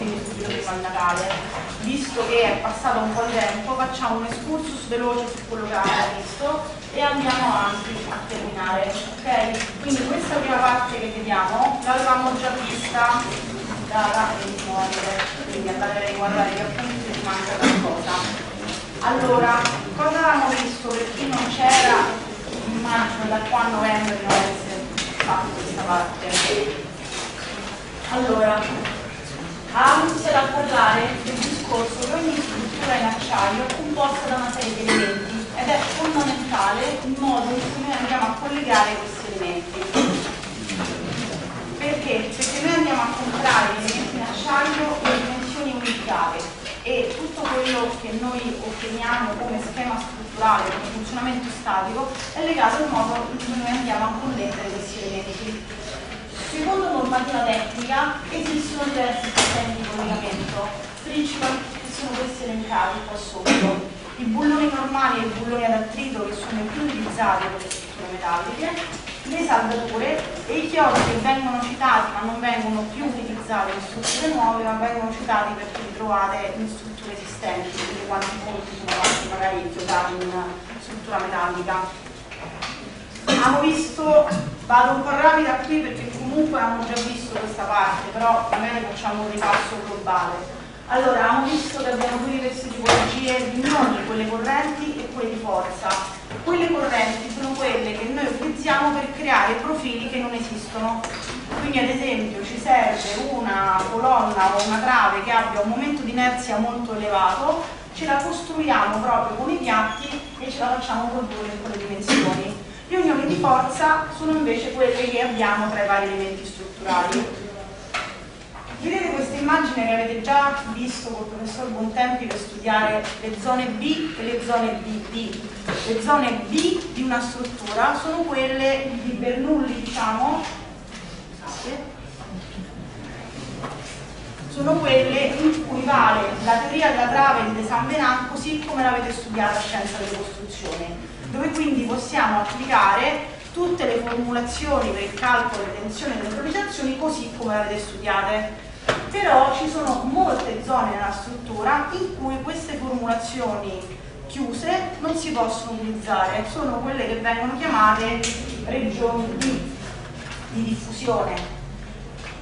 quindi subito prima di Natale. Visto che è passato un po' di tempo, facciamo un excursus veloce su quello che abbiamo visto e andiamo avanti a terminare. Ok? Quindi questa prima parte che vediamo l'avevamo già vista dalla Simone, quindi andate a riguardare gli appunti se manca qualcosa. Allora, cosa avevamo visto per chi non c'era, immagino da qua a novembre non avesse fatto questa parte. Allora, ha iniziato a parlare del discorso che ogni struttura in acciaio è composta da una serie di elementi ed è fondamentale il modo in cui noi andiamo a collegare questi elementi. Perché? Perché noi andiamo a comprare gli elementi in acciaio in dimensioni unificate e tutto quello che noi otteniamo come schema strutturale, come funzionamento statico, è legato al modo in cui noi andiamo a connettere questi elementi. Secondo normativa tecnica esistono diversi sistemi di collegamento, principalmente sono questi elencati qua sotto. I bulloni normali e i bulloni ad attrito che sono i più utilizzati per le strutture metalliche, le saldature e i chiodi che vengono citati ma non vengono più utilizzati in strutture nuove ma vengono citati perché li trovate in strutture esistenti, quindi quanti punti sono fatti magari chiodati in struttura metallica. Abbiamo visto, vado un po' rapida qui perché comunque abbiamo già visto questa parte, però magari facciamo un ripasso globale. Allora, abbiamo visto che abbiamo diverse tipologie di ioni, quelle correnti e quelle di forza. Quelle correnti sono quelle che noi utilizziamo per creare profili che non esistono. Quindi ad esempio ci serve una colonna o una trave che abbia un momento di inerzia molto elevato, ce la costruiamo proprio con i piatti e ce la facciamo produrre in quelle dimensioni. Le unioni di forza sono invece quelle che abbiamo tra i vari elementi strutturali. Vedete questa immagine che avete già visto col professor Bontempi per studiare le zone B e le zone BD. Le zone B di una struttura sono quelle di Bernoulli, diciamo, sono quelle in cui vale la teoria della trave di De San Venant così come l'avete studiata a scienza delle costruzioni dove quindi possiamo applicare tutte le formulazioni per il calcolo delle tensioni e delle progettazioni così come avete studiate. Però ci sono molte zone nella struttura in cui queste formulazioni chiuse non si possono utilizzare, sono quelle che vengono chiamate regioni D di diffusione.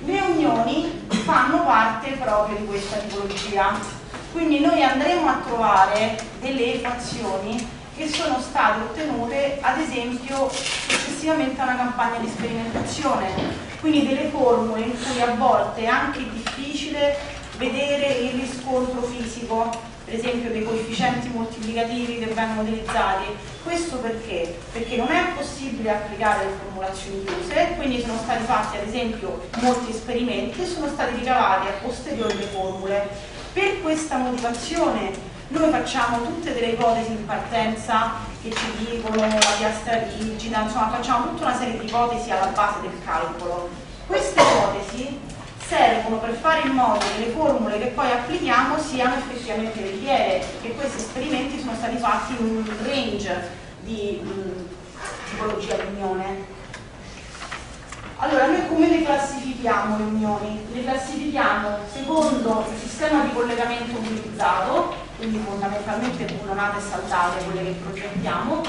Le unioni fanno parte proprio di questa tipologia, quindi noi andremo a trovare delle equazioni che sono state ottenute ad esempio successivamente a una campagna di sperimentazione, quindi delle formule in cui a volte è anche difficile vedere il riscontro fisico, per esempio dei coefficienti moltiplicativi che vengono utilizzati. Questo perché? Perché non è possibile applicare le formulazioni chiuse, quindi sono stati fatti ad esempio molti esperimenti e sono stati ricavati a posteriori le formule. Per questa motivazione noi facciamo tutte delle ipotesi in partenza che ci dicono la piastra rigida, insomma facciamo tutta una serie di ipotesi alla base del calcolo. Queste ipotesi servono per fare in modo che le formule che poi applichiamo siano effettivamente veritiere, perché questi esperimenti sono stati fatti in un range di mh, tipologia di unione. Allora, noi come le classifichiamo le unioni? Le classifichiamo secondo il sistema di collegamento utilizzato, quindi fondamentalmente bullonate e saldate, quelle che progettiamo,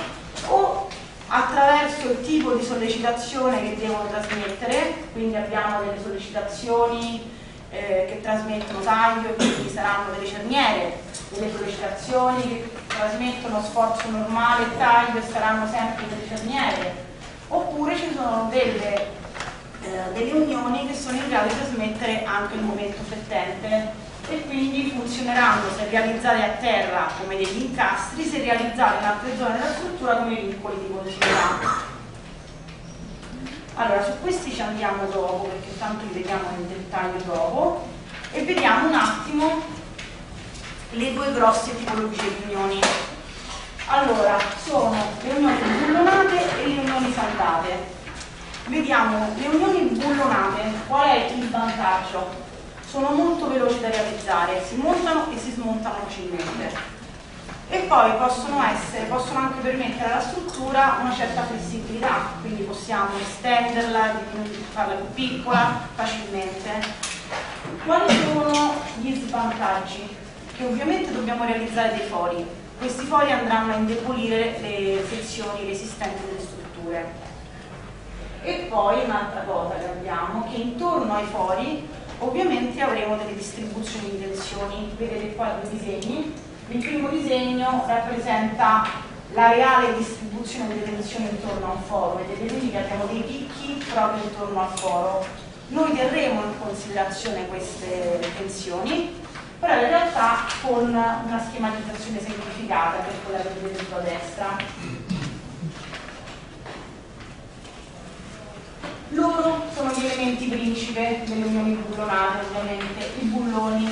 o attraverso il tipo di sollecitazione che devono trasmettere, quindi abbiamo delle sollecitazioni eh, che trasmettono taglio quindi saranno delle cerniere, delle sollecitazioni che trasmettono sforzo normale e taglio e saranno sempre delle cerniere, oppure ci sono delle, eh, delle unioni che sono in grado di trasmettere anche il momento fettente e quindi funzioneranno se realizzate a terra come degli incastri, se realizzate in altre zone della struttura come vincoli di continuità. Allora, su questi ci andiamo dopo, perché tanto li vediamo nel dettaglio dopo, e vediamo un attimo le due grosse tipologie di unioni. Allora, sono le unioni bullonate e le unioni saldate. Vediamo le unioni bullonate, qual è il vantaggio? sono molto veloci da realizzare, si montano e si smontano facilmente. E poi possono, essere, possono anche permettere alla struttura una certa flessibilità, quindi possiamo estenderla, farla più piccola facilmente. Quali sono gli svantaggi? Che ovviamente dobbiamo realizzare dei fori. Questi fori andranno a indebolire le sezioni resistenti delle strutture. E poi un'altra cosa che abbiamo, che intorno ai fori ovviamente avremo delle distribuzioni di tensioni. Vedete qua due disegni. Il primo disegno rappresenta la reale distribuzione delle tensioni intorno a un foro. Vedete quindi che abbiamo dei picchi proprio intorno al foro noi terremo in considerazione queste tensioni, però in realtà con una schematizzazione semplificata per quella che vedete sulla destra. Loro sono gli elementi principe delle unioni bullonate, ovviamente, i bulloni.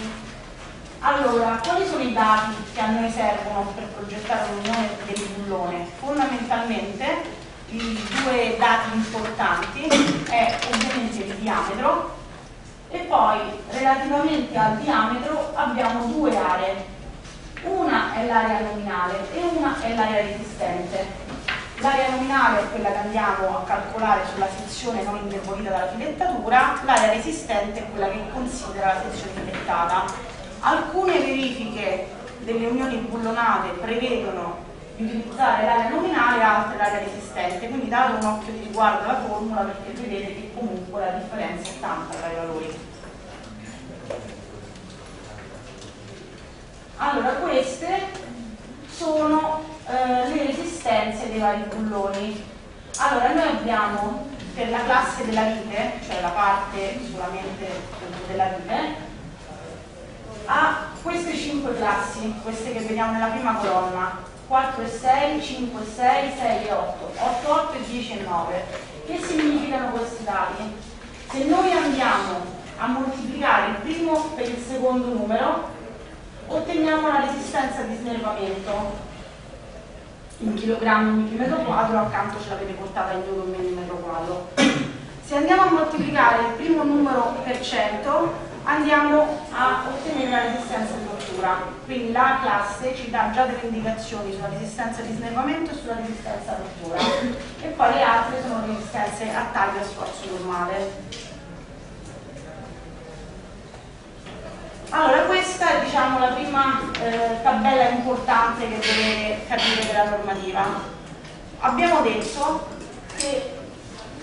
Allora, quali sono i dati che a noi servono per progettare un'unione del bullone? Fondamentalmente i due dati importanti è ovviamente il diametro e poi relativamente al diametro abbiamo due aree una è l'area nominale e una è l'area resistente l'area nominale è quella che andiamo a calcolare sulla sezione non indebolita dalla filettatura l'area resistente è quella che considera la sezione filettata alcune verifiche delle unioni bullonate prevedono di utilizzare l'area nominale e altre l'area resistente, quindi date un occhio di riguardo alla formula perché vedete che comunque la differenza è tanta tra i valori. Allora, queste sono eh, le resistenze dei vari bulloni. Allora, noi abbiamo per la classe della vite, cioè la parte solamente della vite, ha queste cinque classi, queste che vediamo nella prima colonna, 4 e 6, 5 e 6, 6 e 8, 8, 8 e 10 e 9. Che significano questi dati? Se noi andiamo a moltiplicare il primo per il secondo numero, otteniamo la resistenza di snervamento in chilogrammi ogni metro quadro, accanto ce l'avete portata in newton metro quadro. Se andiamo a moltiplicare il primo numero per cento, andiamo a ottenere la resistenza di rottura. Quindi la classe ci dà già delle indicazioni sulla resistenza di snervamento e sulla resistenza a rottura. E poi le altre sono resistenze a taglio a sforzo normale. Allora, questa è diciamo, la prima eh, tabella importante che deve capire della normativa. Abbiamo detto che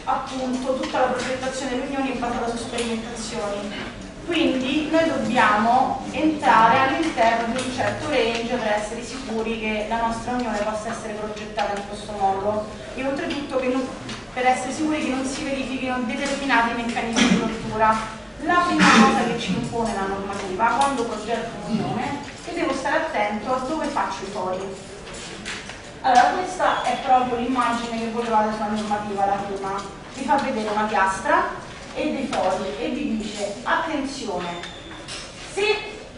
appunto tutta la progettazione delle unioni è basata su sperimentazioni quindi noi dobbiamo entrare all'interno di un certo range per essere sicuri che la nostra unione possa essere progettata in questo modo e oltretutto non, per essere sicuri che non si verifichino determinati meccanismi di rottura. La prima cosa che ci impone la normativa quando progetto un'unione è che devo stare attento a dove faccio i fori. Allora questa è proprio l'immagine che volevate sulla normativa, la prima. Vi fa vedere una piastra e dei fogli e vi dice attenzione, se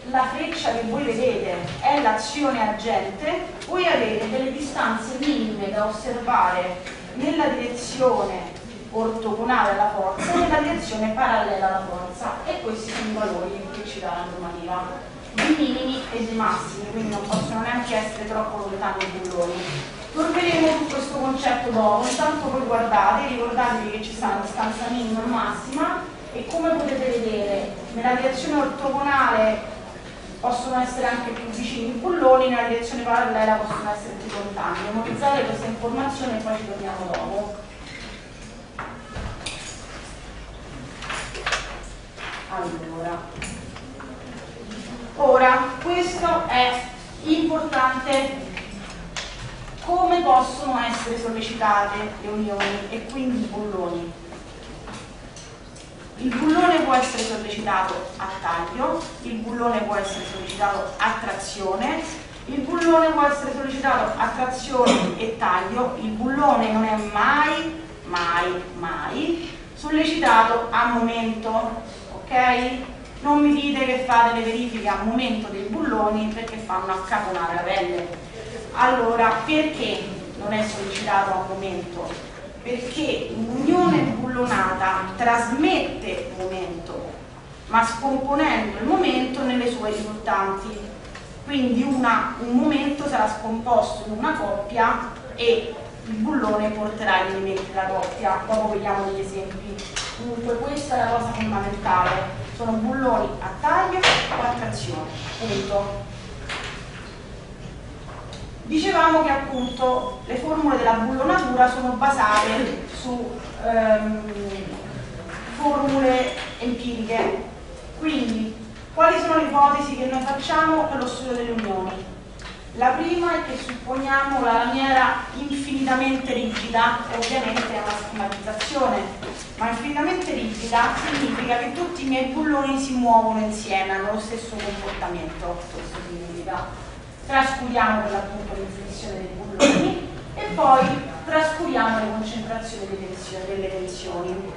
la freccia che voi vedete è l'azione agente, voi avete delle distanze minime da osservare nella direzione ortogonale alla forza e nella direzione parallela alla forza e questi sono i valori che ci dà la normativa di minimi e di massimi, quindi non possono neanche essere troppo lontani i bulloni. Torneremo su questo concetto dopo, intanto voi guardate, ricordatevi che ci sta una distanza minima e massima e come potete vedere nella direzione ortogonale possono essere anche più vicini i bulloni, nella direzione parallela possono essere più lontani. Memorizzate questa informazione e poi ci torniamo dopo. Allora, ora questo è importante. Come possono essere sollecitate le unioni e quindi i bulloni. Il bullone può essere sollecitato a taglio, il bullone può essere sollecitato a trazione, il bullone può essere sollecitato a trazione e taglio, il bullone non è mai, mai, mai sollecitato a momento, ok? Non mi dite che fate le verifiche a momento dei bulloni perché fanno accaponare la pelle allora, perché non è sollecitato a un momento? Perché un'unione bullonata trasmette momento, ma scomponendo il momento nelle sue risultanti. Quindi una, un momento sarà scomposto in una coppia e il bullone porterà gli elementi della coppia. Dopo vediamo degli esempi. Comunque questa è la cosa fondamentale sono bulloni a taglio o a trazione, punto. Dicevamo che appunto le formule della bullonatura sono basate su ehm, formule empiriche, quindi quali sono le ipotesi che noi facciamo per lo studio delle unioni? La prima è che supponiamo la lamiera infinitamente rigida, ovviamente è una schematizzazione, ma infinitamente rigida significa che tutti i miei bulloni si muovono insieme, hanno lo stesso comportamento, questo significa. Trascuriamo per l'appunto l'inflessione dei bulloni e poi trascuriamo le concentrazioni delle tensioni. Delle tensioni.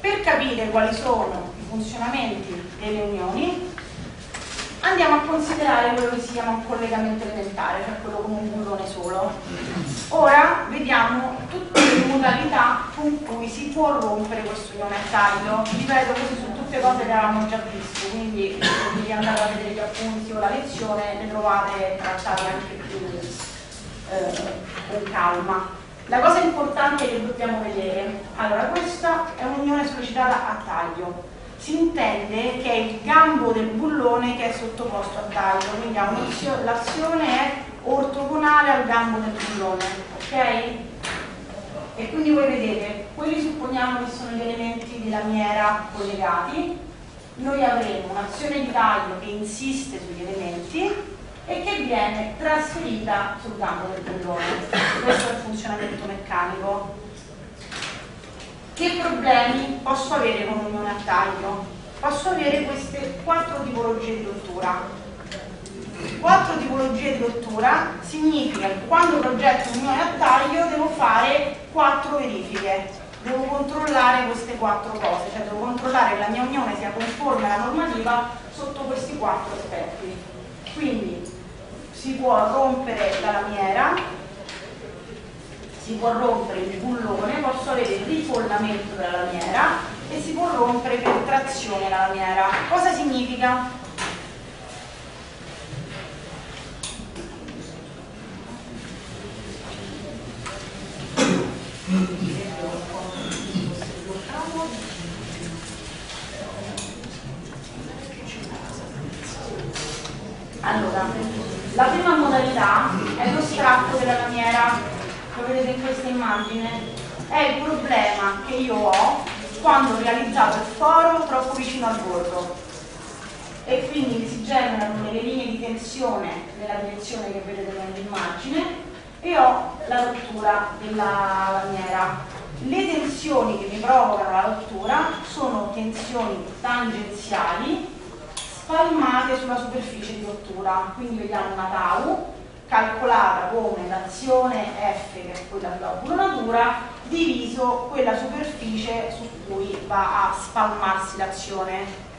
Per capire quali sono i funzionamenti delle unioni, andiamo a considerare quello che si chiama un collegamento elementare, cioè quello con un bullone solo. Ora vediamo tutte le modalità con cui si può rompere questo taglio. Ripeto, queste sono tutte cose che avevamo già visto, quindi se vi andate a vedere gli appunti o la lezione le trovate trattate anche più eh, con calma. La cosa importante che dobbiamo vedere, allora questa è un'unione sollecitata a taglio si intende che è il gambo del bullone che è sottoposto a taglio, quindi l'azione è ortogonale al gambo del bullone, ok? E quindi voi vedete, quelli supponiamo che sono gli elementi di lamiera collegati, noi avremo un'azione di taglio che insiste sugli elementi e che viene trasferita sul gambo del bullone. Questo è il funzionamento meccanico. Che problemi posso avere con unione a taglio? Posso avere queste quattro tipologie di rottura. Quattro tipologie di rottura significa che quando progetto un'unione a taglio devo fare quattro verifiche. Devo controllare queste quattro cose, cioè devo controllare che la mia unione sia conforme alla normativa sotto questi quattro aspetti. Quindi si può rompere la lamiera, si può rompere il bullone, posso avere il rifollamento della lamiera e si può rompere per trazione la lamiera. Cosa significa? Allora, la prima modalità è lo strappo della lamiera lo vedete in questa immagine, è il problema che io ho quando ho realizzato il foro troppo vicino al bordo. E quindi si generano delle linee di tensione nella direzione che vedete nell'immagine e ho la rottura della lamiera. Le tensioni che mi provocano la rottura sono tensioni tangenziali spalmate sulla superficie di rottura, quindi vediamo una tau calcolata come l'azione F, che è quella sulla bulonatura, diviso quella superficie su cui va a spalmarsi l'azione.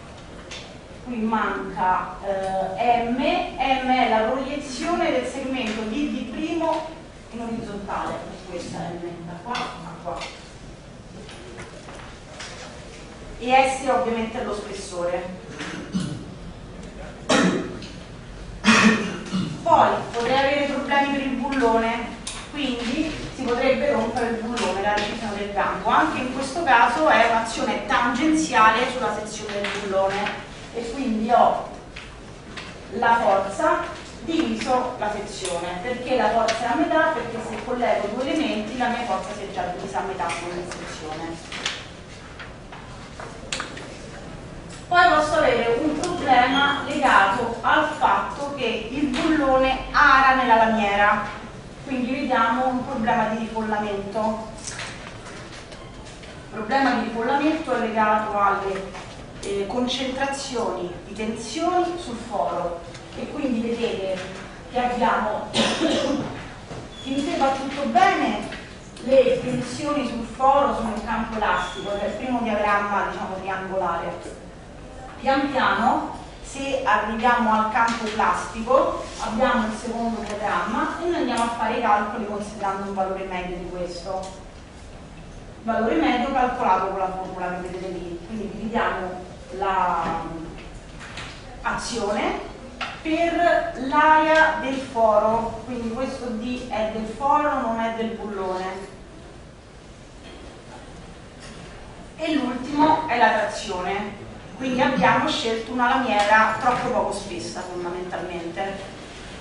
Qui manca eh, M, M è la proiezione del segmento DD' in orizzontale, questa è da qua a qua. E S ovviamente è lo spessore. Poi potrei avere problemi per il bullone, quindi si potrebbe rompere il bullone, la recisione del gambo. Anche in questo caso è un'azione tangenziale sulla sezione del bullone e quindi ho la forza diviso la sezione. Perché la forza è a metà? Perché se collego due elementi la mia forza si è già divisa a metà con la sezione. Poi posso avere un problema legato al fatto che il bullone ara nella lamiera, quindi vediamo un problema di rifollamento. Il problema di rifollamento è legato alle eh, concentrazioni di tensioni sul foro. E quindi vedete che abbiamo finché va tutto bene le tensioni sul foro sono in campo elastico, che è il primo diagramma diciamo triangolare pian piano se arriviamo al campo plastico abbiamo il secondo diagramma e noi andiamo a fare i calcoli considerando un valore medio di questo. Valore medio calcolato con la formula che vedete lì. Quindi dividiamo l'azione la per l'area del foro. Quindi questo D è del foro non è del bullone. E l'ultimo è la trazione. Quindi abbiamo scelto una lamiera troppo poco spessa fondamentalmente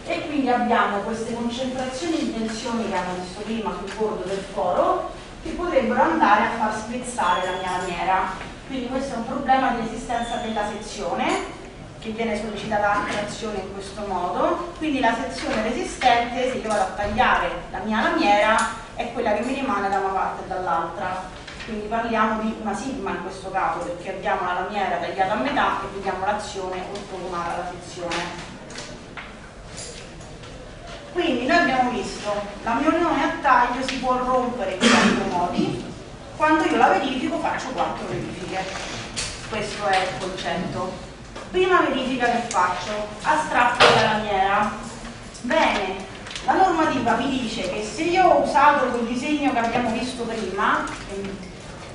e quindi abbiamo queste concentrazioni di tensione che abbiamo visto prima sul bordo del foro che potrebbero andare a far spezzare la mia lamiera. Quindi questo è un problema di resistenza della sezione che viene sollecitata a trazione in questo modo, quindi la sezione resistente, se io vado a tagliare la mia lamiera, è quella che mi rimane da una parte e dall'altra. Quindi parliamo di una sigma in questo caso, perché abbiamo la lamiera tagliata a metà e vediamo l'azione ortogonale alla sezione. Quindi noi abbiamo visto la mia unione a taglio si può rompere in quattro modi, quando io la verifico faccio quattro verifiche. Questo è il concetto. Prima verifica che faccio, a strappo della lamiera. Bene, la normativa mi dice che se io ho usato quel disegno che abbiamo visto prima,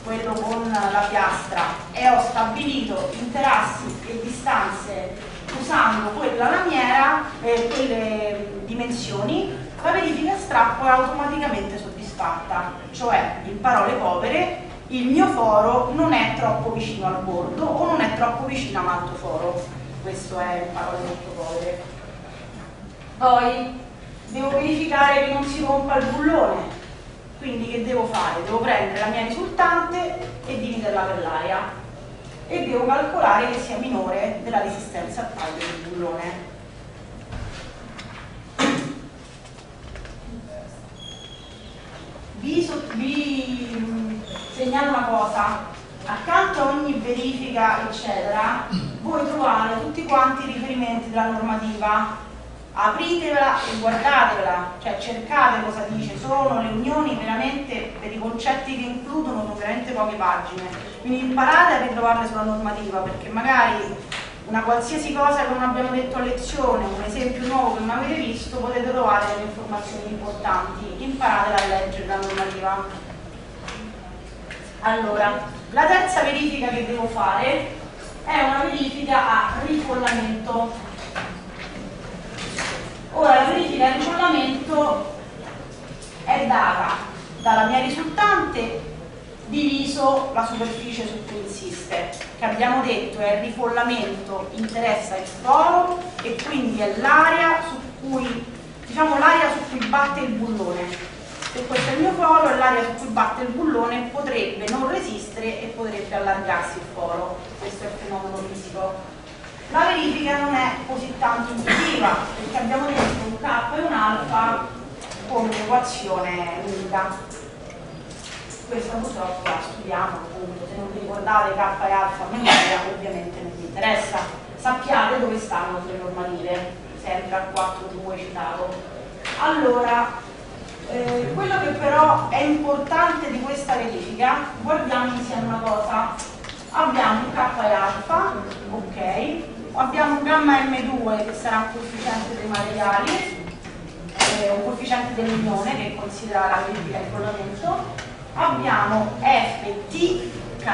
quello con la piastra, e ho stabilito interassi e distanze usando quella lamiera e quelle dimensioni, la verifica strappo è automaticamente soddisfatta, cioè in parole povere il mio foro non è troppo vicino al bordo o non è troppo vicino a un altro foro, questo è in parole molto povere. Poi devo verificare che non si rompa il bullone, quindi che devo fare? Devo prendere la mia risultante e dividerla per l'area e devo calcolare che sia minore della resistenza al taglio del bullone. Vi, vi segnalo una cosa, accanto a ogni verifica eccetera, voi trovate tutti quanti i riferimenti della normativa apritevela e guardatevela, cioè cercate cosa dice, sono le unioni veramente per i concetti che includono sono veramente poche pagine, quindi imparate a ritrovarle sulla normativa perché magari una qualsiasi cosa che non abbiamo detto a lezione, un esempio nuovo che non avete visto, potete trovare delle informazioni importanti, imparate a leggere la normativa. Allora, la terza verifica che devo fare è una verifica a rifollamento Ora la verifica di rifollamento è data dalla mia risultante diviso la superficie su cui insiste, che abbiamo detto è il rifollamento interessa il foro e quindi è l'area su cui, diciamo l'area su cui batte il bullone. Se questo è il mio foro l'area su cui batte il bullone potrebbe non resistere e potrebbe allargarsi il foro. Questo è il fenomeno fisico. La verifica non è così tanto intuitiva perché abbiamo detto un K e un alfa con un'equazione unica. Questa purtroppo la studiamo appunto, se non ricordate K e alfa memoria ovviamente non vi interessa. Sappiate dove stanno le normative, sempre al 4-2 citato. Allora, eh, quello che però è importante di questa verifica, guardiamo insieme una cosa. Abbiamo un K e alfa, ok, abbiamo un gamma M2 che sarà un coefficiente dei materiali, eh, un coefficiente dell'unione che considera la verifica di collamento, abbiamo FTK.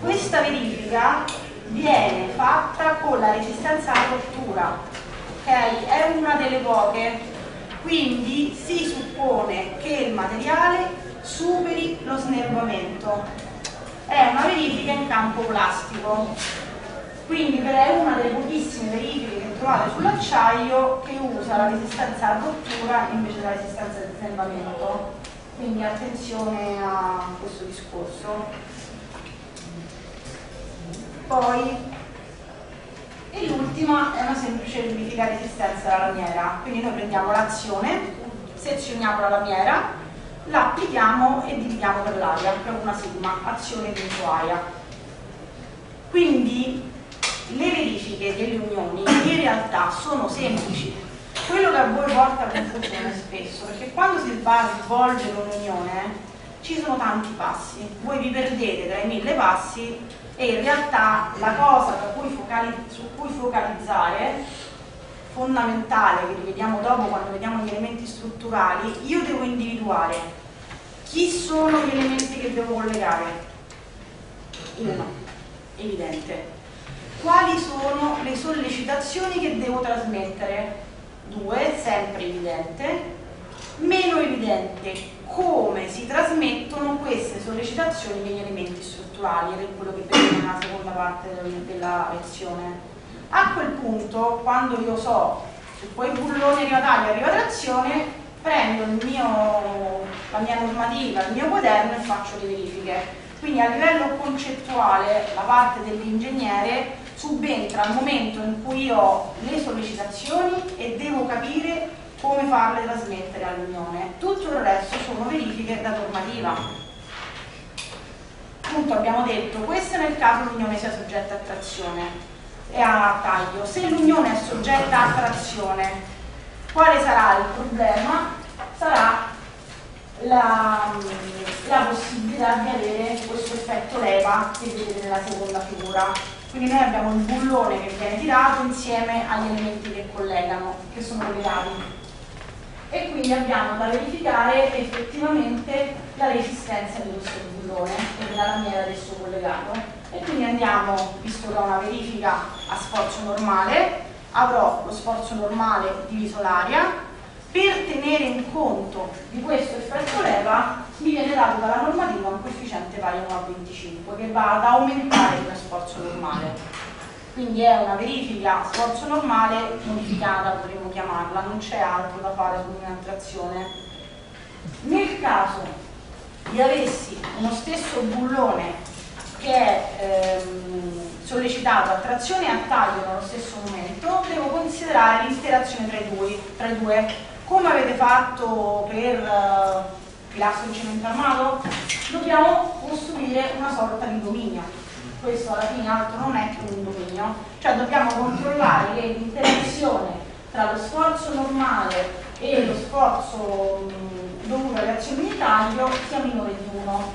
Questa verifica viene fatta con la resistenza alla rottura, ok? È una delle poche, quindi si suppone che il materiale superi lo snervamento. È una verifica in campo plastico quindi è una delle pochissime verifiche che trovate sull'acciaio che usa la resistenza a rottura invece della resistenza al snellamento quindi attenzione a questo discorso. Poi e l'ultima è una semplice verifica resistenza alla lamiera. Quindi noi prendiamo l'azione sezioniamo la lamiera la applichiamo e dividiamo per l'aria per una sigma azione dentro aria quindi le verifiche delle unioni in realtà sono semplici. Quello che a voi porta a confusione spesso, perché quando si va a svolgere un'unione ci sono tanti passi, voi vi perdete tra i mille passi e in realtà la cosa cui su cui focalizzare, fondamentale, che rivediamo dopo quando vediamo gli elementi strutturali, io devo individuare chi sono gli elementi che devo collegare. Uno, evidente quali sono le sollecitazioni che devo trasmettere? Due, sempre evidente. Meno evidente, come si trasmettono queste sollecitazioni negli elementi strutturali, ed è quello che vedete nella seconda parte della lezione. A quel punto, quando io so che poi bullone arriva taglio arriva trazione, prendo mio, la mia normativa, il mio quaderno e faccio le verifiche. Quindi a livello concettuale la parte dell'ingegnere subentra al momento in cui ho le sollecitazioni e devo capire come farle trasmettere all'Unione. Tutto il resto sono verifiche da normativa. Appunto abbiamo detto, questo è nel caso l'Unione sia soggetta a trazione e a taglio. Se l'Unione è soggetta a trazione, quale sarà il problema? Sarà la, la possibilità di avere questo effetto leva che vedete nella seconda figura. Quindi noi abbiamo il bullone che viene tirato insieme agli elementi che collegano, che sono collegati. E quindi abbiamo da verificare effettivamente la resistenza di questo bullone e della lamiera del suo collegato. E quindi andiamo, visto che ho una verifica a sforzo normale, avrò lo sforzo normale diviso l'aria, per tenere in conto di questo effetto leva mi viene dato dalla normativa un coefficiente pari a 1 a 25 che va ad aumentare il mio sforzo normale. Quindi è una verifica sforzo normale modificata potremmo chiamarla non c'è altro da fare su un'attrazione nel caso di avessi uno stesso bullone che è ehm, sollecitato a trazione e a taglio nello stesso momento devo considerare l'interazione tra i due, tra i due come avete fatto per uh, pilastro di cemento armato? Dobbiamo costruire una sorta di dominio. Questo alla fine altro non è che un dominio, cioè dobbiamo controllare che l'interazione tra lo sforzo normale e lo sforzo dovuto alle azioni di taglio sia minore di 1.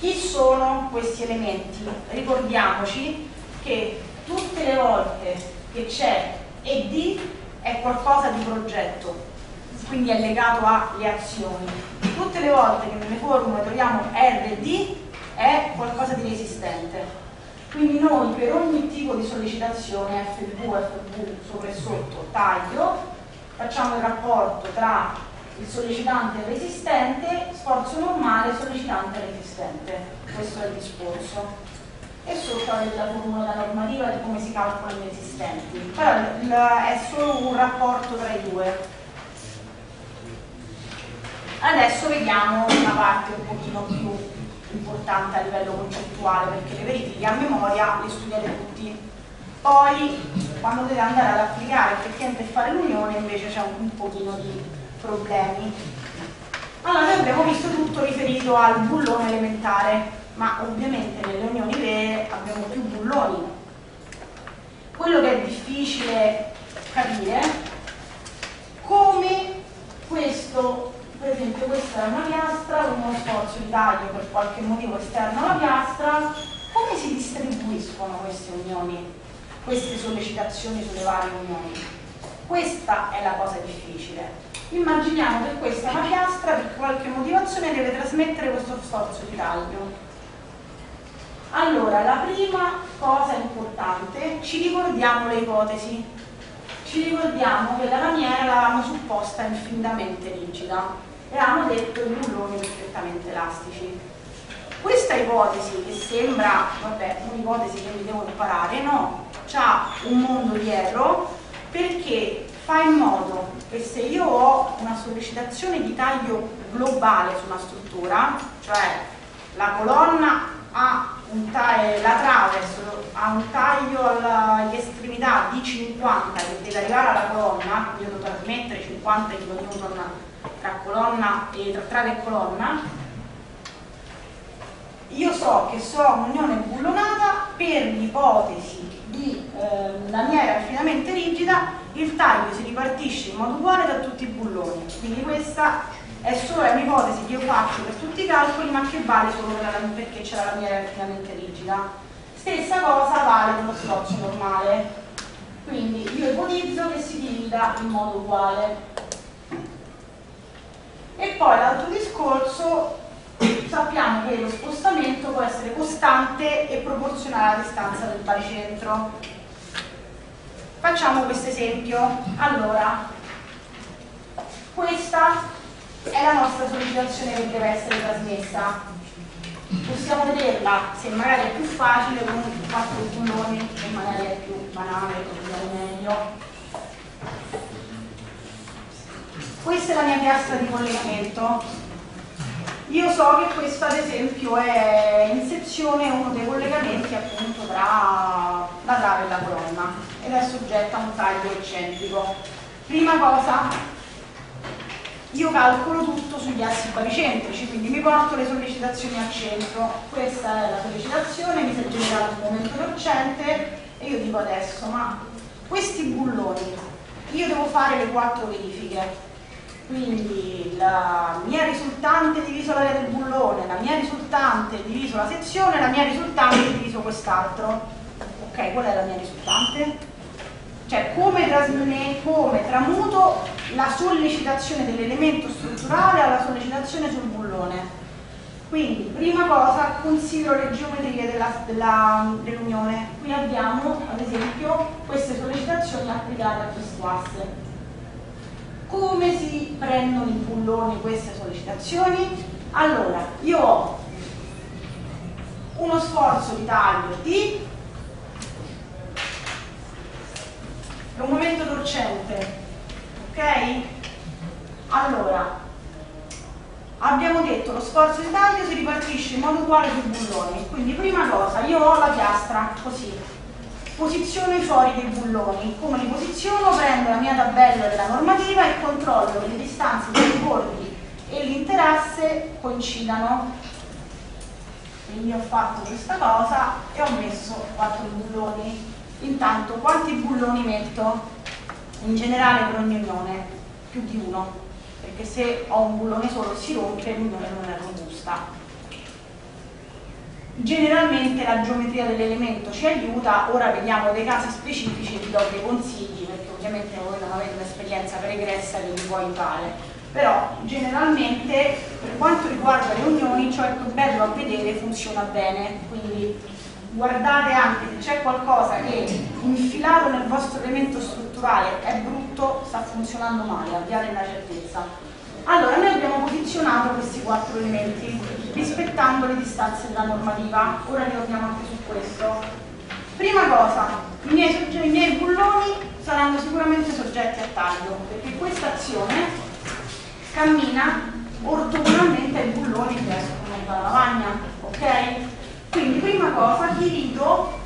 Chi sono questi elementi? Ricordiamoci che tutte le volte che c'è ED è qualcosa di progetto, quindi è legato alle azioni. Tutte le volte che nelle formule troviamo RD è qualcosa di resistente. Quindi noi per ogni tipo di sollecitazione FV, FV sopra e sotto, taglio, facciamo il rapporto tra il sollecitante e il resistente, sforzo normale, sollecitante e resistente. Questo è il discorso e sotto avete la formula normativa di come si calcolano i resistenti. Però è solo un rapporto tra i due. Adesso vediamo una parte un pochino più importante a livello concettuale perché le verifiche a memoria le studiate tutti. Poi quando dovete andare ad applicare effettivamente fare l'unione invece c'è un, un pochino di problemi. Allora noi abbiamo visto tutto riferito al bullone elementare ma ovviamente nelle unioni vere abbiamo più bulloni. Quello che è difficile capire come questo, per esempio questa è una piastra, uno sforzo di taglio per qualche motivo esterno alla piastra, come si distribuiscono queste unioni, queste sollecitazioni sulle varie unioni? Questa è la cosa difficile. Immaginiamo che questa è una piastra, per qualche motivazione deve trasmettere questo sforzo di taglio allora, la prima cosa importante, ci ricordiamo le ipotesi. Ci ricordiamo che la lamiera l'avevamo supposta infinitamente rigida e avevamo detto i bulloni perfettamente elastici. Questa ipotesi che sembra, vabbè, un'ipotesi che mi devo imparare, no, ha un mondo dietro perché fa in modo che se io ho una sollecitazione di taglio globale su una struttura, cioè la colonna ha taglio, la trave ha un taglio all'estremità di 50 che deve arrivare alla colonna, quindi io devo trasmettere 50 kN tra colonna e tra trave e colonna, io so che so un'unione bullonata per l'ipotesi di eh, lamiera infinitamente rigida il taglio si ripartisce in modo uguale da tutti i bulloni. Quindi questa è solo un'ipotesi che io faccio per tutti i calcoli ma che vale solo per la, perché c'è la lamiera infinitamente rigida. Stessa cosa vale per lo sforzo normale. Quindi io ipotizzo che si divida in modo uguale. E poi l'altro discorso sappiamo che lo spostamento può essere costante e proporzionale alla distanza del baricentro facciamo questo esempio. Allora questa è la nostra sollecitazione che deve essere trasmessa. Possiamo vederla, se magari è più facile, con quattro bulloni, se magari è più banale, così meglio. Questa è la mia piastra di collegamento. Io so che questo ad esempio è in sezione uno dei collegamenti appunto tra la trave e la colonna ed è soggetta a un taglio eccentrico. Prima cosa, io calcolo tutto sugli assi baricentrici, quindi mi porto le sollecitazioni al centro. Questa è la sollecitazione, mi si è generato un momento torcente e io dico adesso, ma questi bulloni, io devo fare le quattro verifiche quindi la mia risultante diviso l'area del bullone, la mia risultante diviso la sezione, la mia risultante diviso quest'altro. Ok, qual è la mia risultante? Cioè come, come tramuto la sollecitazione dell'elemento strutturale alla sollecitazione sul bullone. Quindi, prima cosa, considero le geometrie dell'unione. Dell Qui abbiamo, ad esempio, queste sollecitazioni applicate a questo asse. Come si prendono in bulloni queste sollecitazioni? Allora, io ho uno sforzo di taglio T e un momento torcente, ok? Allora, abbiamo detto lo sforzo di taglio si ripartisce in modo uguale sui bulloni, quindi prima cosa, io ho la piastra così, posiziono i fori dei bulloni. Come li posiziono? Prendo la mia tabella della normativa e controllo che le distanze tra i bordi e l'interasse coincidano. Quindi ho fatto questa cosa e ho messo quattro bulloni. Intanto quanti bulloni metto? In generale per ogni unione? Più di uno, perché se ho un bullone solo si rompe l'unione non è robusta generalmente la geometria dell'elemento ci aiuta, ora vediamo dei casi specifici e vi do dei consigli perché ovviamente voi non avete un'esperienza pregressa che vi può aiutare però generalmente per quanto riguarda le unioni ciò è più bello a vedere funziona bene quindi guardate anche se c'è qualcosa che infilato nel vostro elemento strutturale è brutto sta funzionando male, abbiate la certezza allora, noi abbiamo posizionato questi quattro elementi rispettando le distanze della normativa. Ora ritorniamo anche su questo. Prima cosa, i miei, i miei bulloni saranno sicuramente soggetti a taglio, perché questa azione cammina ortogonalmente ai bulloni che escono dalla lavagna, ok? Quindi prima cosa divido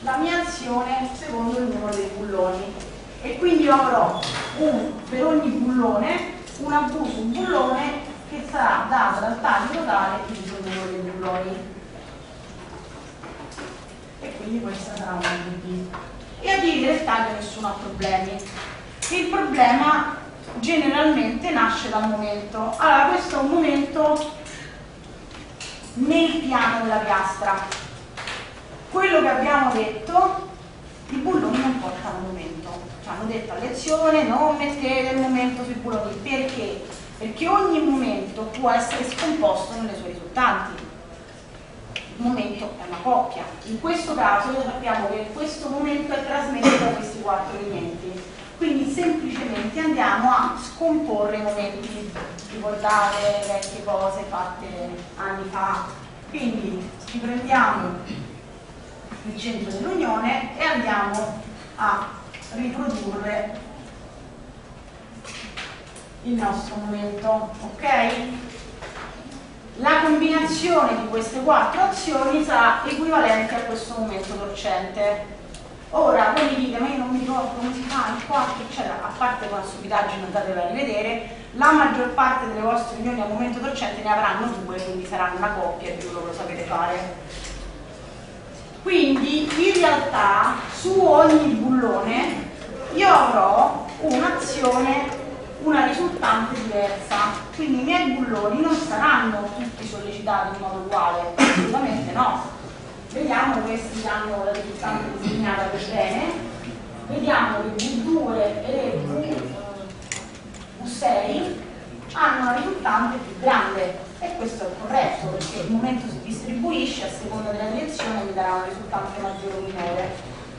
la mia azione secondo il numero dei bulloni. E quindi io avrò un, per ogni bullone un abuso, un bullone che sarà dato dal taglio totale diviso il numero dei bulloni. E quindi questa sarà una DB e a dividere il taglio nessuno ha problemi. Il problema generalmente nasce dal momento. Allora questo è un momento nel piano della piastra quello che abbiamo detto i bulloni non portano momento ci hanno detto a lezione non mettete il momento sui bulloni perché? Perché ogni momento può essere scomposto nelle sue risultanti. Il momento è una coppia. In questo caso noi sappiamo che questo momento è trasmesso da questi quattro elementi. Quindi semplicemente andiamo a scomporre i momenti. Ricordate vecchie cose fatte anni fa. Quindi riprendiamo il centro dell'unione e andiamo a riprodurre il nostro momento, ok? La combinazione di queste quattro azioni sarà equivalente a questo momento torcente. Ora, voi mi dite, ma io non mi ricordo come si fa, il 4, eccetera, a parte con la stupidaggine andatevela a rivedere, la maggior parte delle vostre unioni a momento torcente ne avranno due, quindi saranno una coppia e giuro lo sapete fare. Quindi in realtà su ogni bullone io avrò un'azione, una risultante diversa, quindi i miei bulloni non saranno tutti sollecitati in modo uguale, assolutamente no. Vediamo questi hanno la risultante disegnata per bene, vediamo che V2 e V6 hanno una risultante più grande. E questo è corretto perché il momento si distribuisce a seconda della direzione mi darà una risultante maggiore o minore.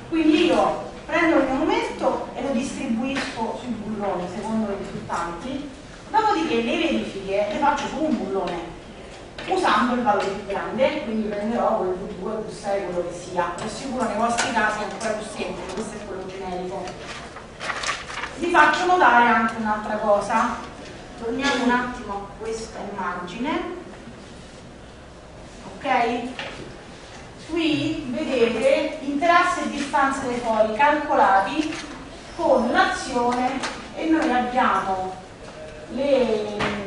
Quindi io prendo il mio momento e lo distribuisco sui bulloni secondo i risultanti, dopodiché le verifiche le faccio su un bullone usando il valore più grande, quindi prenderò quello più 2 più 6, quello che sia. Per sicuro nei vostri casi è ancora più semplice, questo è quello generico. Vi faccio notare anche un'altra cosa, torniamo un attimo a questa immagine, ok? Qui vedete interasse e distanze dei fori calcolati con l'azione e noi abbiamo le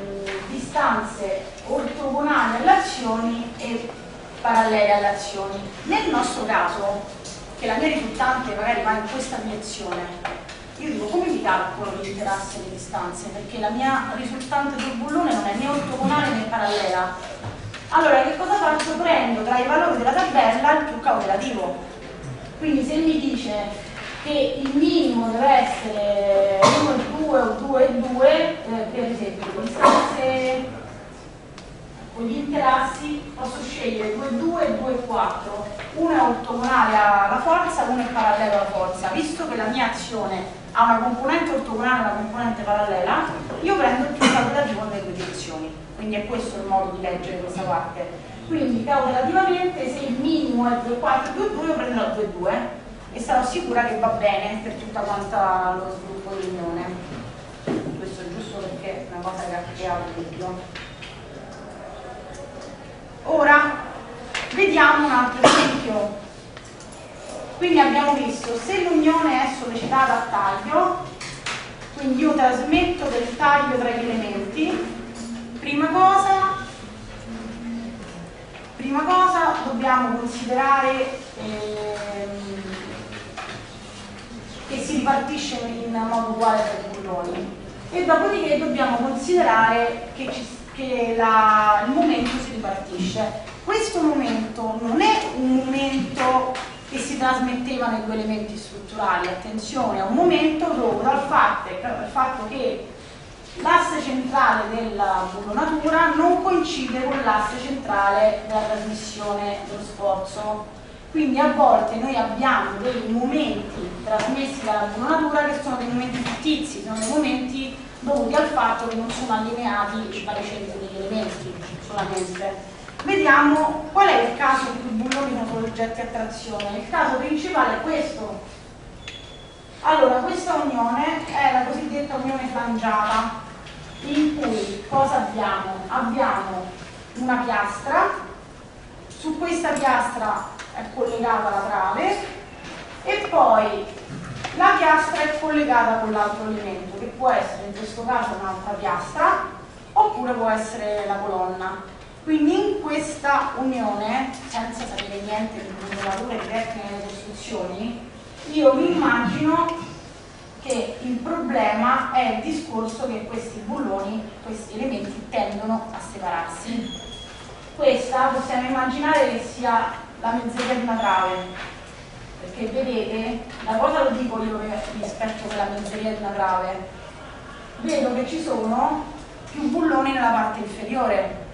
distanze ortogonali alle azioni e parallele alle azioni. Nel nostro caso, che la mia risultante magari va in questa direzione, io dico come mi calcolo l'interasse e le distanze? Perché la mia risultante del bullone non è né ortogonale né parallela. Allora che cosa faccio? Prendo tra i valori della tabella il più cautelativo. Quindi se mi dice che il minimo deve essere 1 e 2 o 2 e 2, eh, per esempio, con distanze con gli interassi posso scegliere 2 e 2 e 2 e 4. Uno è ortogonale alla forza, uno è parallelo alla forza. Visto che la mia azione ha una componente ortogonale e una componente parallela, io prendo il più cautelativo nelle due direzioni. Quindi è questo il modo di leggere questa parte. Quindi cautelativamente se il minimo è 2, 4, 2, 2 io prendo la 2, 2 e sarò sicura che va bene per tutta quanta lo sviluppo dell'unione. Questo è giusto perché è una cosa che ha creato dubbio. Ora vediamo un altro esempio. Quindi abbiamo visto se l'unione è sollecitata a taglio, quindi io trasmetto del taglio tra gli elementi, prima cosa, prima cosa dobbiamo considerare ehm, che si ripartisce in modo uguale tra i bulloni e dopodiché dobbiamo considerare che, ci, che la, il momento si ripartisce. Questo momento non è un momento che si trasmetteva nei due elementi strutturali, attenzione, è un momento dovuto al fatto, al fatto che l'asse centrale della bullonatura non coincide con l'asse centrale della trasmissione dello sforzo quindi a volte noi abbiamo dei momenti trasmessi dalla buonatura che sono dei momenti fittizi, sono dei momenti dovuti al fatto che non sono allineati i baricentri degli elementi solamente. Vediamo qual è il caso in cui i bulloni sono soggetti a trazione. Il caso principale è questo. Allora, questa unione è la cosiddetta unione flangiata, in cui cosa abbiamo? Abbiamo una piastra, su questa piastra è collegata alla trave e poi la piastra è collegata con l'altro elemento che può essere in questo caso un'altra piastra oppure può essere la colonna. Quindi in questa unione senza sapere niente di modellatura e tecniche delle costruzioni io mi immagino che il problema è il discorso che questi bulloni, questi elementi tendono a separarsi. Questa possiamo immaginare che sia la una trave perché vedete, da cosa lo dico io rispetto alla una trave? Vedo che ci sono più bulloni nella parte inferiore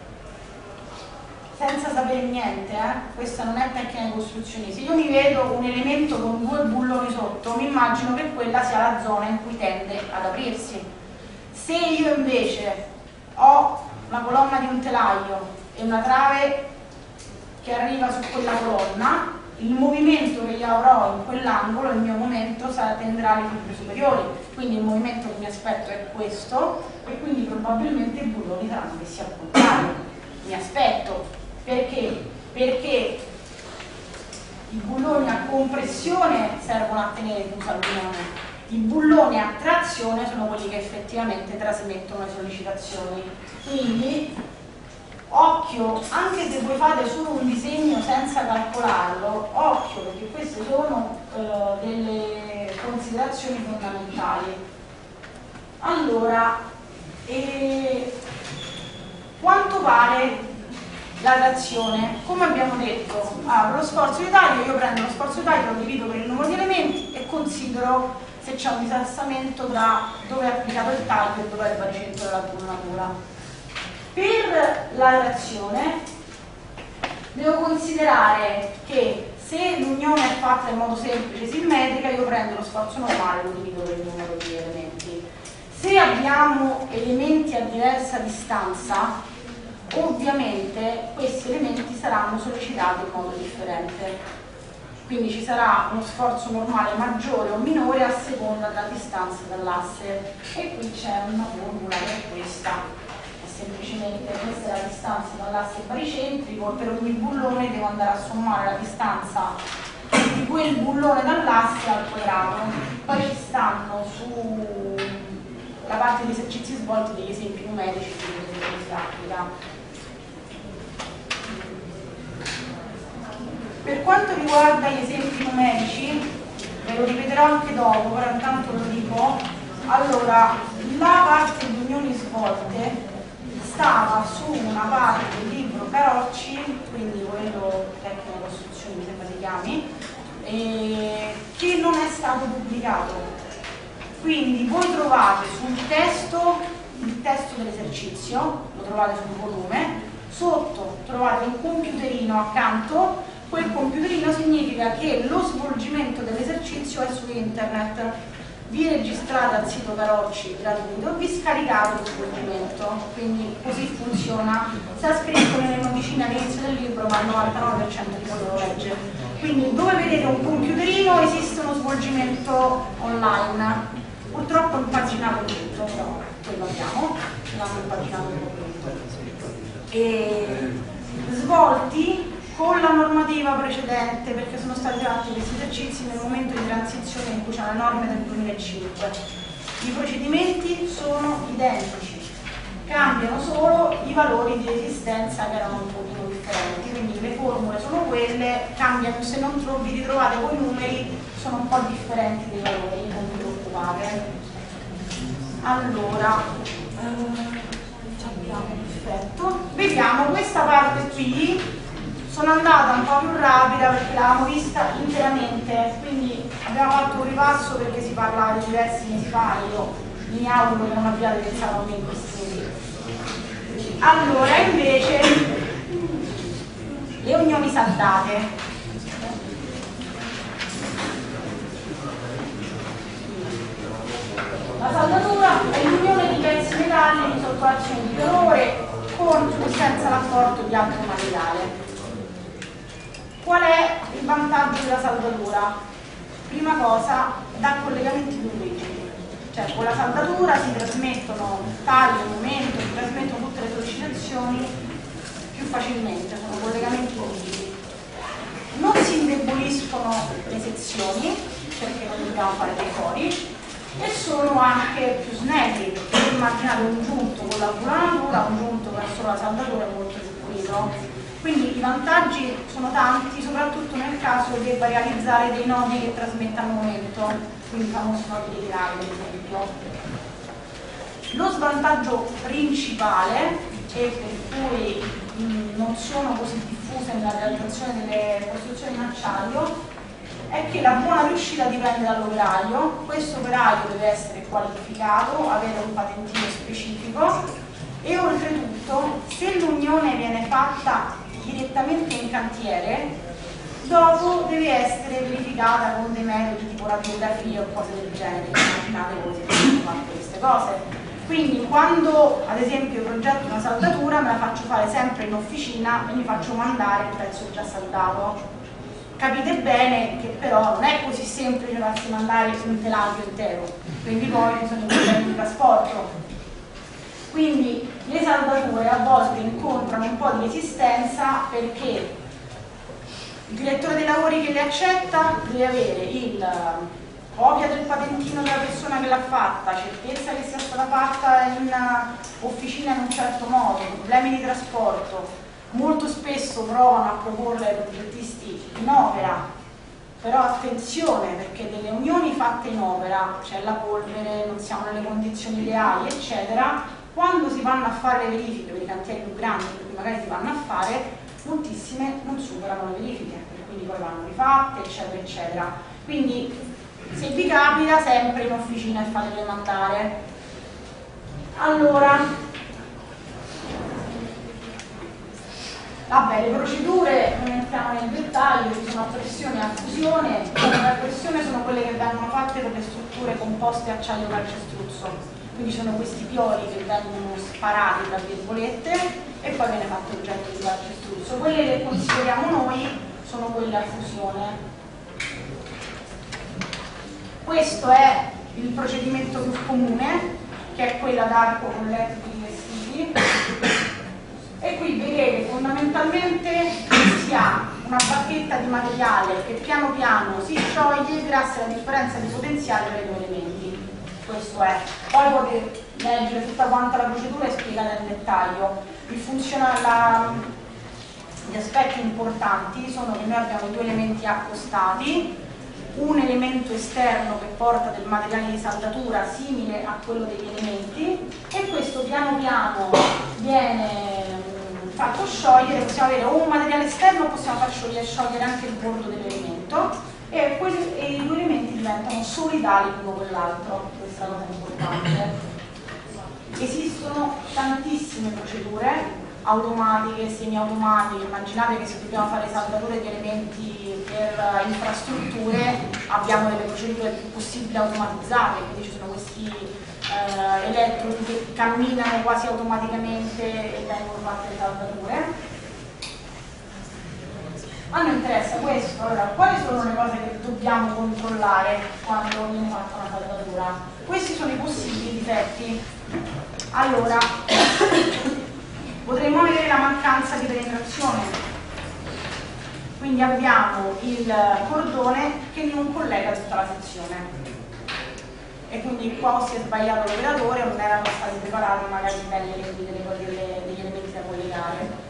senza sapere niente, eh? questa non è tecnica di costruzione. Se io mi vedo un elemento con due bulloni sotto, mi immagino che quella sia la zona in cui tende ad aprirsi. Se io invece ho una colonna di un telaio e una trave che arriva su quella colonna, il movimento che io avrò in quell'angolo, il mio momento sarà, tenderà alle fibre superiori, quindi il movimento che mi aspetto è questo e quindi probabilmente i bulloni saranno messi al contrario. Mi aspetto perché? Perché i bulloni a compressione servono a tenere chiusa l'unione, i bulloni a trazione sono quelli che effettivamente trasmettono le sollecitazioni. Quindi occhio, anche se voi fate solo un disegno senza calcolarlo, occhio perché queste sono eh, delle considerazioni fondamentali. Allora, eh, quanto vale la reazione? Come abbiamo detto, ah, lo sforzo di taglio, io prendo lo sforzo di taglio, lo divido per il numero di elementi e considero se c'è un disassamento tra dove è applicato il taglio e dove è il baricentro della natura. Per la reazione devo considerare che Se l'unione è fatta in modo semplice simmetrica, io prendo lo sforzo normale e lo divido per il numero di elementi. Se abbiamo elementi a diversa distanza, ovviamente questi elementi saranno sollecitati in modo differente. Quindi ci sarà uno sforzo normale maggiore o minore a seconda della distanza dall'asse. E qui c'è una formula è questa semplicemente questa è la distanza dall'asse baricentrico e per ogni bullone devo andare a sommare la distanza di quel bullone dall'asse al quadrato. Poi ci stanno sulla parte degli esercizi svolti degli esempi numerici che si per quanto riguarda gli esempi numerici ve lo ripeterò anche dopo però intanto lo dico. Allora la parte di unioni svolte stava su una parte del libro Carocci, quindi quello tecnico costruzione mi sembra si chiami, eh, che non è stato pubblicato. Quindi voi trovate sul testo il testo dell'esercizio, lo trovate sul volume, sotto trovate un computerino accanto, quel computerino significa che lo svolgimento dell'esercizio è su internet vi registrate al sito Carocci gratuito, vi scaricate lo svolgimento, quindi così funziona. Sta scritto nelle noticine all'inizio del libro, ma il 99% di voi lo legge. Quindi dove vedete un computerino esiste uno svolgimento online. Purtroppo impaginato tutto, però quello abbiamo, l'hanno impaginato tutto. E svolti con la normativa precedente perché sono stati fatti questi esercizi nel momento di transizione in cui c'è la norma del 2005. I procedimenti sono identici, cambiano solo i valori di resistenza che erano un pochino differenti, quindi le formule sono quelle, cambiano, se non vi ritrovate con i numeri sono un po' differenti dei valori, non vi preoccupate. Allora, eh, perfetto, vediamo questa parte qui sono andata un po' più rapida perché l'avevamo vista interamente, quindi abbiamo fatto un ripasso perché si parla di diversi mesi fa, io mi auguro che non abbiate pensato a me in questi Allora, invece, le unioni saltate. La saldatura è l'unione di pezzi metallici sotto azione di calore con o senza l'apporto di altro materiale. Qual è il vantaggio della saldatura? Prima cosa, dà collegamenti più rigidi, cioè con la saldatura si trasmettono taglio, momento, si trasmettono tutte le sollecitazioni più facilmente, sono collegamenti rigidi. Non si indeboliscono le sezioni, perché non dobbiamo fare dei fori, e sono anche più snelli, perché immaginate un giunto con la bulanatura, un giunto solo la saldatura è molto più pulito quindi i vantaggi sono tanti, soprattutto nel caso debba realizzare dei nodi che trasmettano momento, quindi i famosi nodi di grado, ad esempio. Lo svantaggio principale, e per cui mh, non sono così diffuse nella realizzazione delle costruzioni in acciaio, è che la buona riuscita dipende dall'operaio, questo operaio deve essere qualificato, avere un patentino specifico e oltretutto se l'unione viene fatta direttamente in cantiere, dopo deve essere verificata con dei metodi tipo radiografia o cose del genere, immaginate voi se fate queste cose. Quindi quando ad esempio progetto una saldatura me la faccio fare sempre in officina e mi faccio mandare il pezzo già saldato. Capite bene che però non è così semplice farsi mandare un telaio intero, quindi poi bisogna problemi di trasporto quindi le saldature a volte incontrano un po' di resistenza perché il direttore dei lavori che le accetta deve avere il copia del patentino della persona che l'ha fatta, certezza che sia stata fatta in officina in un certo modo, problemi di trasporto. Molto spesso provano a proporre ai progettisti in opera, però attenzione perché delle unioni fatte in opera, c'è la polvere, non siamo nelle condizioni ideali, eccetera, quando si vanno a fare le verifiche per i cantieri più grandi, per cui magari si vanno a fare, moltissime non superano le verifiche, per cui poi vanno rifatte, eccetera, eccetera. Quindi se vi capita sempre in officina e fatele mandare. Allora, vabbè, le procedure non entriamo nel dettaglio, ci sono a pressione e a fusione, a pressione sono quelle che vengono fatte per le strutture composte acciaio calcestruzzo quindi sono questi pioli che vengono sparati tra virgolette e poi viene fatto oggetto di calcestruzzo. Quelle che consideriamo noi sono quelle a fusione. Questo è il procedimento più comune, che è quella d'arco con elettrico di vestiti. E qui vedete fondamentalmente si ha una bacchetta di materiale che piano piano si scioglie grazie alla differenza di potenziale tra i due elementi. Questo è. Poi potete leggere tutta quanta la procedura e spiegata nel dettaglio. La, gli aspetti importanti sono che noi abbiamo due elementi accostati, un elemento esterno che porta del materiale di saldatura simile a quello degli elementi e questo piano piano viene fatto sciogliere, possiamo avere o un materiale esterno o possiamo far sciogliere, sciogliere anche il bordo dell'elemento e, e, i due elementi diventano solidali l'uno con l'altro, la cosa importante. Esistono tantissime procedure automatiche, semiautomatiche, immaginate che se dobbiamo fare saldature di elementi per infrastrutture abbiamo delle procedure possibili automatizzate, quindi ci sono questi eh, elettrodi che camminano quasi automaticamente e vengono fatte le saldature. A noi interessa questo, allora quali sono le cose che dobbiamo controllare quando viene fatta una saldatura? Questi sono i possibili difetti. Allora, potremmo avere la mancanza di penetrazione, quindi abbiamo il cordone che non collega tutta la sezione e quindi qua si è sbagliato l'operatore o non erano stati preparati magari gli elenchi degli elementi da collegare.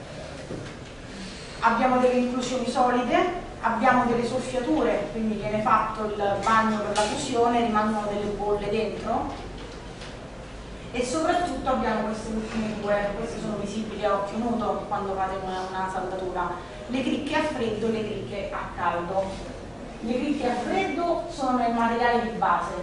Abbiamo delle inclusioni solide, abbiamo delle soffiature, quindi viene fatto il bagno per la fusione, rimangono delle bolle dentro. E soprattutto abbiamo queste ultime due, queste sono visibili a occhio nudo quando fate una, una saldatura, le cricche a freddo e le cricche a caldo. Le cricche a freddo sono nel materiale di base,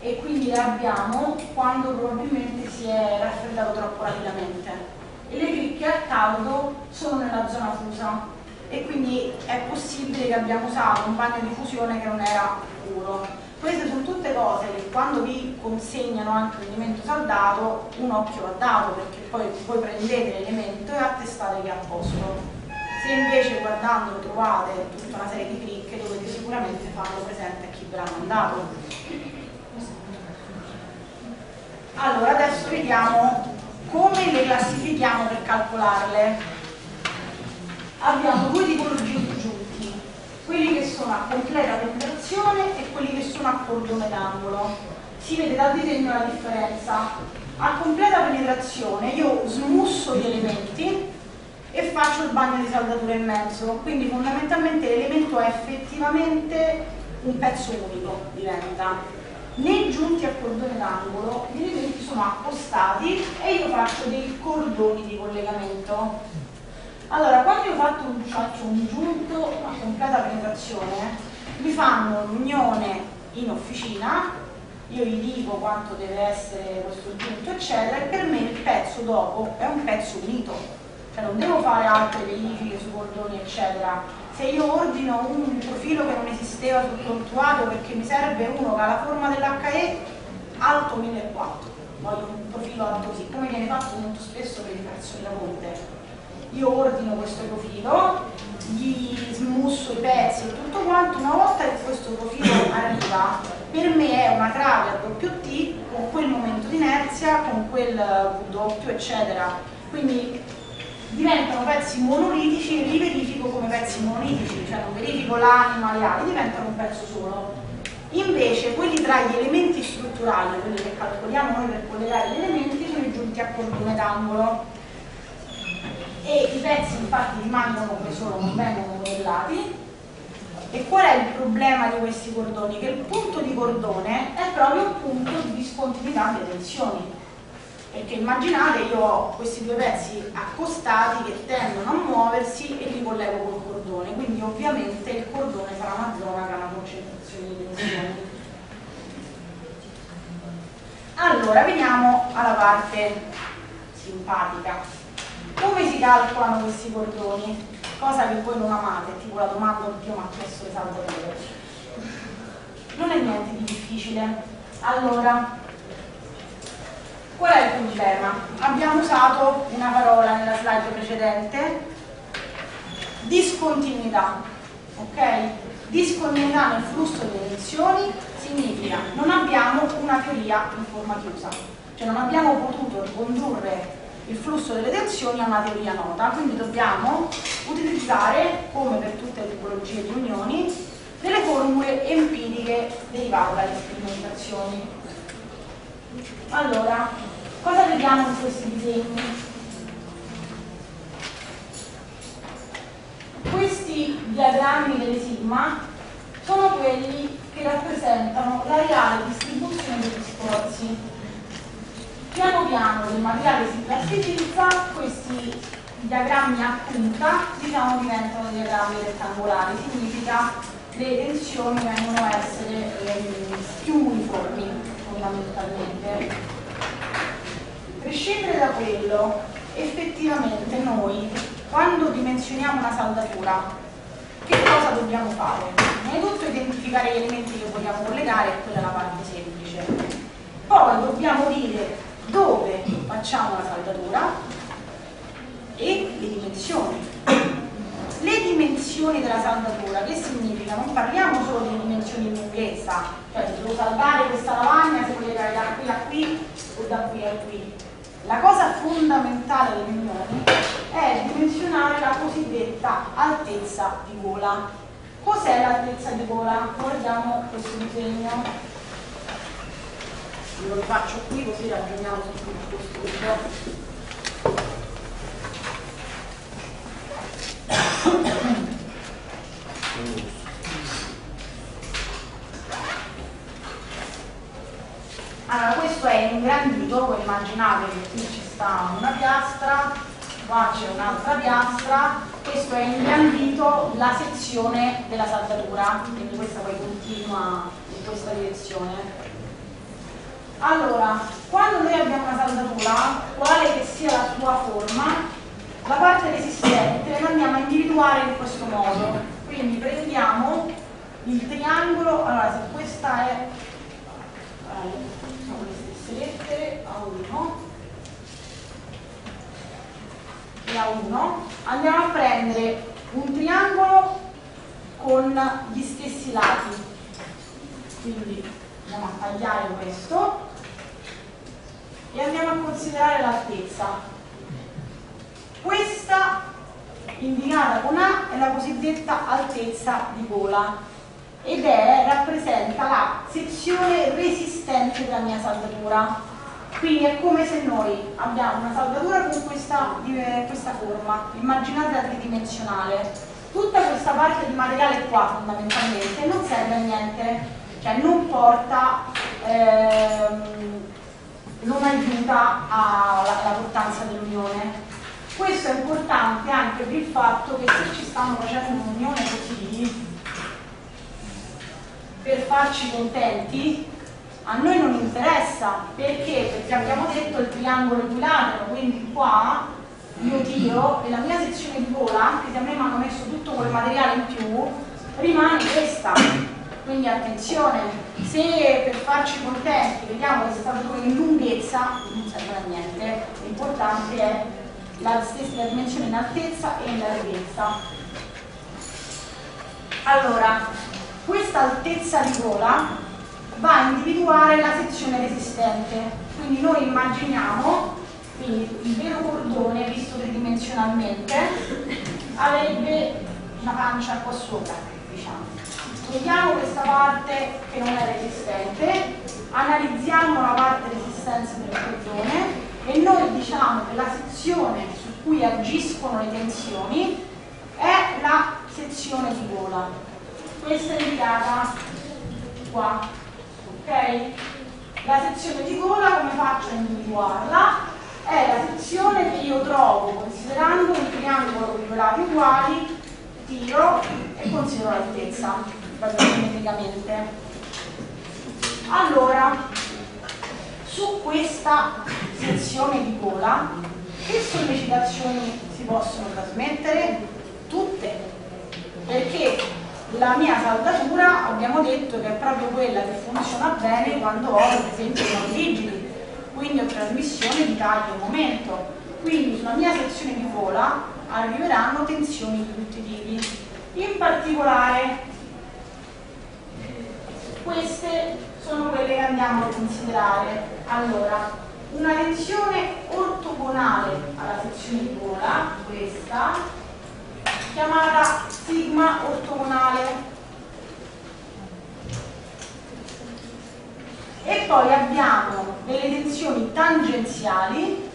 e quindi le abbiamo quando probabilmente si è raffreddato troppo rapidamente e le cricche a caldo sono nella zona fusa e quindi è possibile che abbiamo usato un bagno di fusione che non era puro. Queste sono tutte cose che quando vi consegnano anche l'elemento saldato un occhio va dato perché poi voi prendete l'elemento e attestate che è a posto. Se invece guardandolo trovate tutta una serie di cricche dovete sicuramente farlo presente a chi ve l'ha mandato. Allora, adesso vediamo come le classifichiamo per calcolarle. Abbiamo due tipologie di giunti, quelli che sono a completa penetrazione e quelli che sono a cordone d'angolo. Si vede dal disegno la differenza. A completa penetrazione io smusso gli elementi e faccio il bagno di saldatura in mezzo, quindi fondamentalmente l'elemento è effettivamente un pezzo unico, diventa né giunti a cordone d'angolo, gli elementi sono accostati e io faccio dei cordoni di collegamento. Allora, quando io faccio un, faccio un giunto a completa penetrazione, mi fanno l'unione in officina, io gli dico quanto deve essere questo giunto, eccetera, e per me il pezzo dopo è un pezzo unito cioè non devo fare altre verifiche su cordoni eccetera se io ordino un profilo che non esisteva sul prontuario perché mi serve uno che ha la forma dell'HE alto 1004 voglio un profilo alto così come viene fatto molto spesso per i persone da ponte io ordino questo profilo gli smusso i pezzi e tutto quanto. Una volta che questo profilo arriva per me è una trave a doppio T con quel momento di inerzia con quel W eccetera. Quindi diventano pezzi monolitici e li verifico come pezzi monolitici, cioè non verifico l'anima, le ali, diventano un pezzo solo. Invece quelli tra gli elementi strutturali, quelli che calcoliamo noi per collegare gli elementi, sono giunti a cordone d'angolo e i pezzi infatti rimangono come sono, non vengono modellati. E qual è il problema di questi cordoni? Che il punto di cordone è proprio un punto di discontinuità delle tensioni perché immaginate io ho questi due pezzi accostati che tendono a muoversi e li collego col cordone quindi ovviamente il cordone sarà una zona che ha una concentrazione di tensioni allora veniamo alla parte simpatica come si calcolano questi cordoni? cosa che voi non amate tipo la domanda che Dio mi ha chiesto le saldature non è niente di difficile. Allora, qual è il problema? Abbiamo usato una parola nella slide precedente, discontinuità, ok? Discontinuità nel flusso delle elezioni significa non abbiamo una teoria in forma chiusa, cioè non abbiamo potuto ricondurre il flusso delle tensioni a una teoria nota, quindi dobbiamo utilizzare, come per tutte le tipologie di unioni, delle formule empiriche derivate dalle sperimentazioni. Allora, cosa vediamo in questi disegni? Questi diagrammi delle sigma sono quelli che rappresentano la reale distribuzione degli sforzi Piano piano il materiale si plasticizza, questi diagrammi a punta diciamo, diventano diagrammi rettangolari, significa le tensioni vengono a essere eh, più uniformi fondamentalmente. Prescindere da quello, effettivamente noi quando dimensioniamo una saldatura che cosa dobbiamo fare? Innanzitutto identificare gli elementi che vogliamo collegare e quella è la parte semplice. Poi dobbiamo dire dove facciamo la saldatura e le dimensioni. Le dimensioni della saldatura, che significa? Non parliamo solo di dimensioni di lunghezza, cioè se devo saldare questa lavagna, se voglio da qui a qui o da qui a qui. La cosa fondamentale delle unioni è dimensionare la cosiddetta altezza di gola. Cos'è l'altezza di gola? Guardiamo questo disegno lo rifaccio qui così ragioniamo su questo punto. Allora, questo è ingrandito, voi immaginate che qui ci sta una piastra, qua c'è un'altra piastra, questo è ingrandito la sezione della saldatura, quindi questa poi continua in questa direzione. Allora, quando noi abbiamo una saldatura, quale che sia la sua forma, la parte resistente la andiamo a individuare in questo modo. Quindi prendiamo il triangolo, allora se questa è, eh, sono le stesse lettere, A1 e A1, andiamo a prendere un triangolo con gli stessi lati. Quindi andiamo a tagliare questo e andiamo a considerare l'altezza. Questa indicata con A è la cosiddetta altezza di gola ed è, rappresenta la sezione resistente della mia saldatura. Quindi è come se noi abbiamo una saldatura con questa, questa forma, immaginate la tridimensionale. Tutta questa parte di materiale qua fondamentalmente non serve a niente, cioè non porta ehm, non aiuta alla portanza dell'unione. Questo è importante anche per il fatto che se ci stanno facendo un'unione così, per farci contenti, a noi non interessa, perché? Perché abbiamo detto il triangolo equilatero, quindi qua io tiro e la mia sezione di gola, anche se a me mi hanno messo tutto quel materiale in più, rimane questa quindi attenzione, se per farci contenti vediamo che si sta in lunghezza, non serve a niente, l'importante è la stessa dimensione in altezza e in larghezza. Allora, questa altezza di gola va a individuare la sezione resistente, quindi noi immaginiamo quindi il vero cordone visto tridimensionalmente avrebbe una pancia qua sopra, diciamo Vediamo questa parte che non è resistente, analizziamo la parte resistenza del cordone e noi diciamo che la sezione su cui agiscono le tensioni è la sezione di gola. Questa è indicata qua, ok? La sezione di gola come faccio a individuarla? È la sezione che io trovo considerando un triangolo con i lati uguali, tiro e considero l'altezza geometricamente. Allora, su questa sezione di gola, che sollecitazioni si possono trasmettere? Tutte, perché la mia saldatura abbiamo detto che è proprio quella che funziona bene quando ho per esempio i rigidi, quindi ho trasmissione di taglio momento. Quindi sulla mia sezione di gola arriveranno tensioni di tutti i tipi. In particolare queste sono quelle che andiamo a considerare. Allora, una tensione ortogonale alla sezione di gola, questa, chiamata sigma ortogonale. E poi abbiamo delle tensioni tangenziali,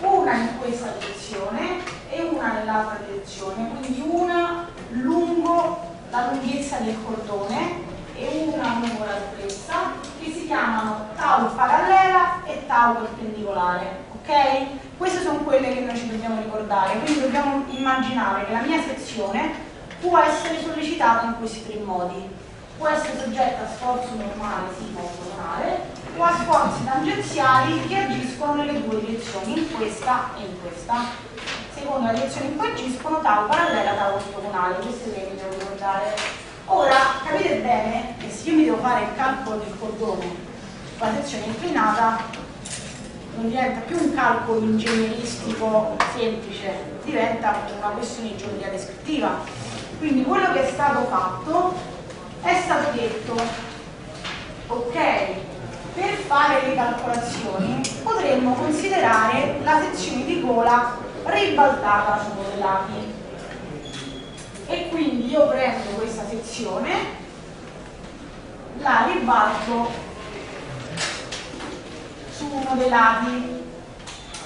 una in questa direzione e una nell'altra direzione, quindi una lungo la lunghezza del cordone e una lungo l'altezza che si chiamano tau parallela e tau perpendicolare ok? Queste sono quelle che noi ci dobbiamo ricordare quindi dobbiamo immaginare che la mia sezione può essere sollecitata in questi tre modi. Può essere soggetta a sforzo normale ortogonale o a sforzi tangenziali che agiscono nelle due direzioni in questa e in questa. Secondo la direzione in cui agiscono tau parallela tau ortogonale queste le che devo ricordare. Ora, capite bene che se io mi devo fare il calcolo del cordone la sezione inclinata, non diventa più un calcolo ingegneristico semplice, diventa una questione di geometria descrittiva. Quindi quello che è stato fatto è stato detto, ok, per fare le calcolazioni potremmo considerare la sezione di gola ribaltata su due lati e quindi io prendo questa sezione, la ribalto su uno dei lati.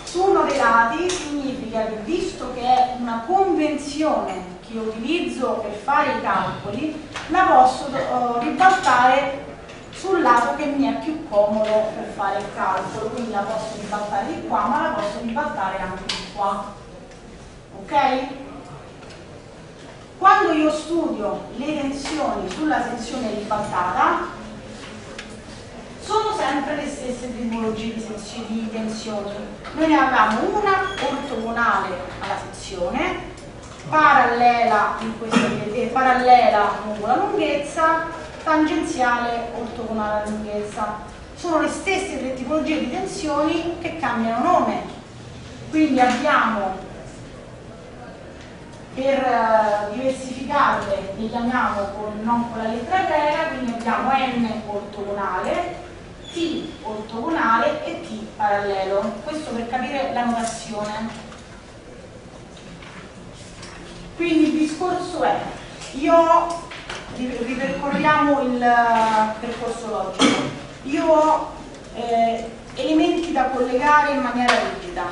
Su uno dei lati significa che visto che è una convenzione che utilizzo per fare i calcoli, la posso uh, ribaltare sul lato che mi è più comodo per fare il calcolo, quindi la posso ribaltare di qua, ma la posso ribaltare anche di qua. Ok? Quando io studio le tensioni sulla sezione ribaltata, sono sempre le stesse tipologie di tensioni. Noi ne abbiamo una ortogonale alla sezione, parallela, in questa, eh, parallela lungo la lunghezza, tangenziale ortogonale alla lunghezza. Sono le stesse tre tipologie di tensioni che cambiano nome. Quindi abbiamo per uh, diversificarle le chiamiamo con, non con la lettera greca, quindi abbiamo n ortogonale, t ortogonale e t parallelo. Questo per capire la notazione. Quindi il discorso è, io ripercorriamo il uh, percorso logico, io ho eh, elementi da collegare in maniera rigida,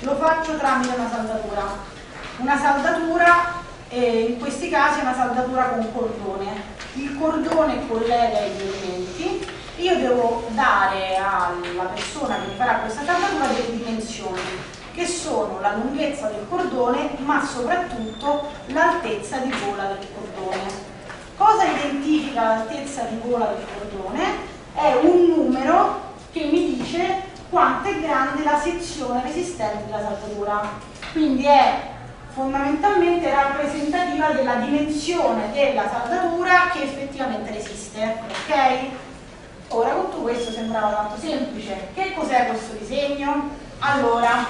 lo faccio tramite una saldatura una saldatura, eh, in questi casi è una saldatura con cordone. Il cordone collega i due elementi, io devo dare alla persona che mi farà questa saldatura delle dimensioni, che sono la lunghezza del cordone, ma soprattutto l'altezza di gola del cordone. Cosa identifica l'altezza di gola del cordone? È un numero che mi dice quanto è grande la sezione resistente della saldatura. Quindi è fondamentalmente rappresentativa della dimensione della saldatura che effettivamente resiste, ok? Ora tutto questo sembrava tanto semplice. Che cos'è questo disegno? Allora,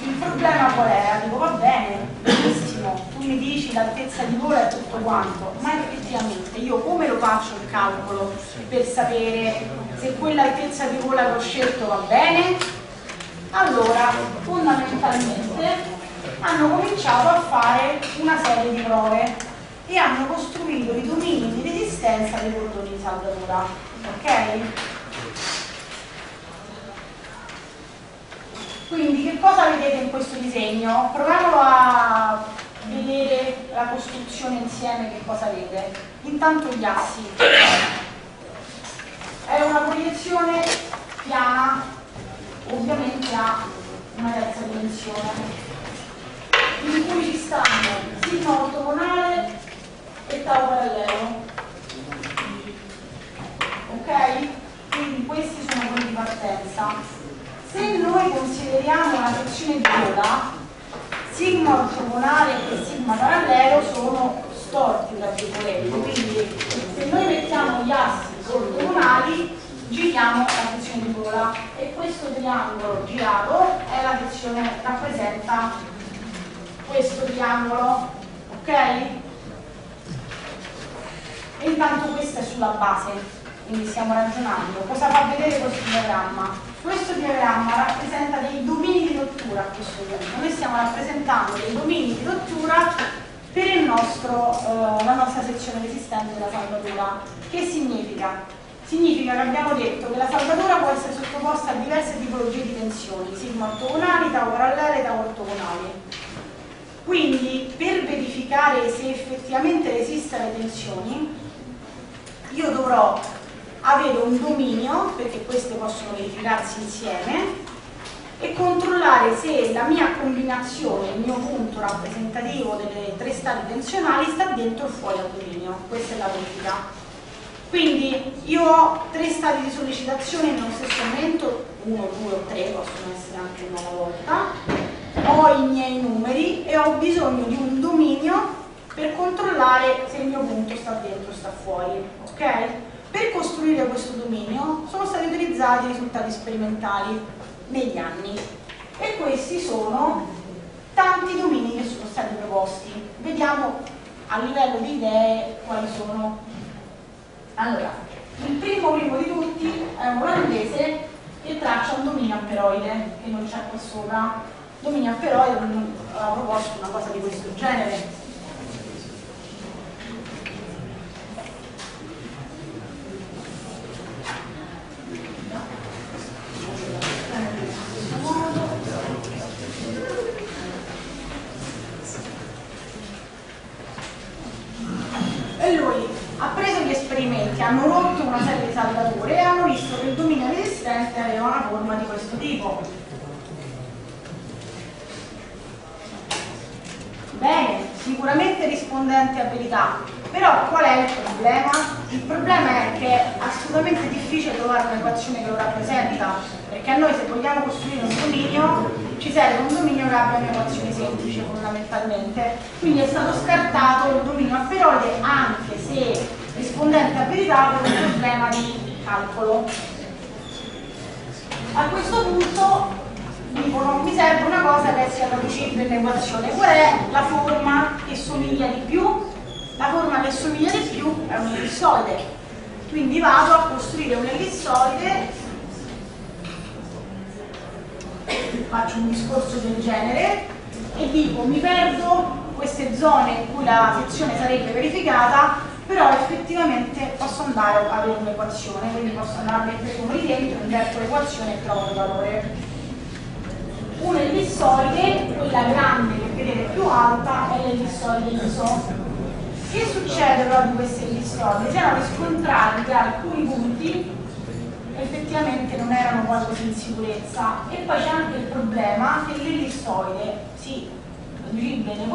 il problema qual era? Dico va bene, benissimo, tu mi dici l'altezza di gola e tutto quanto, ma effettivamente io come lo faccio il calcolo per sapere se quell'altezza di gola che ho scelto va bene allora fondamentalmente hanno cominciato a fare una serie di prove e hanno costruito i domini di resistenza dei cordoni di saldatura ok? quindi che cosa vedete in questo disegno? proviamo a vedere la costruzione insieme che cosa vede intanto gli assi è una proiezione piana ovviamente ha una terza dimensione in cui ci stanno sigma ortogonale e tau parallelo ok? quindi questi sono quelli di partenza. Se noi consideriamo la sezione di coda sigma ortogonale e sigma parallelo sono storti tra virgolette, quindi se noi mettiamo gli assi ortogonali giriamo la sezione di gola e questo triangolo girato è la sezione rappresenta questo triangolo, ok? E intanto questa è sulla base, quindi stiamo ragionando. Cosa fa vedere questo diagramma? Questo diagramma rappresenta dei domini di rottura a questo punto. Noi stiamo rappresentando dei domini di rottura per nostro, eh, la nostra sezione resistente della saldatura. Che significa? Significa che abbiamo detto che la saldatura può essere sottoposta a diverse tipologie di tensioni, sigma ortogonali, tau parallele tau ortogonali. Quindi per verificare se effettivamente resistono le tensioni, io dovrò avere un dominio, perché queste possono verificarsi insieme, e controllare se la mia combinazione, il mio punto rappresentativo delle tre stati tensionali sta dentro o fuori dal dominio. Questa è la verifica. Quindi io ho tre stati di sollecitazione nello stesso momento, uno, due o tre, possono essere anche una volta, ho i miei numeri e ho bisogno di un dominio per controllare se il mio punto sta dentro o sta fuori. Ok? Per costruire questo dominio sono stati utilizzati risultati sperimentali negli anni e questi sono tanti domini che sono stati proposti. Vediamo a livello di idee quali sono. Allora, il primo primo di tutti è un olandese che traccia un dominio amperoide, che non c'è qua sopra. Dominio amperoide ha proposto una cosa di questo genere hanno rotto una serie di saldature e hanno visto che il dominio resistente aveva una forma di questo tipo. Bene, sicuramente rispondente a verità, però qual è il problema? Il problema è che è assolutamente difficile trovare un'equazione che lo rappresenta, perché a noi se vogliamo costruire un dominio ci serve un dominio che abbia un'equazione semplice fondamentalmente, quindi è stato scartato il dominio a peroide anche se rispondente a verità per un problema di calcolo. A questo punto dicono mi serve una cosa che sia traducibile in equazione. Qual è la forma che somiglia di più? La forma che somiglia di più è un'ellissoide. Quindi vado a costruire un'ellissoide, faccio un discorso del genere e dico mi perdo queste zone in cui la sezione sarebbe verificata però effettivamente posso andare a avere un'equazione, quindi posso andare a mettere come lì dentro, inverto l'equazione e trovo il valore. Una ellissoide, quella grande che vedete più alta, è l'ellissoide ISO. Che succede però di queste ellissoidi? Si erano riscontrati che alcuni punti effettivamente non erano così in sicurezza e poi c'è anche il problema che l'ellissoide si riduce in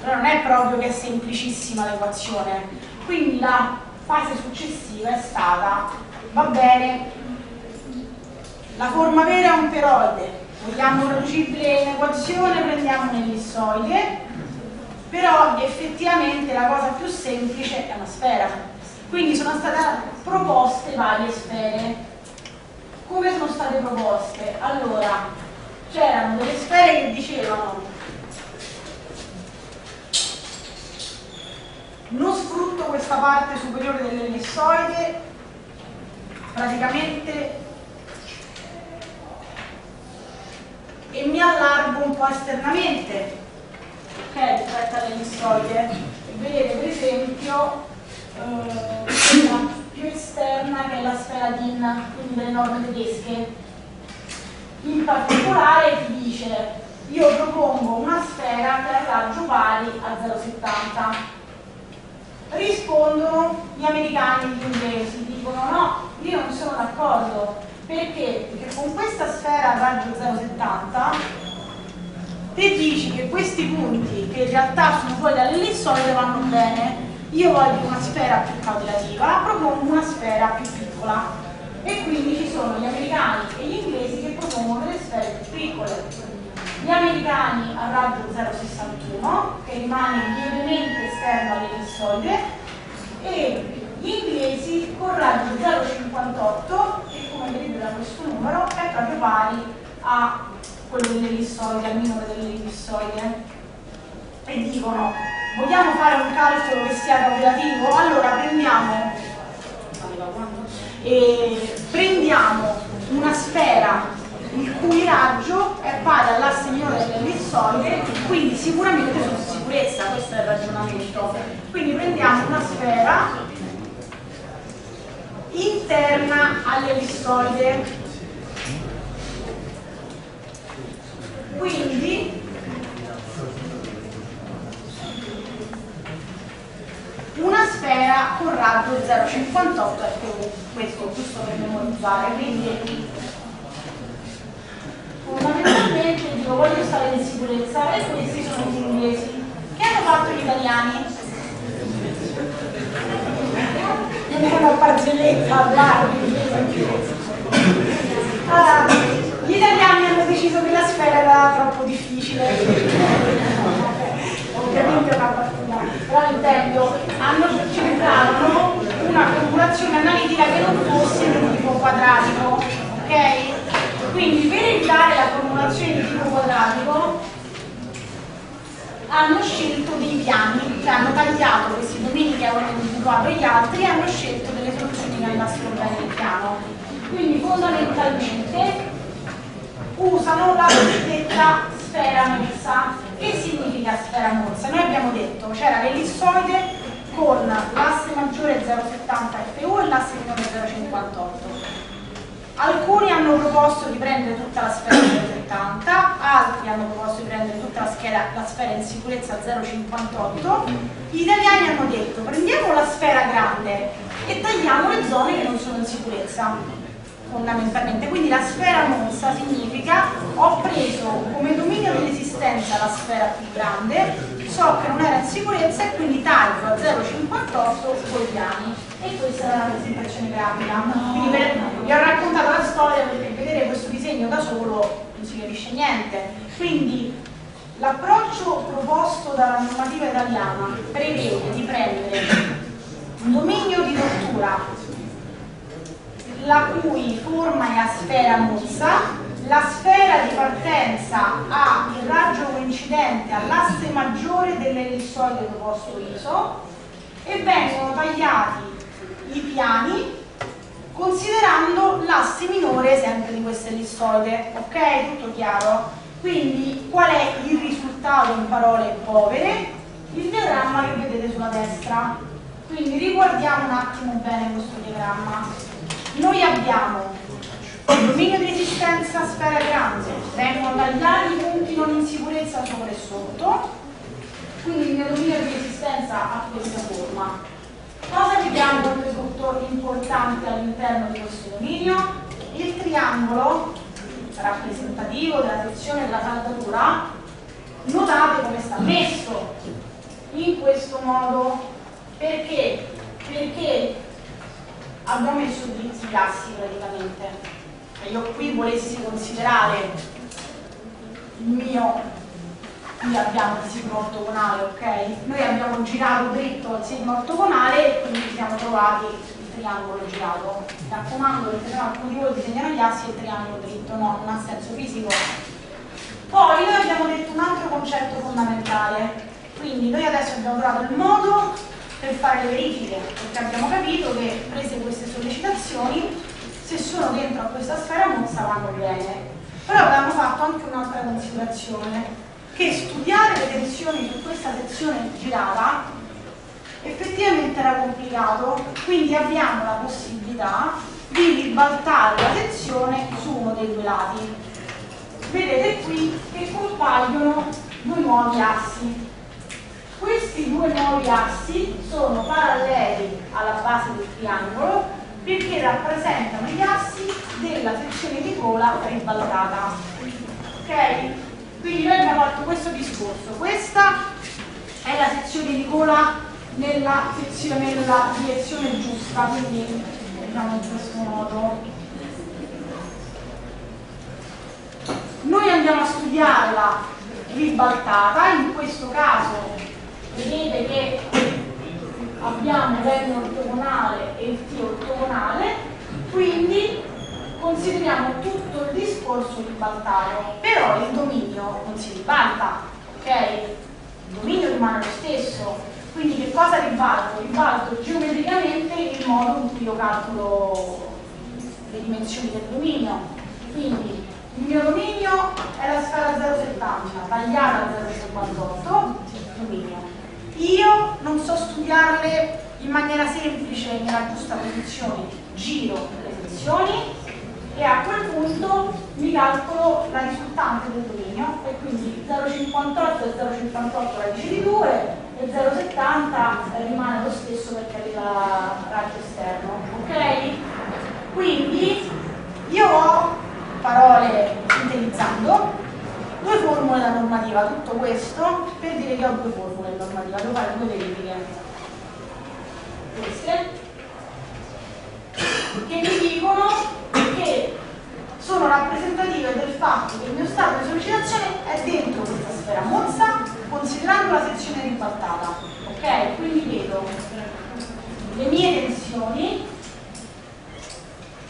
però non è proprio che è semplicissima l'equazione quindi la fase successiva è stata va bene la forma vera è un peroide vogliamo riducibile in equazione? Prendiamo un'ellissoide però effettivamente la cosa più semplice è una sfera. Quindi sono state proposte varie sfere. Come sono state proposte? allora c'erano delle sfere che dicevano non sfrutto questa parte superiore dell'ellissoide praticamente e mi allargo un po' esternamente. Ok rispetto all'ellissoide vedete per esempio eh, la più esterna che è la sfera DIN quindi delle norme tedesche. In particolare ti dice io propongo una sfera che ha raggio pari a 0,70 rispondono gli americani e gli inglesi, dicono no, io non sono d'accordo, perché? Perché con questa sfera a raggio 0,70 te dici che questi punti che in realtà sono fuori dall'ellissole vanno bene, io voglio una sfera più cautelativa, propongo una sfera più piccola e quindi ci sono gli americani e gli inglesi che propongono delle sfere più piccole. Gli americani a raggio 0,61 che rimane lievemente esterno all'ellissoide e gli inglesi con raggio 0,58 che come vedete da questo numero è proprio pari a quello dell'ellissoide, al minore dell'ellissoide e dicono vogliamo fare un calcolo che sia correlativo? Allora prendiamo, e prendiamo una sfera il cui raggio è pari all'asse minore dell'ellissoide, quindi sicuramente sono sicurezza, questo è il ragionamento. Quindi prendiamo una sfera interna all'ellissoide. Quindi una sfera con raggio 0,58 FU, questo giusto per memorizzare, quindi fondamentalmente dico voglio stare in sicurezza e questi sono gli inglesi. Che hanno fatto gli italiani? Nemmeno a barzelletta, a Barbie. Allora, gli italiani hanno deciso che la sfera era troppo difficile. Ovviamente una battuta, però intendo, hanno centrato una formulazione analitica che non fosse di tipo quadratico, ok? Quindi per evitare la formulazione di tipo quadratico hanno scelto dei piani, cioè hanno tagliato questi domini che avevano individuato gli altri e hanno scelto delle soluzioni che andassero bene il piano. Quindi fondamentalmente usano la cosiddetta sfera morsa. Che significa sfera morsa? Noi abbiamo detto c'era l'ellissoide con l'asse maggiore 0,70 FU e l'asse minore 0,58 Alcuni hanno proposto di prendere tutta la sfera 0,70, altri hanno proposto di prendere tutta la, schera, la sfera in sicurezza 0,58. Gli italiani hanno detto prendiamo la sfera grande e tagliamo le zone che non sono in sicurezza, fondamentalmente. Quindi la sfera mossa significa ho preso come dominio dell'esistenza la sfera più grande, so che non era in sicurezza e quindi taglio a 0,58 con i piani e questa è la rappresentazione grafica. Quindi per, vi ho raccontato la storia perché vedere questo disegno da solo non si capisce niente. Quindi l'approccio proposto dalla normativa italiana prevede di prendere un dominio di rottura la cui forma è a sfera mossa, la sfera di partenza ha il raggio coincidente all'asse maggiore dell'ellissoide proposto ISO e vengono tagliati i piani considerando l'asse minore sempre di questa ellissoide, ok? Tutto chiaro? Quindi qual è il risultato in parole povere? Il diagramma che vedete sulla destra. Quindi riguardiamo un attimo bene questo diagramma. Noi abbiamo il dominio di resistenza sfera grande, vengono tagliati i punti non in sicurezza sopra e sotto, quindi il mio dominio di resistenza ha questa forma Cosa vediamo come tutto importante all'interno di questo dominio? Il triangolo rappresentativo della sezione della saldatura, notate come sta messo in questo modo. Perché? Perché abbiamo messo diritti assi praticamente. E io qui volessi considerare il mio qui abbiamo il segno ortogonale, ok? Noi abbiamo girato dritto al segno ortogonale e quindi ci siamo trovati il triangolo girato. Mi raccomando, perché sennò alcuni di voi disegnano gli assi e il triangolo dritto, no, non ha senso fisico. Poi noi abbiamo detto un altro concetto fondamentale, quindi noi adesso abbiamo trovato il modo per fare le verifiche, perché abbiamo capito che prese queste sollecitazioni, se sono dentro a questa sfera mozza vanno bene. Però abbiamo fatto anche un'altra considerazione, che studiare le tensioni su questa sezione girata effettivamente era complicato, quindi abbiamo la possibilità di ribaltare la tensione su uno dei due lati. Vedete qui che compaiono due nuovi assi. Questi due nuovi assi sono paralleli alla base del triangolo perché rappresentano gli assi della sezione di gola ribaltata. Ok? Quindi noi abbiamo fatto questo discorso. Questa è la sezione di gola nella, sezione, nella direzione giusta, quindi diciamo in questo modo. Noi andiamo a studiarla ribaltata, in questo caso vedete che abbiamo l'N ortogonale e il T ortogonale, quindi consideriamo tutto il discorso ribaltato, però il dominio non si ribalta, ok? Il dominio rimane lo stesso, quindi che cosa ribalto? Ribalto geometricamente il modo in cui io calcolo le dimensioni del dominio, quindi il mio dominio è la scala 0,70, tagliata a 0,58, dominio. Io non so studiarle in maniera semplice nella giusta posizione, giro le sezioni e a quel punto mi calcolo la risultante del dominio e quindi 0,58 e 0,58 radice di 2 e 0,70 rimane lo stesso perché arriva raggio esterno, ok? Quindi io ho, parole sintetizzando, due formule da normativa, tutto questo per dire che ho due formule da normativa, devo fare due verifiche. Queste che mi dicono che sono rappresentative del fatto che il mio stato di sollecitazione è dentro questa sfera mozza considerando la sezione ribaltata ok? quindi vedo le mie tensioni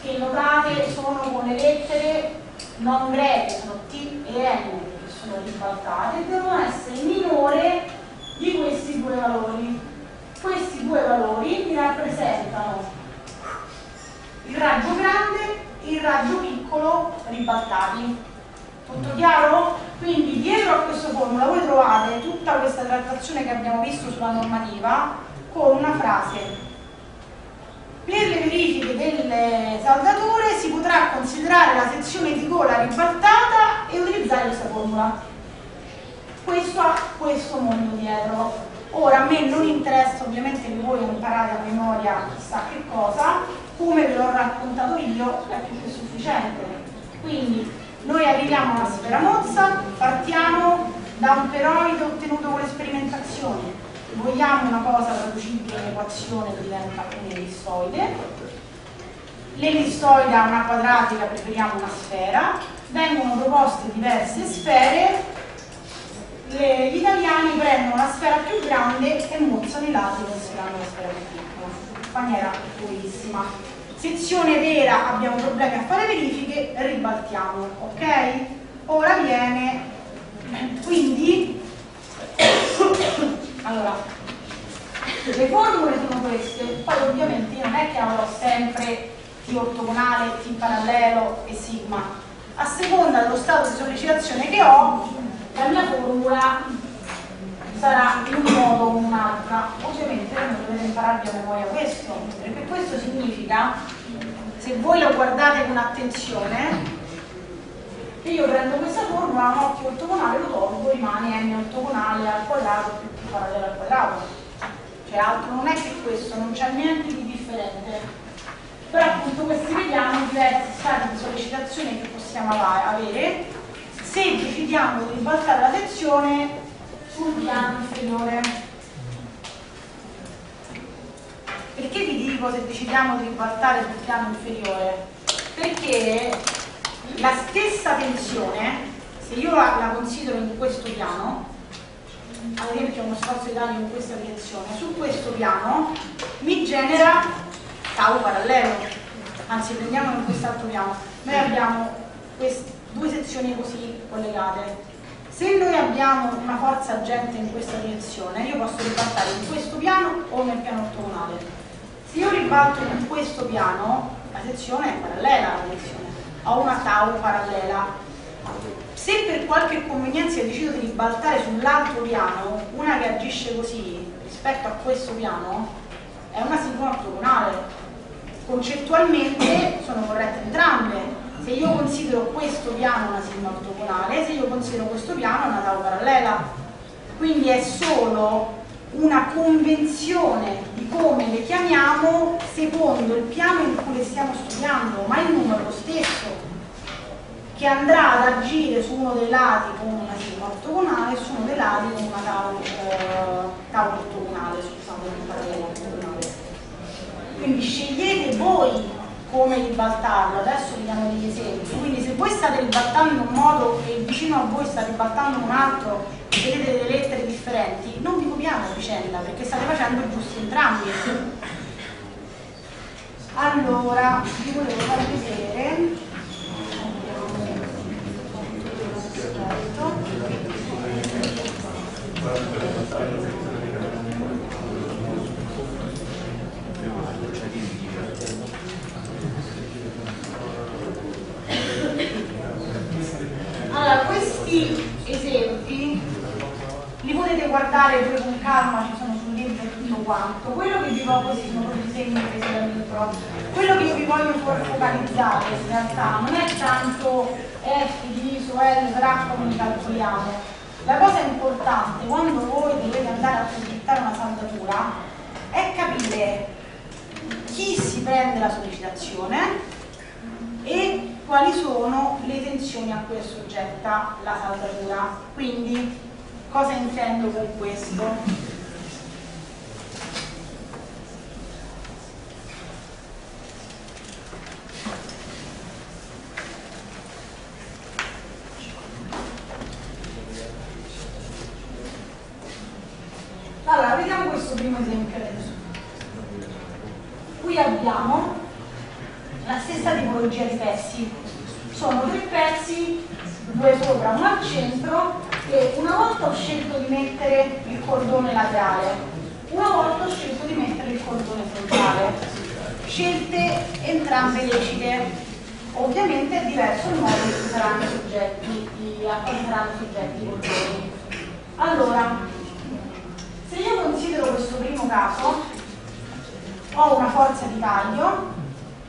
che notate sono con le lettere non greche sono T e N che sono ribaltate e devono essere minore di questi due valori questi due valori mi rappresentano il raggio grande e il raggio piccolo ribaltati. Tutto chiaro? Quindi dietro a questa formula voi trovate tutta questa trattazione che abbiamo visto sulla normativa con una frase. Per le verifiche del saldatore si potrà considerare la sezione di gola ribaltata e utilizzare questa formula. Questo ha questo mondo dietro. Ora a me non interessa ovviamente che voi imparate a memoria chissà che cosa, come ve l'ho raccontato io è più che sufficiente. Quindi noi arriviamo alla sfera mozza, partiamo da un peroide ottenuto con le sperimentazioni, vogliamo una cosa traducibile in equazione che diventa un'ellistoide, l'ellistoide ha una quadratica, preferiamo una sfera, vengono proposte diverse sfere, le, gli italiani prendono la sfera più grande e mozzano i lati considerando la sfera più piccola, in maniera purissima sezione vera abbiamo problemi a fare verifiche, ribaltiamo, ok? Ora viene, quindi, allora, le formule sono queste, poi ovviamente non è che avrò sempre T ortogonale, T parallelo e sigma, a seconda dello stato di sollecitazione che ho, la mia formula sarà in un modo o in un'altra. Ovviamente non dovete impararvi a memoria questo, perché questo significa, se voi lo guardate con attenzione, che io prendo questa formula, un occhio ortogonale lo tolgo, rimane n ortogonale al quadrato più più parallelo al quadrato. Cioè altro non è che questo, non c'è niente di differente. Però appunto questi vediamo diversi stati di sollecitazione che possiamo avere se decidiamo di ribaltare la sezione sul piano inferiore. Perché vi dico se decidiamo di ribaltare sul piano inferiore? Perché la stessa tensione, se io la, la considero in questo piano, ad esempio uno sforzo di taglio in questa direzione, su questo piano mi genera tau parallelo, anzi prendiamolo in quest'altro piano, noi abbiamo queste due sezioni così collegate, se noi abbiamo una forza agente in questa direzione, io posso ribaltare in questo piano o nel piano ortogonale. Se io ribalto in questo piano, la sezione è parallela alla direzione, ho una tau parallela. Se per qualche convenienza decido di ribaltare sull'altro piano, una che agisce così rispetto a questo piano, è una sincrona ortogonale. Concettualmente sono corrette entrambe, se io considero questo piano una sigma ortogonale, se io considero questo piano una tau parallela. Quindi è solo una convenzione di come le chiamiamo secondo il piano in cui le stiamo studiando, ma il numero è lo stesso, che andrà ad agire su uno dei lati con una sigma ortogonale e su uno dei lati con una tau, eh, tau ortogonale, scusate, parallelo ortogonale. Quindi scegliete voi come ribaltarlo, adesso vi diamo degli esempi, quindi se voi state ribaltando in un modo e vicino a voi state ribaltando un altro vedete delle lettere differenti, non vi copiate a vicenda perché state facendo giusti entrambi. Allora, vi volevo far vedere. Allora, questi esempi li potete guardare pure con calma, ci sono sul libro tutto quanto. Quello che vi voglio, questi sono disegni presi dal libro, quello che io vi voglio focalizzare in realtà non è tanto F diviso L per H come calcoliamo. La cosa importante quando voi dovete andare a progettare una saldatura è capire chi si prende la sollecitazione e quali sono le tensioni a cui è soggetta la saldatura. Quindi cosa intendo con questo? Allora, vediamo questo primo esempio adesso. Qui abbiamo la stessa tipologia di pezzi. Sono tre pezzi, due sopra, uno al centro e una volta ho scelto di mettere il cordone laterale, una volta ho scelto di mettere il cordone frontale. Scelte entrambe lecite. Ovviamente è diverso il modo in cui saranno soggetti, cui saranno soggetti i cordoni. Allora, se io considero questo primo caso, ho una forza di taglio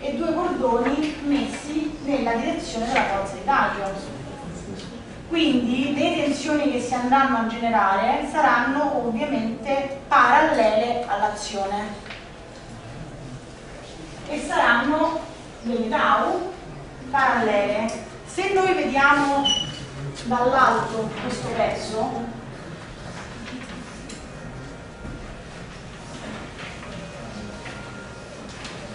e due cordoni messi nella direzione della forza di taglio. Quindi le tensioni che si andranno a generare saranno ovviamente parallele all'azione e saranno delle tau parallele. Se noi vediamo dall'alto questo pezzo,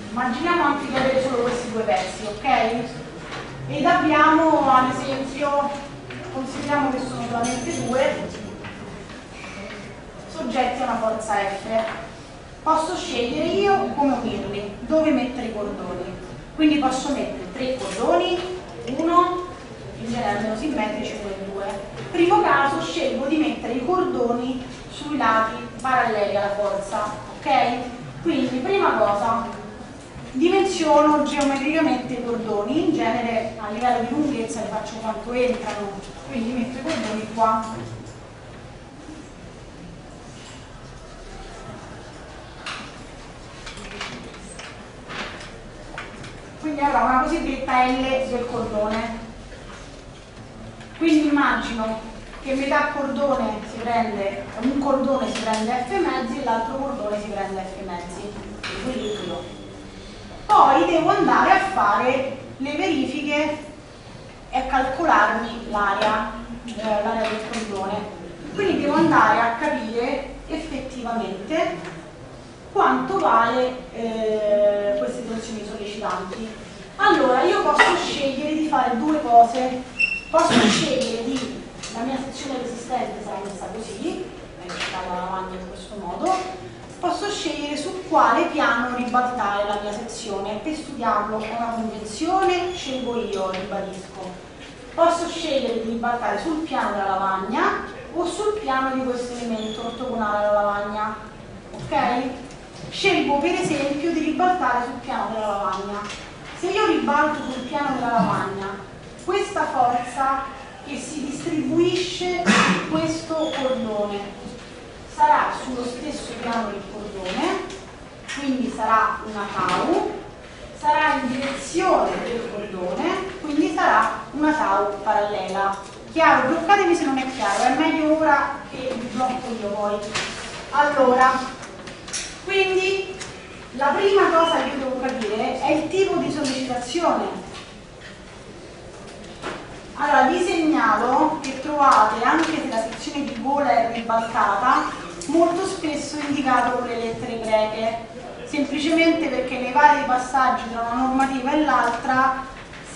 immaginiamo anche di avere solo questi due pezzi, ok? Ed abbiamo ad esempio, consideriamo che sono solamente due, soggetti a una forza F. Posso scegliere io come unirli, dove mettere i cordoni. Quindi posso mettere tre cordoni, uno, in genere almeno simmetrici, pure due. Primo caso scelgo di mettere i cordoni sui lati paralleli alla forza, ok? Quindi prima cosa dimensiono geometricamente i cordoni, in genere a livello di lunghezza le faccio quanto entrano, quindi metto i cordoni qua. Quindi avrò una cosiddetta L del cordone. Quindi immagino che metà cordone si prende, un cordone si prende F mezzi e l'altro cordone si prende F mezzi. Equilibrio poi devo andare a fare le verifiche e a calcolarmi l'area eh, del cordone quindi devo andare a capire effettivamente quanto vale eh, queste tensioni sollecitanti allora io posso scegliere di fare due cose. Posso scegliere di la mia sezione resistente sarà messa così è la lavagna in questo modo posso scegliere su quale piano ribaltare la mia sezione. Per studiarlo è una convenzione, scelgo io, ribadisco. Posso scegliere di ribaltare sul piano della lavagna o sul piano di questo elemento ortogonale alla lavagna. Ok? Scelgo per esempio di ribaltare sul piano della lavagna. Se io ribalto sul piano della lavagna, questa forza che si distribuisce su questo cordone sarà sullo stesso piano del cordone, quindi sarà una tau, sarà in direzione del cordone, quindi sarà una tau parallela. Chiaro? Bloccatemi se non è chiaro, è meglio ora che vi blocco io poi. Allora, quindi la prima cosa che devo capire è il tipo di sollecitazione. Allora, vi segnalo che trovate, anche se la sezione di gola è ribaltata, molto spesso indicato con le lettere greche semplicemente perché nei vari passaggi tra una normativa e l'altra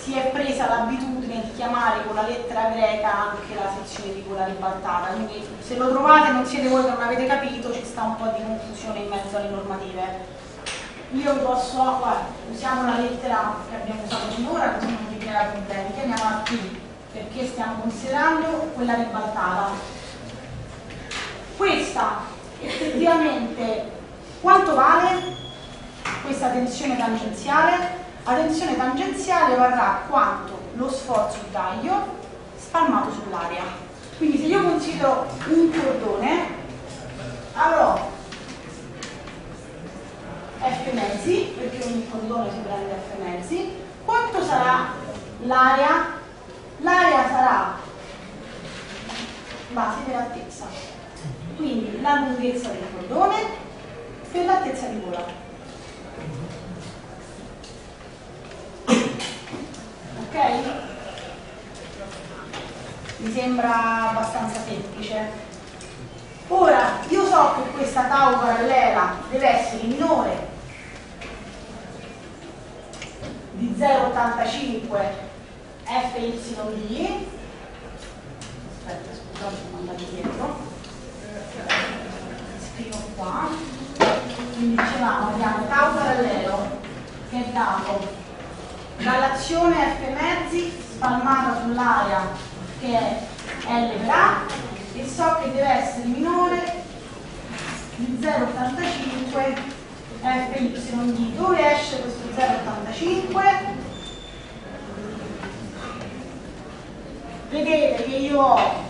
si è presa l'abitudine di chiamare con la lettera greca anche la sezione di quella ribaltata, quindi se lo trovate non siete voi che non avete capito, ci sta un po' di confusione in mezzo alle normative. Io posso, guarda, usiamo la lettera che abbiamo usato finora così non vi crea problemi, chiamiamola T perché stiamo considerando quella ribaltata. Questa effettivamente quanto vale questa tensione tangenziale? La tensione tangenziale varrà quanto lo sforzo di taglio spalmato sull'area. Quindi se io considero un cordone, avrò F mezzi, perché ogni cordone si prende F mezzi, quanto sarà l'area? L'area sarà base dell'altezza, quindi la lunghezza del cordone per l'altezza di gola. ok? Mi sembra abbastanza semplice. Ora, io so che questa tau parallela deve essere minore di 0,85 FYD aspetta scusate sono andato dietro scrivo qua quindi dicevamo abbiamo tau parallelo che è dato dall'azione F mezzi spalmata sull'area che è L per A e so che deve essere minore di 0,85 FYD. Dove esce questo 0,85? Vedete che io ho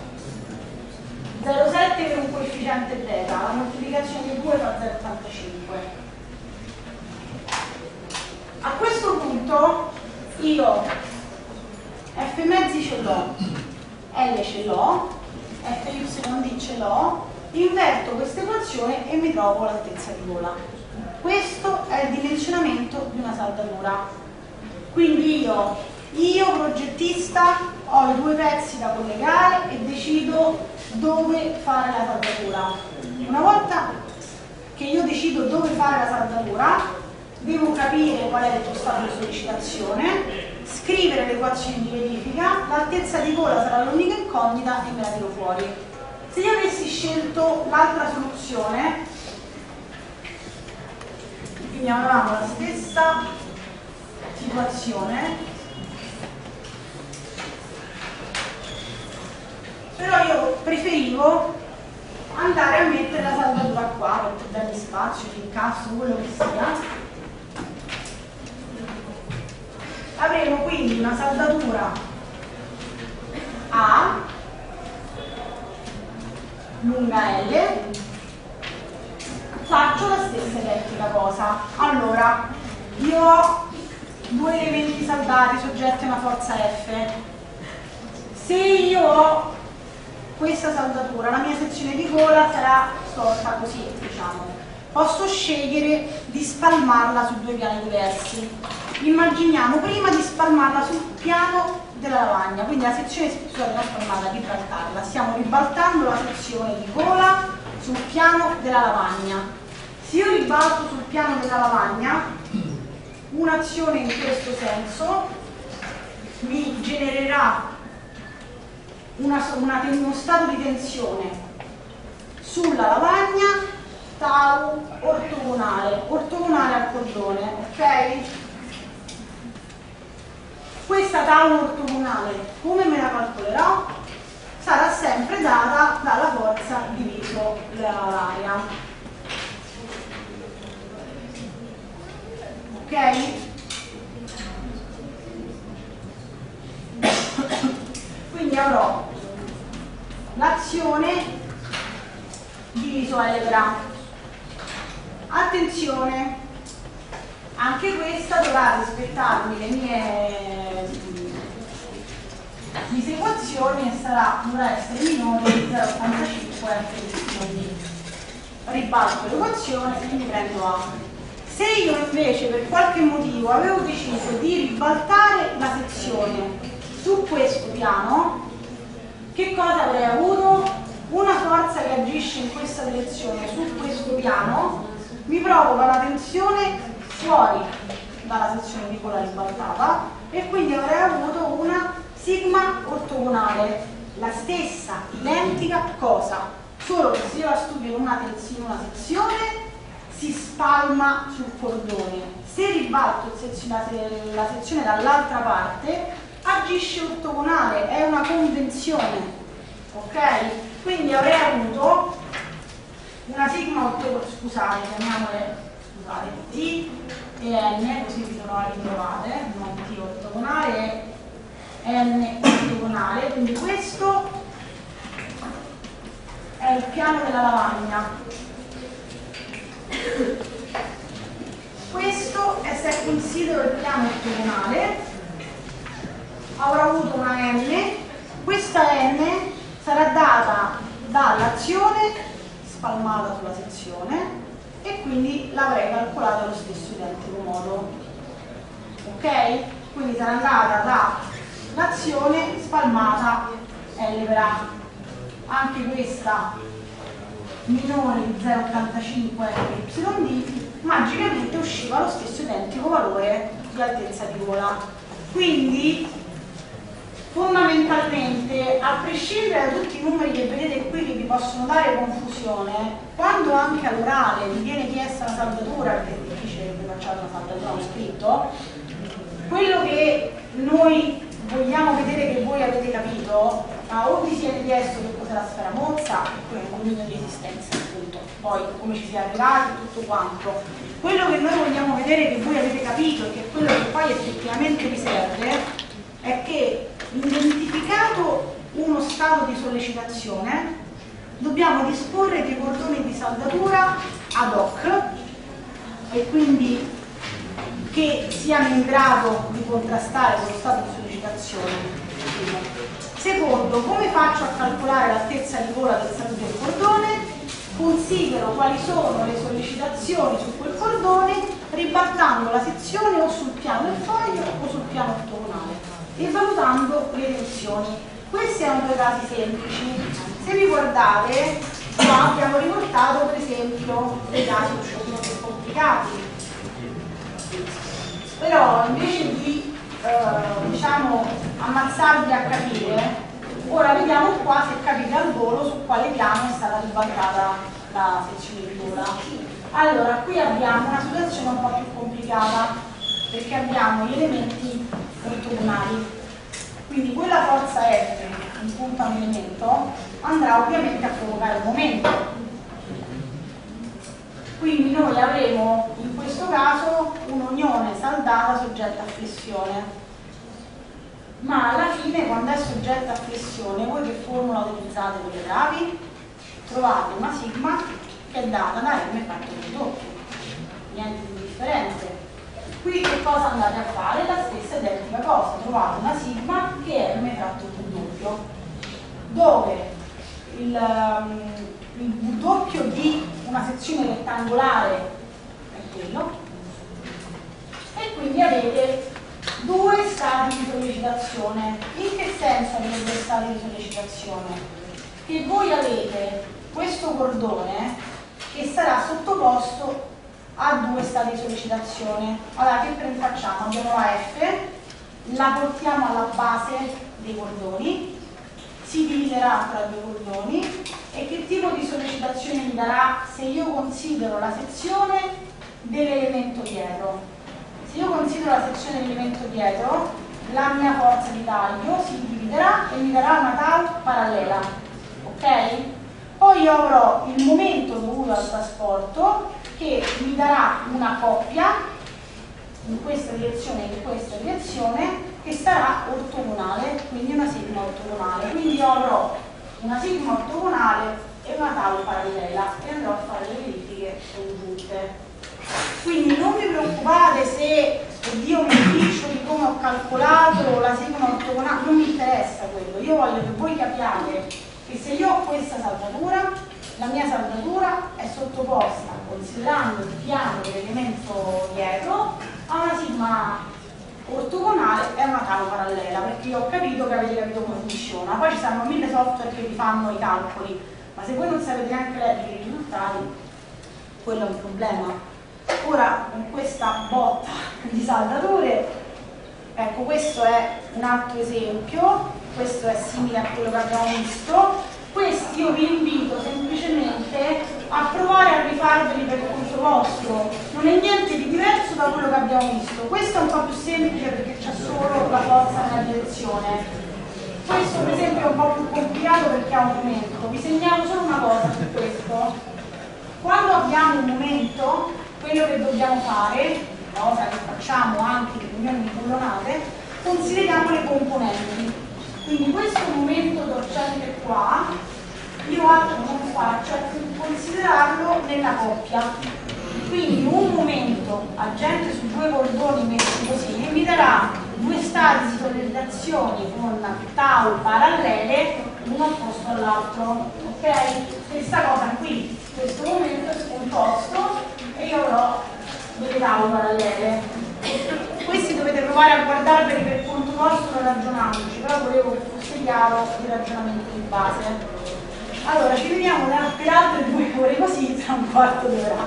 0,7 per un coefficiente beta, la moltiplicazione di 2 fa 0,85. A questo punto io f mezzi ce l'ho, L ce l'ho, FYD ce l'ho, inverto questa equazione e mi trovo l'altezza di gola. Questo è il dimensionamento di una saldatura. Quindi io, io progettista, ho i due pezzi da collegare e decido dove fare la saldatura. Una volta che io decido dove fare la saldatura, devo capire qual è il tuo stato di sollecitazione, scrivere le equazioni di verifica, l'altezza di gola sarà l'unica incognita e me la tiro fuori. Se io avessi scelto l'altra soluzione, quindi avevamo la stessa situazione, però io preferivo andare a mettere la saldatura qua per dargli spazio, l'incasso, quello che sia. Avremo quindi una saldatura A lunga L faccio la stessa identica cosa. Allora io ho due elementi saldati soggetti a una forza F. Se io ho questa saldatura la mia sezione di gola sarà storta così diciamo. Posso scegliere di spalmarla su due piani diversi. Immaginiamo prima di spalmarla sul piano della lavagna, quindi la sezione scusate, non spalmarla, ribaltarla, stiamo ribaltando la sezione di gola sul piano della lavagna. Se io ribalto sul piano della lavagna, un'azione in questo senso mi genererà una, una, uno stato di tensione sulla lavagna tau ortogonale, ortogonale al cordone, ok? Questa tau ortogonale, come me la calcolerò? Sarà sempre data dalla forza diviso l'area. Ok? Quindi avrò l'azione diviso L per A. Attenzione, anche questa dovrà rispettarmi le mie disequazioni e sarà, dovrà essere minore di 0,85 di ribalto l'equazione e mi prendo A. Se io invece per qualche motivo avevo deciso di ribaltare la sezione su questo piano, che cosa avrei avuto? Una forza che agisce in questa direzione su questo piano mi provoca una tensione fuori dalla sezione picola ribaltata e quindi avrei avuto una sigma ortogonale, la stessa, identica cosa, solo che se io la studio in una, in una sezione si spalma sul cordone. Se ribalto la sezione dall'altra parte, agisce ortogonale, è una convenzione, ok? Quindi avrei avuto una sigma ortogonale, scusate, chiamiamole, scusate, T e N, così vi sono ritrovate, non T ortogonale e N ortogonale, quindi questo è il piano della lavagna. Questo è se considero il piano ortogonale, avrò avuto una n, questa n sarà data dall'azione spalmata sulla sezione e quindi l'avrei calcolata allo stesso identico modo. Ok? Quindi sarà andata dall'azione spalmata L per A. Anche questa minore di 0,85 YD, magicamente usciva lo stesso identico valore di altezza di gola. Quindi fondamentalmente, a prescindere da tutti i numeri che vedete qui che vi possono dare confusione, quando anche all'orale vi viene chiesta una saldatura, perché è difficile che facciate una saldatura non scritto, quello che noi vogliamo vedere che voi avete capito, ma o vi siete chiesto che cos'è la sfera mozza, e poi un momento di esistenza appunto, poi come ci si è arrivati, tutto quanto. Quello che noi vogliamo vedere che voi avete capito e che quello che poi effettivamente vi serve è che identificato uno stato di sollecitazione dobbiamo disporre dei cordoni di saldatura ad hoc e quindi che siano in grado di contrastare quello stato di sollecitazione. Secondo, come faccio a calcolare l'altezza di gola del saluto del cordone? Considero quali sono le sollecitazioni su quel cordone ribaltando la sezione o sul piano del foglio o sul piano ortogonale e valutando le tensioni. Questi erano due casi semplici. Se vi guardate, qua abbiamo riportato per esempio dei casi un pochino più complicati però invece di eh, diciamo ammazzarvi a capire ora vediamo qua se capite al volo su quale piano è stata ribaltata la sezione di gola allora qui abbiamo una situazione un po' più complicata perché abbiamo gli elementi ortogonali quindi quella forza F in punto a un elemento andrà ovviamente a provocare un momento quindi noi avremo in questo caso un'unione saldata soggetta a flessione. Ma alla fine quando è soggetta a flessione, voi che formula utilizzate per le gravi? Trovate una sigma che è data da m fatto per doppio. Niente di differente. Qui che cosa andate a fare? La stessa identica cosa, trovate una sigma che è m fratto per doppio, dove il, um, il doppio di una sezione rettangolare è quello e quindi avete due stati di sollecitazione in che senso avete due stati di sollecitazione? che voi avete questo cordone che sarà sottoposto a due stati di sollecitazione allora che facciamo? abbiamo la F la portiamo alla base dei cordoni si dividerà tra due cordoni e che tipo di sollecitazione mi darà se io considero la sezione dell'elemento dietro. Se io considero la sezione dell'elemento dietro, la mia forza di taglio si dividerà e mi darà una tau parallela. Ok? Poi io avrò il momento dovuto al trasporto che mi darà una coppia in questa direzione e in questa direzione che sarà ortogonale, quindi una sigma ortogonale. Quindi io avrò una sigma ortogonale e una tau parallela e andrò a fare le verifiche congiunte. Quindi non vi preoccupate se oddio mi dice di come ho calcolato la sigma ortogonale, non mi interessa quello, io voglio che voi capiate che se io ho questa saldatura, la mia saldatura è sottoposta, considerando il piano dell'elemento dietro, a una sigma ortogonale è una tavola parallela perché io ho capito che avete capito come funziona poi ci saranno mille software che vi fanno i calcoli ma se voi non sapete neanche leggere i risultati quello è un problema. Ora con questa botta di saldatore, ecco questo è un altro esempio, questo è simile a quello che abbiamo visto, questi io vi invito semplicemente a provare a rifarveli per conto vostro, non è niente di diverso da quello che abbiamo visto, questo è un po' più semplice perché c'è solo la forza nella direzione, questo per esempio è un po' più complicato perché ha un momento, vi segnalo solo una cosa su questo, quando abbiamo un momento, quello che dobbiamo fare, cosa che facciamo anche in riunioni di bullonate, consideriamo le componenti. Quindi questo momento torcente qua, io altro non faccio è considerarlo nella coppia. Quindi un momento agente su due cordoni messi così mi darà due stati di sollecitazioni con tau parallele uno opposto all'altro ok? stessa cosa qui questo momento è scomposto e io avrò due tau parallele questi dovete provare a guardarveli per conto vostro ragionandoci però volevo che fosse chiaro il ragionamento di base. Allora ci vediamo per altre due ore così tra un quarto d'ora.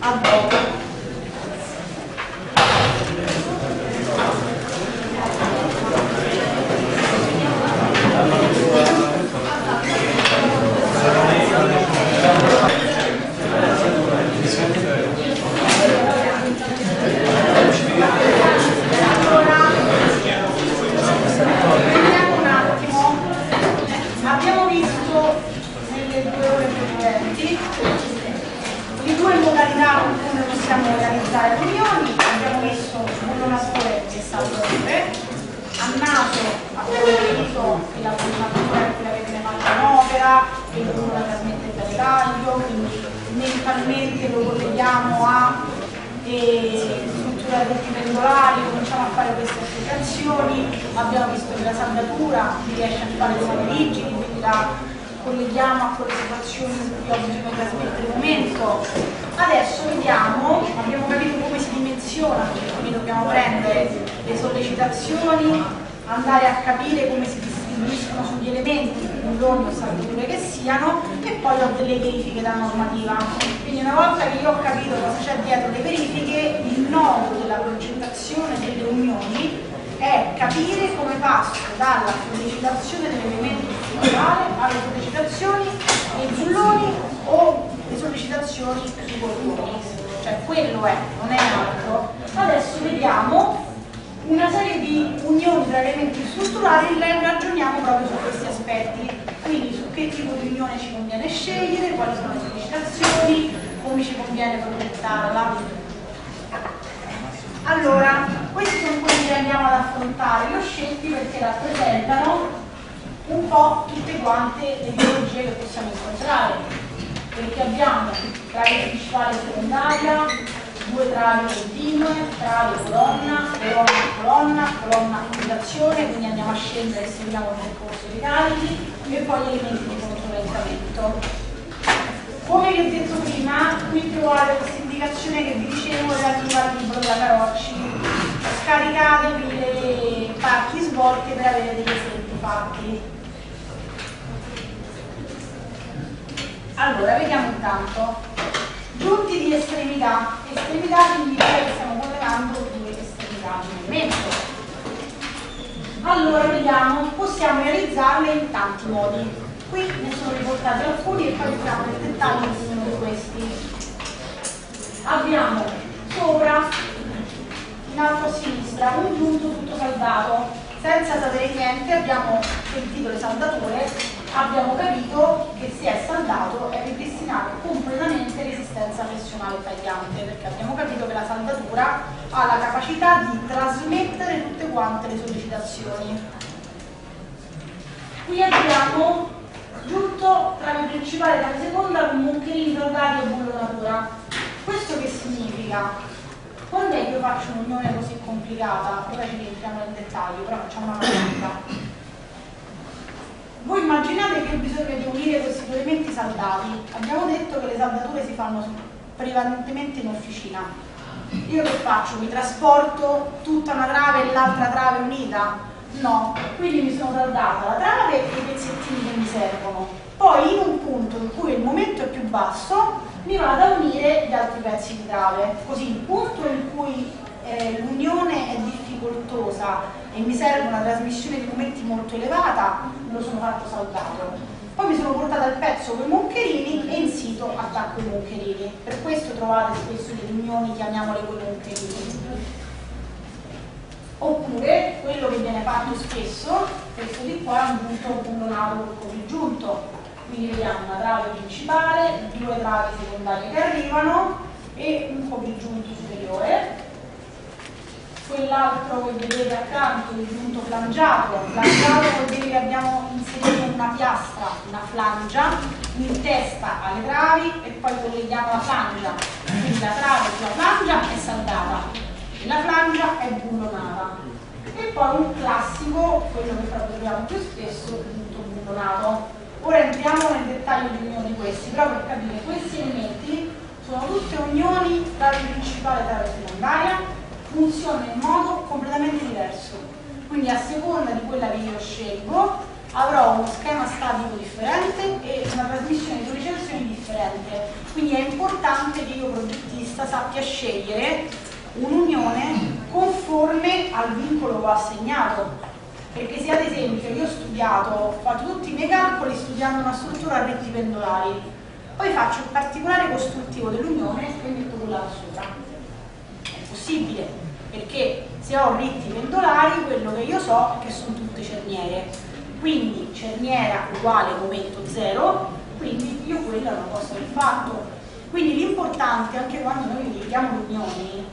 A dopo modalità con cui possiamo organizzare riunioni, abbiamo messo bullonatore e salvatore, a naso abbiamo che la bullonatore è quella che viene fatta in opera, che bullo la trasmette il taglio, quindi mentalmente lo colleghiamo a strutture tutti pendolari, cominciamo a fare queste applicazioni, abbiamo visto che la saldatura riesce a fare dei rigidi, quindi la colleghiamo a quelle situazioni in cui ho bisogno di il momento. Adesso vediamo, abbiamo capito come si dimensiona, quindi dobbiamo prendere le sollecitazioni, andare a capire come si distribuiscono sugli elementi, bulloni o saldature che siano, e poi ho delle verifiche da normativa. Quindi una volta che io ho capito cosa c'è dietro le verifiche, il nodo della progettazione delle unioni è capire come passo dalla sollecitazione dell'elemento strutturale alle sollecitazioni nei bulloni o le sollecitazioni sui cordoni. Cioè quello è, non è altro. Adesso vediamo una serie di unioni tra elementi strutturali e ragioniamo proprio su questi aspetti. Quindi su che tipo di unione ci conviene scegliere, quali sono le sollecitazioni, come ci conviene progettarla allora, questi sono quelli che andiamo ad affrontare, li ho scelti perché rappresentano un po' tutte quante le ideologie che possiamo incontrare, perché abbiamo trave principale e secondaria, due travi continue, trave colonna, colonna colonna, colonna fondazione, quindi andiamo a scendere e seguiamo il percorso dei carichi e poi gli elementi di controlentamento. Come vi ho detto prima, qui trovate questa indicazione che vi dicevo relativa al libro della Carocci. Scaricatevi le parti svolte per avere degli esempi fatti. Allora, vediamo intanto. Giunti di estremità. Estremità significa che stiamo collegando due estremità di movimento. Allora, vediamo, possiamo realizzarle in tanti modi. Qui ne sono riportati alcuni e poi entriamo nel dettaglio di uno di questi. Abbiamo sopra, in alto a sinistra, un punto tutto saldato. Senza sapere niente abbiamo sentito le saldature, abbiamo capito che se è saldato è ripristinato completamente resistenza pressionale tagliante, perché abbiamo capito che la saldatura ha la capacità di trasmettere tutte quante le sollecitazioni. Qui abbiamo giunto trame principale della seconda con moncherini drogati e bullonatura. Questo che significa? Quando io faccio un'unione così complicata? Ora ci rientriamo nel dettaglio, però facciamo una pratica. Voi immaginate che ho bisogno di unire questi due elementi saldati. Abbiamo detto che le saldature si fanno prevalentemente in officina. Io che faccio? Mi trasporto tutta una trave e l'altra trave unita? No, quindi mi sono saldata la trave e i pezzettini che mi servono. Poi in un punto in cui il momento è più basso mi vado a unire gli altri pezzi di trave, così il punto in cui eh, l'unione è difficoltosa e mi serve una trasmissione di momenti molto elevata, lo sono fatto saldato. Poi mi sono portata il pezzo con i moncherini e in sito attacco i moncherini. Per questo trovate spesso le unioni, chiamiamole con i moncherini. Oppure quello che viene fatto spesso, questo di qua è un punto bundonato col coprigiunto quindi vediamo una trave principale, due travi secondarie che arrivano e un coprigiunto superiore. Quell'altro che vedete accanto, il giunto flangiato flangiato vuol dire che abbiamo inserito una piastra, una flangia in testa alle travi e poi colleghiamo la flangia. Quindi la trave sulla flangia è saldata e la flangia è bullonata. E poi un classico, quello che troviamo più spesso, il giunto bullonato Ora entriamo nel dettaglio di ognuno di questi, però per capire questi elementi sono tutte unioni tra il principale e la secondaria, funzionano in modo completamente diverso. Quindi a seconda di quella che io scelgo avrò uno schema statico differente e una trasmissione di licenzioni differente. Quindi è importante che io progettista sappia scegliere un'unione conforme al vincolo che ho assegnato perché se ad esempio io ho studiato, ho fatto tutti i miei calcoli studiando una struttura a retti pendolari, poi faccio il particolare costruttivo dell'unione e metto quella sopra. È possibile, perché se ho ritti pendolari quello che io so è che sono tutte cerniere. Quindi cerniera uguale momento zero, quindi io quella non posso aver fatto. Quindi l'importante, anche quando noi vediamo le unioni,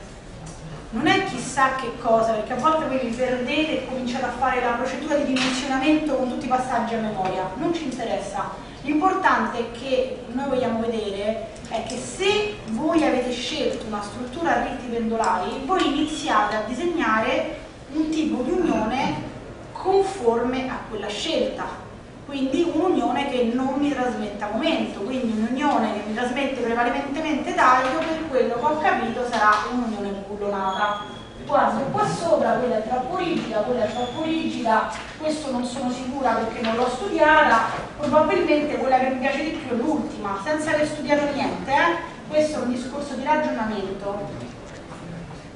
non è chissà che cosa, perché a volte voi vi perdete e cominciate a fare la procedura di dimensionamento con tutti i passaggi a memoria, non ci interessa. L'importante che noi vogliamo vedere è che se voi avete scelto una struttura a ritti pendolari, voi iniziate a disegnare un tipo di unione conforme a quella scelta quindi un'unione che non mi trasmetta momento, quindi un'unione che mi trasmette prevalentemente taglio, per quello che ho capito sarà un'unione bullonata. Guardo qua sopra, quella è troppo rigida, quella è troppo rigida, questo non sono sicura perché non l'ho studiata, probabilmente quella che mi piace di più è l'ultima, senza aver studiato niente, eh? questo è un discorso di ragionamento.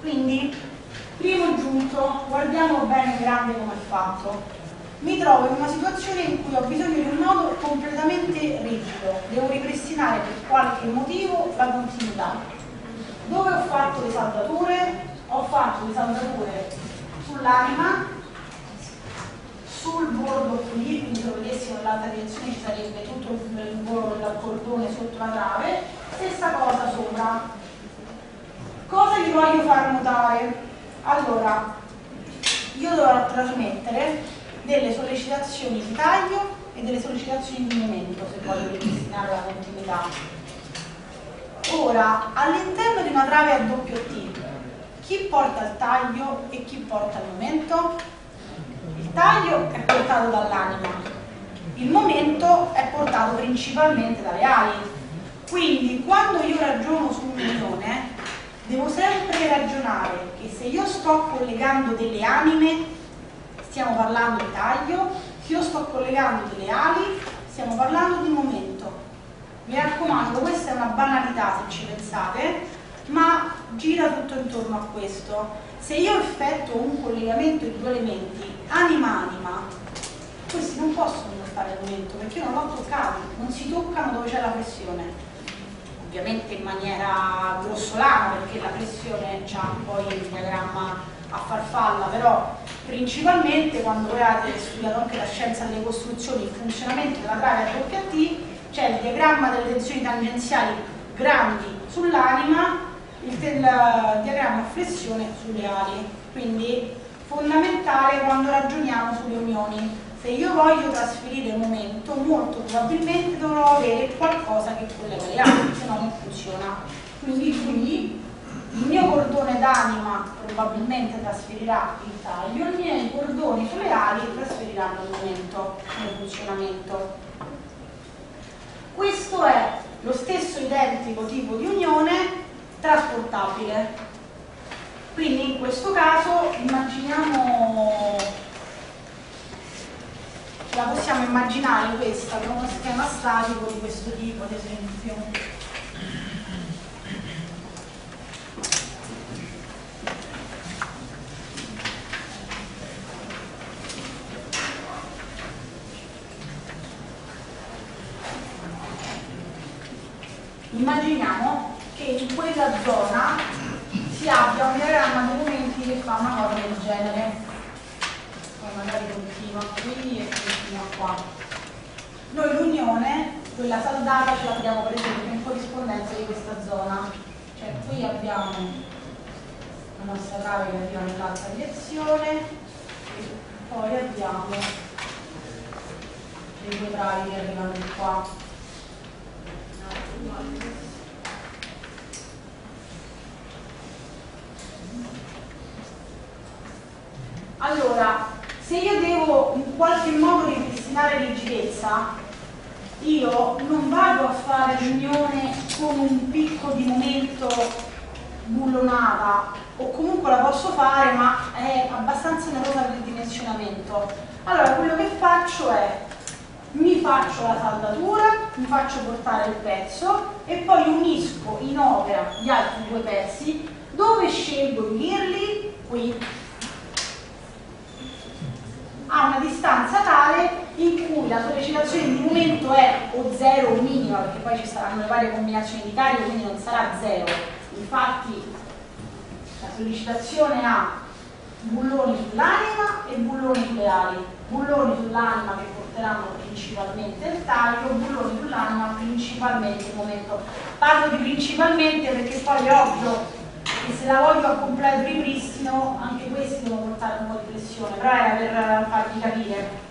Quindi, primo giunto, guardiamo bene grande come è fatto mi trovo in una situazione in cui ho bisogno di un nodo completamente rigido, devo ripristinare per qualche motivo la continuità. Dove ho fatto le saldature? Ho fatto le saldature sull'anima, sul bordo qui, quindi se lo vedessimo nell'altra direzione ci sarebbe tutto il bordo del cordone sotto la trave, stessa cosa sopra. Cosa gli voglio far notare? Allora, io dovrò trasmettere delle sollecitazioni di taglio e delle sollecitazioni di momento se voglio ripristinare la continuità. Ora, all'interno di una trave a doppio T, chi porta il taglio e chi porta il momento? Il taglio è portato dall'anima, il momento è portato principalmente dalle ali. Quindi quando io ragiono su un'unione, devo sempre ragionare che se io sto collegando delle anime stiamo parlando di taglio, se io sto collegando delle ali, stiamo parlando di momento. Mi raccomando, questa è una banalità se ci pensate, ma gira tutto intorno a questo. Se io effettuo un collegamento di due elementi anima-anima, questi non possono stare al momento perché io non l'ho toccato, non si toccano dove c'è la pressione. Ovviamente in maniera grossolana perché la pressione c'ha poi il diagramma a farfalla, però principalmente quando voi avete studiato anche la scienza delle costruzioni, il funzionamento della trave a doppia T, c'è il diagramma delle tensioni tangenziali grandi sull'anima, il, il diagramma a flessione sulle ali. Quindi fondamentale quando ragioniamo sulle unioni. Se io voglio trasferire il momento, molto probabilmente dovrò avere qualcosa che collega le ali, se no non funziona. Quindi qui il mio cordone d'anima probabilmente trasferirà il taglio, i miei cordoni sulle ali trasferiranno il momento nel funzionamento. Questo è lo stesso identico tipo di unione trasportabile. Quindi in questo caso immaginiamo, la possiamo immaginare questa con uno schema statico di questo tipo ad esempio Immaginiamo che in quella zona si abbia un diagramma di momenti che fa una cosa del genere. Poi magari continua qui e continua qua. Noi l'unione, quella saldata, ce l'abbiamo per esempio in corrispondenza di questa zona. Cioè qui abbiamo la nostra trave che arriva nell'altra direzione e poi abbiamo le due travi che arrivano qua. Allora, se io devo in qualche modo ripristinare rigidezza, io non vado a fare l'unione con un picco di momento bullonata o comunque la posso fare ma è abbastanza onerosa per il dimensionamento. Allora quello che faccio è mi faccio la saldatura, mi faccio portare il pezzo e poi unisco in opera gli altri due pezzi. Dove scelgo di unirli? Qui. A una distanza tale in cui la sollecitazione di momento è o zero o minima perché poi ci saranno le varie combinazioni di carico quindi non sarà zero. Infatti la sollecitazione ha bulloni sull'anima e bulloni sulle ali bulloni sull'anima che porteranno principalmente il taglio bulloni sull'anima principalmente il momento parlo di principalmente perché poi è ovvio e se la voglio a completo ripristino anche questi devono portare un po' di pressione però era per farvi capire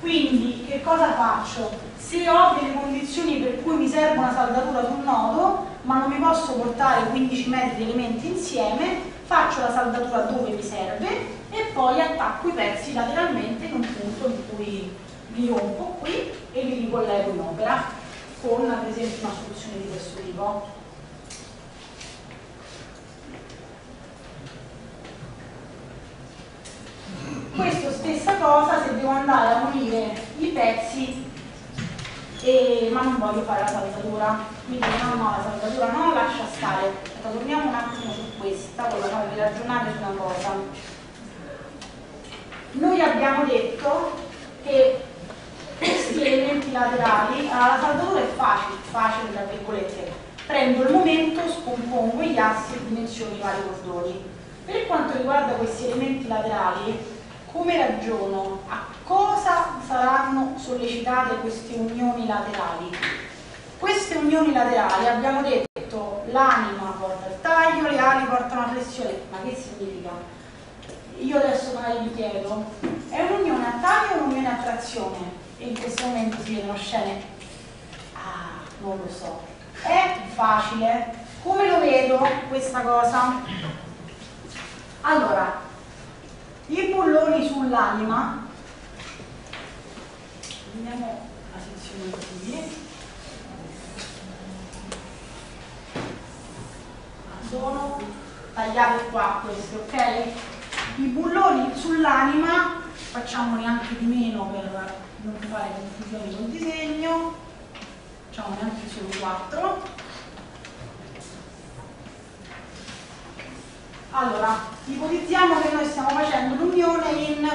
quindi che cosa faccio? se ho delle condizioni per cui mi serve una saldatura sul nodo ma non mi posso portare 15 metri di elementi insieme faccio la saldatura dove mi serve e poi attacco i pezzi lateralmente in un punto in cui li rompo qui e li ricollego in opera con per esempio una soluzione di questo tipo. Questo stessa cosa se devo andare a pulire i pezzi e, ma non voglio fare la saldatura quindi no no la saldatura no lascia stare. Torniamo un attimo su questa voglio farvi ragionare su una cosa noi abbiamo detto che questi elementi laterali allora, la saldatura è facile facile tra virgolette prendo il momento scompongo gli assi e dimensioni i vari cordoni per quanto riguarda questi elementi laterali come ragiono? A cosa saranno sollecitate queste unioni laterali? Queste unioni laterali abbiamo detto l'anima porta il taglio, le ali portano la flessione, ma che significa? Io adesso magari vi chiedo, è un'unione a taglio o un'unione a trazione? E in questo momento si vedono scene? Ah, non lo so. È facile. Come lo vedo questa cosa? Allora, i bulloni sull'anima andiamo a sezione qui sono tagliati qua questi ok i bulloni sull'anima facciamoli anche di meno per non fare confusione col disegno facciamone anche solo 4 Allora, ipotizziamo che noi stiamo facendo l'unione in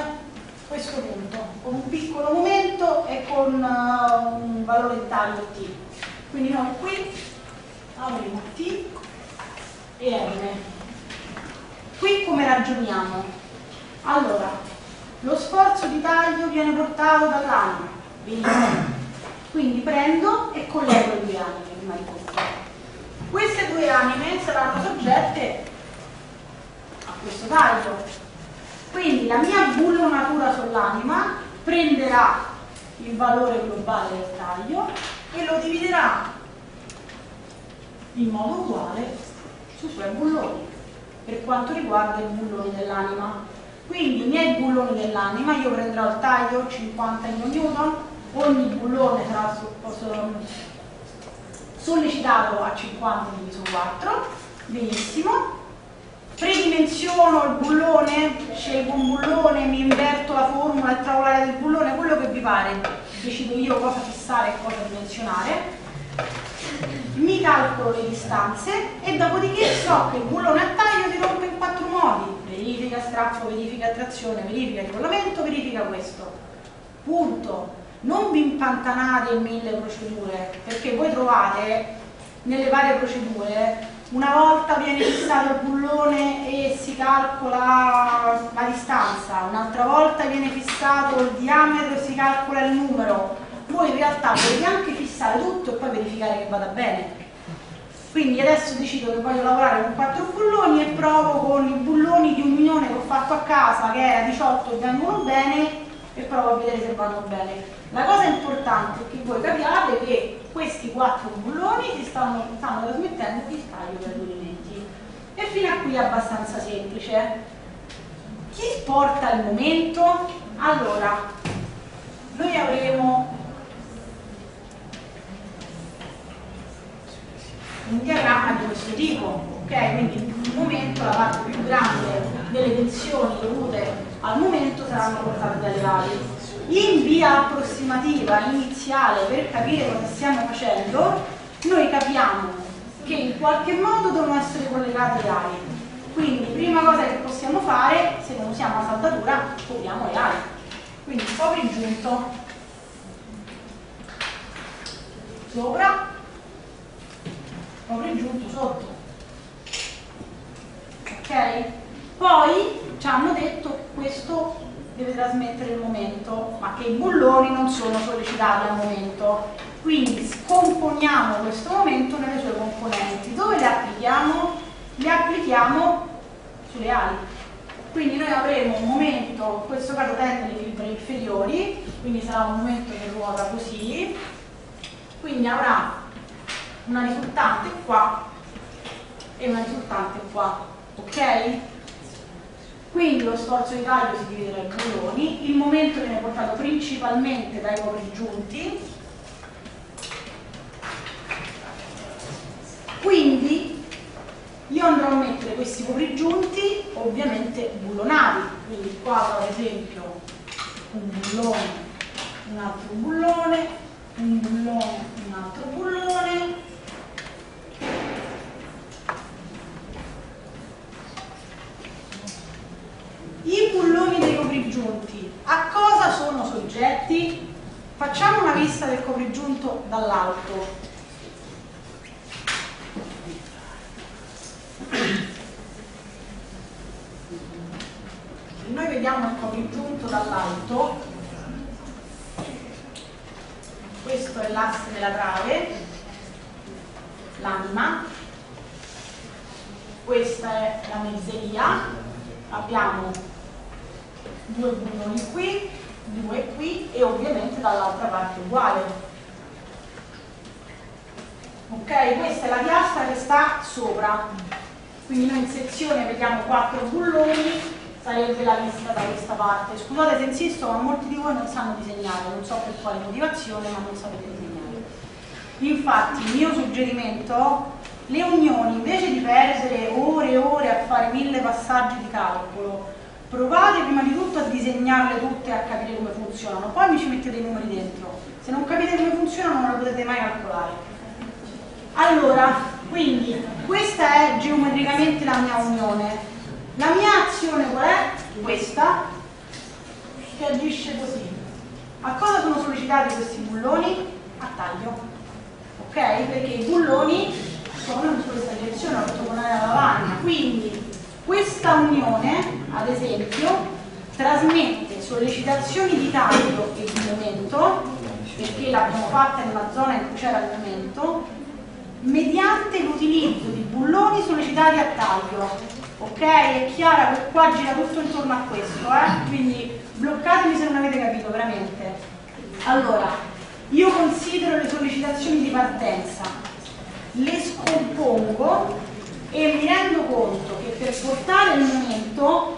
questo punto, con un piccolo momento e con uh, un valore taglio T. Quindi noi qui avremo T e M. Qui come ragioniamo? Allora, lo sforzo di taglio viene portato dall'anima, quindi prendo e collego le due anime di tutto. Queste due anime saranno soggette questo taglio. Quindi la mia bullonatura sull'anima prenderà il valore globale del taglio e lo dividerà in modo uguale sui suoi bulloni per quanto riguarda i bulloni dell'anima. Quindi i miei bulloni dell'anima io prenderò il taglio 50 Newton, ogni bullone sarà sollecitato a 50 diviso 4, benissimo, Predimensiono il bullone, scelgo un bullone, mi inverto la formula e trovo l'area del bullone, quello che vi pare, decido io cosa fissare e cosa dimensionare. Mi calcolo le distanze e dopodiché so che il bullone a taglio si rompe in quattro modi. Verifica strappo, verifica trazione, verifica regolamento, verifica questo. Punto. Non vi impantanate in mille procedure perché voi trovate nelle varie procedure una volta viene fissato il bullone e si calcola la distanza, un'altra volta viene fissato il diametro e si calcola il numero. Voi in realtà potete anche fissare tutto e poi verificare che vada bene. Quindi adesso decido che voglio lavorare con quattro bulloni e provo con i bulloni di un milione che ho fatto a casa, che era 18 e vengono bene, e provo a vedere se vanno bene. La cosa importante è che voi capiate che questi quattro bulloni si stanno, stanno trasmettendo il taglio per rudimenti. E fino a qui è abbastanza semplice. Chi porta il momento? Allora, noi avremo un diagramma di questo tipo, ok? Quindi il momento, la parte più grande delle tensioni dovute al momento saranno portate dalle ali in via approssimativa iniziale per capire cosa stiamo facendo, noi capiamo che in qualche modo devono essere collegate le ali. Quindi prima cosa che possiamo fare, se non usiamo la saldatura, copriamo le ali. Quindi copri giunto, sopra, copri giunto sotto. Ok? Poi ci hanno detto questo deve trasmettere il momento, ma che i bulloni non sono sollecitati al momento. Quindi scomponiamo questo momento nelle sue componenti. Dove le applichiamo? Le applichiamo sulle ali. Quindi noi avremo un momento, in questo caso tende le fibre inferiori, quindi sarà un momento che ruota così, quindi avrà una risultante qua e una risultante qua, ok? Quindi lo sforzo di taglio si divide dai bulloni, il momento viene portato principalmente dai coprigiunti, quindi io andrò a mettere questi coprigiunti ovviamente bullonati, quindi qua ad esempio un bullone, un altro bullone, un bullone, un altro bullone, I bulloni dei coprigiunti a cosa sono soggetti? Facciamo una vista del coprigiunto dall'alto. Noi vediamo il coprigiunto dall'alto, questo è l'asse della trave, l'anima, questa è la mezzeria, abbiamo due bulloni qui, due qui e ovviamente dall'altra parte uguale. Ok, questa è la piastra che sta sopra, quindi noi in sezione vediamo quattro bulloni, sarebbe la vista da questa parte. Scusate se insisto, ma molti di voi non sanno disegnare, non so per quale motivazione, ma non sapete disegnare. Infatti il mio suggerimento, le unioni invece di perdere ore e ore a fare mille passaggi di calcolo, provate prima di tutto a disegnarle tutte e a capire come funzionano, poi mi ci mettete i numeri dentro. Se non capite come funzionano non le potete mai calcolare. Allora, quindi, questa è geometricamente la mia unione. La mia azione qual è? Questa, che agisce così. A cosa sono sollecitati questi bulloni? A taglio. Ok? Perché i bulloni sono in questa direzione ortogonale alla lavagna. Quindi questa unione, ad esempio, trasmette sollecitazioni di taglio e di momento, perché l'abbiamo fatta in una zona in cui c'era il momento, mediante l'utilizzo di bulloni sollecitati a taglio. Ok? È chiara che qua gira tutto intorno a questo, eh? quindi bloccatemi se non avete capito veramente. Allora, io considero le sollecitazioni di partenza, le scompongo e mi rendo conto che per portare il momento,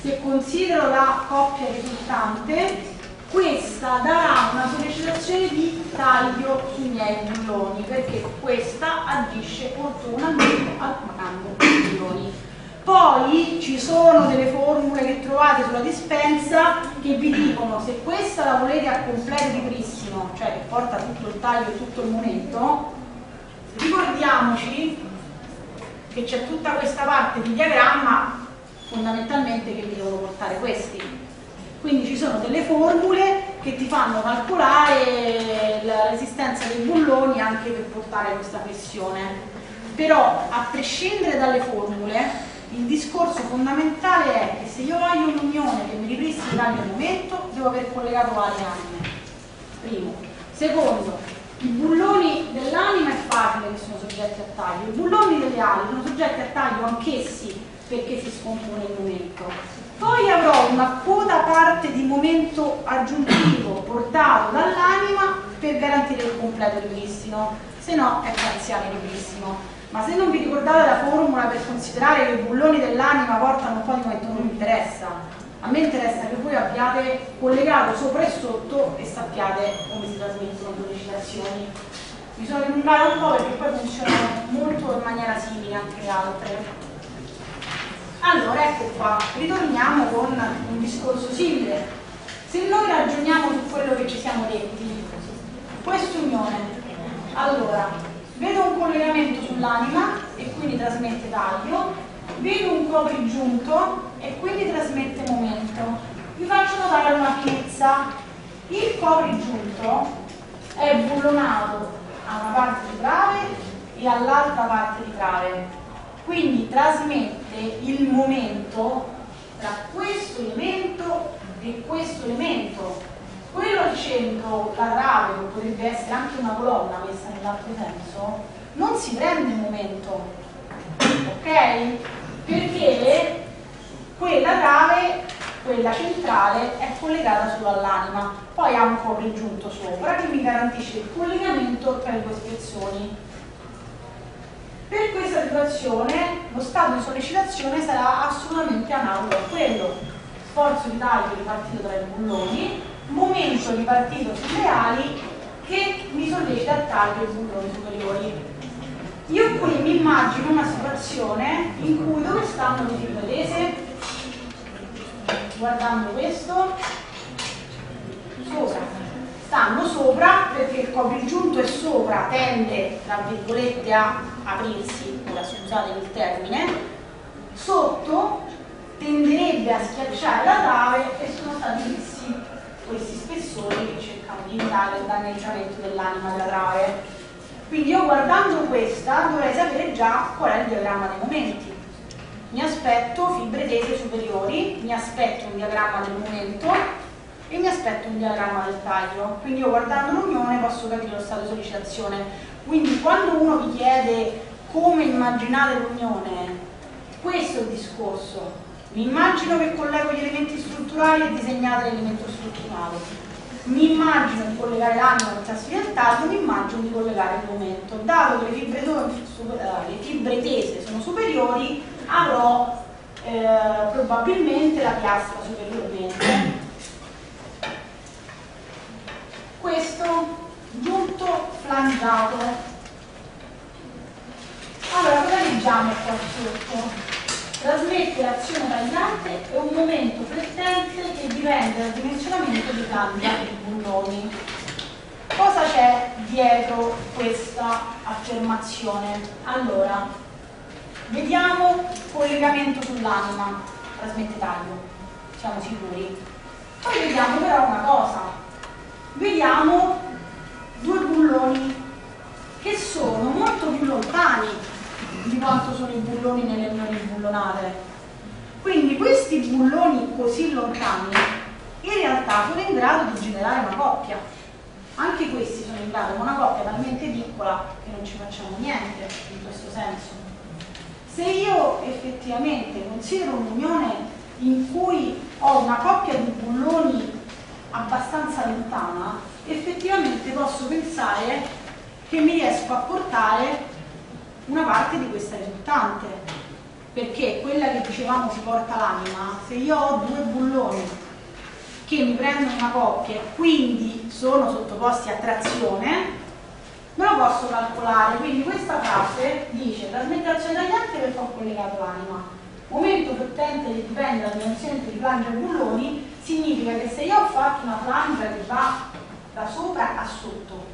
se considero la coppia risultante, questa darà una sollecitazione di taglio sui miei bulloni, perché questa agisce ortogonalmente al cambio dei bulloni. Poi ci sono delle formule che trovate sulla dispensa che vi dicono se questa la volete a completo ripristino, cioè che porta tutto il taglio e tutto il momento, ricordiamoci che c'è tutta questa parte di diagramma fondamentalmente che vi devono portare questi. Quindi ci sono delle formule che ti fanno calcolare la resistenza dei bulloni anche per portare questa pressione. Però a prescindere dalle formule il discorso fondamentale è che se io voglio un'unione che mi ripristina il momento, devo aver collegato varie anime. Primo. Secondo, i bulloni dell'anima è facile che sono soggetti a taglio, i bulloni delle ali sono soggetti a taglio anch'essi perché si scompone il momento. Poi avrò una quota parte di momento aggiuntivo portato dall'anima per garantire il completo ripristino, se no è parziale ripristino. Ma se non vi ricordate la formula per considerare che i bulloni dell'anima portano un po' di momento, non mi interessa. A me interessa che voi abbiate collegato sopra e sotto e sappiate come si trasmettono le citazioni. Bisogna dilungare un po' perché poi funzionano molto in maniera simile anche le altre. Allora, ecco qua, ritorniamo con un discorso simile. Se noi ragioniamo su quello che ci siamo detti, quest'unione, allora, vedo un collegamento sull'anima e quindi trasmette taglio, vedo un coprigiunto e quindi trasmette momento. Vi faccio notare una finezza. Il coprigiunto è bullonato a una parte di trave e all'altra parte di trave, quindi trasmette il momento tra questo elemento e questo elemento quello al centro, la rave, che potrebbe essere anche una colonna messa nell'altro senso, non si prende momento, ok? Perché quella rave, quella centrale, è collegata solo all'anima, poi ha un coprigiunto sopra che mi garantisce il collegamento tra le due spezzoni. Per questa situazione lo stato di sollecitazione sarà assolutamente analogo a quello. Sforzo di taglio ripartito tra i bulloni, momento ripartito sulle ali che mi sollecita a taglio i bulloni superiori. Io qui mi immagino una situazione in cui dove stanno le fibre tese? Guardando questo, sopra. Stanno sopra perché il coprigiunto è sopra, tende, tra virgolette, a aprirsi, ora scusate il termine, sotto tenderebbe a schiacciare la trave e sono stati messi questi spessori che cercano di evitare il danneggiamento dell'anima della trave. Quindi io guardando questa dovrei sapere già qual è il diagramma dei momenti. Mi aspetto fibre tese superiori, mi aspetto un diagramma del momento e mi aspetto un diagramma del taglio. Quindi io guardando l'unione posso capire lo stato di sollecitazione. Quindi quando uno vi chiede come immaginate l'unione, questo è il discorso mi immagino che collego gli elementi strutturali e disegnate l'elemento strutturale. Mi immagino di collegare l'anima al tasto di taglio, mi immagino di collegare il momento. Dato che le fibre, eh, le fibre tese sono superiori, avrò eh, probabilmente la piastra superiormente. Questo giunto flangiato. Allora, cosa leggiamo qua sotto? trasmette l'azione tagliante e un momento frettente che dipende dal dimensionamento di cambia dei bulloni. Cosa c'è dietro questa affermazione? Allora, vediamo collegamento sull'anima, trasmette taglio, siamo sicuri. Poi vediamo però una cosa, vediamo due bulloni che sono molto più lontani di quanto sono i bulloni nelle unioni bullonate. Quindi questi bulloni così lontani in realtà sono in grado di generare una coppia. Anche questi sono in grado, con una coppia talmente piccola che non ci facciamo niente in questo senso. Se io effettivamente considero un'unione in cui ho una coppia di bulloni abbastanza lontana, effettivamente posso pensare che mi riesco a portare una parte di questa risultante. Perché quella che dicevamo si porta l'anima. Se io ho due bulloni che mi prendono una coppia e quindi sono sottoposti a trazione me lo posso calcolare quindi questa frase dice l'azione tagliante perché ho collegato l'anima Momento che tende che dipende dalla dimensione di flange e bulloni significa che se io ho fatto una flangia che va da sopra a sotto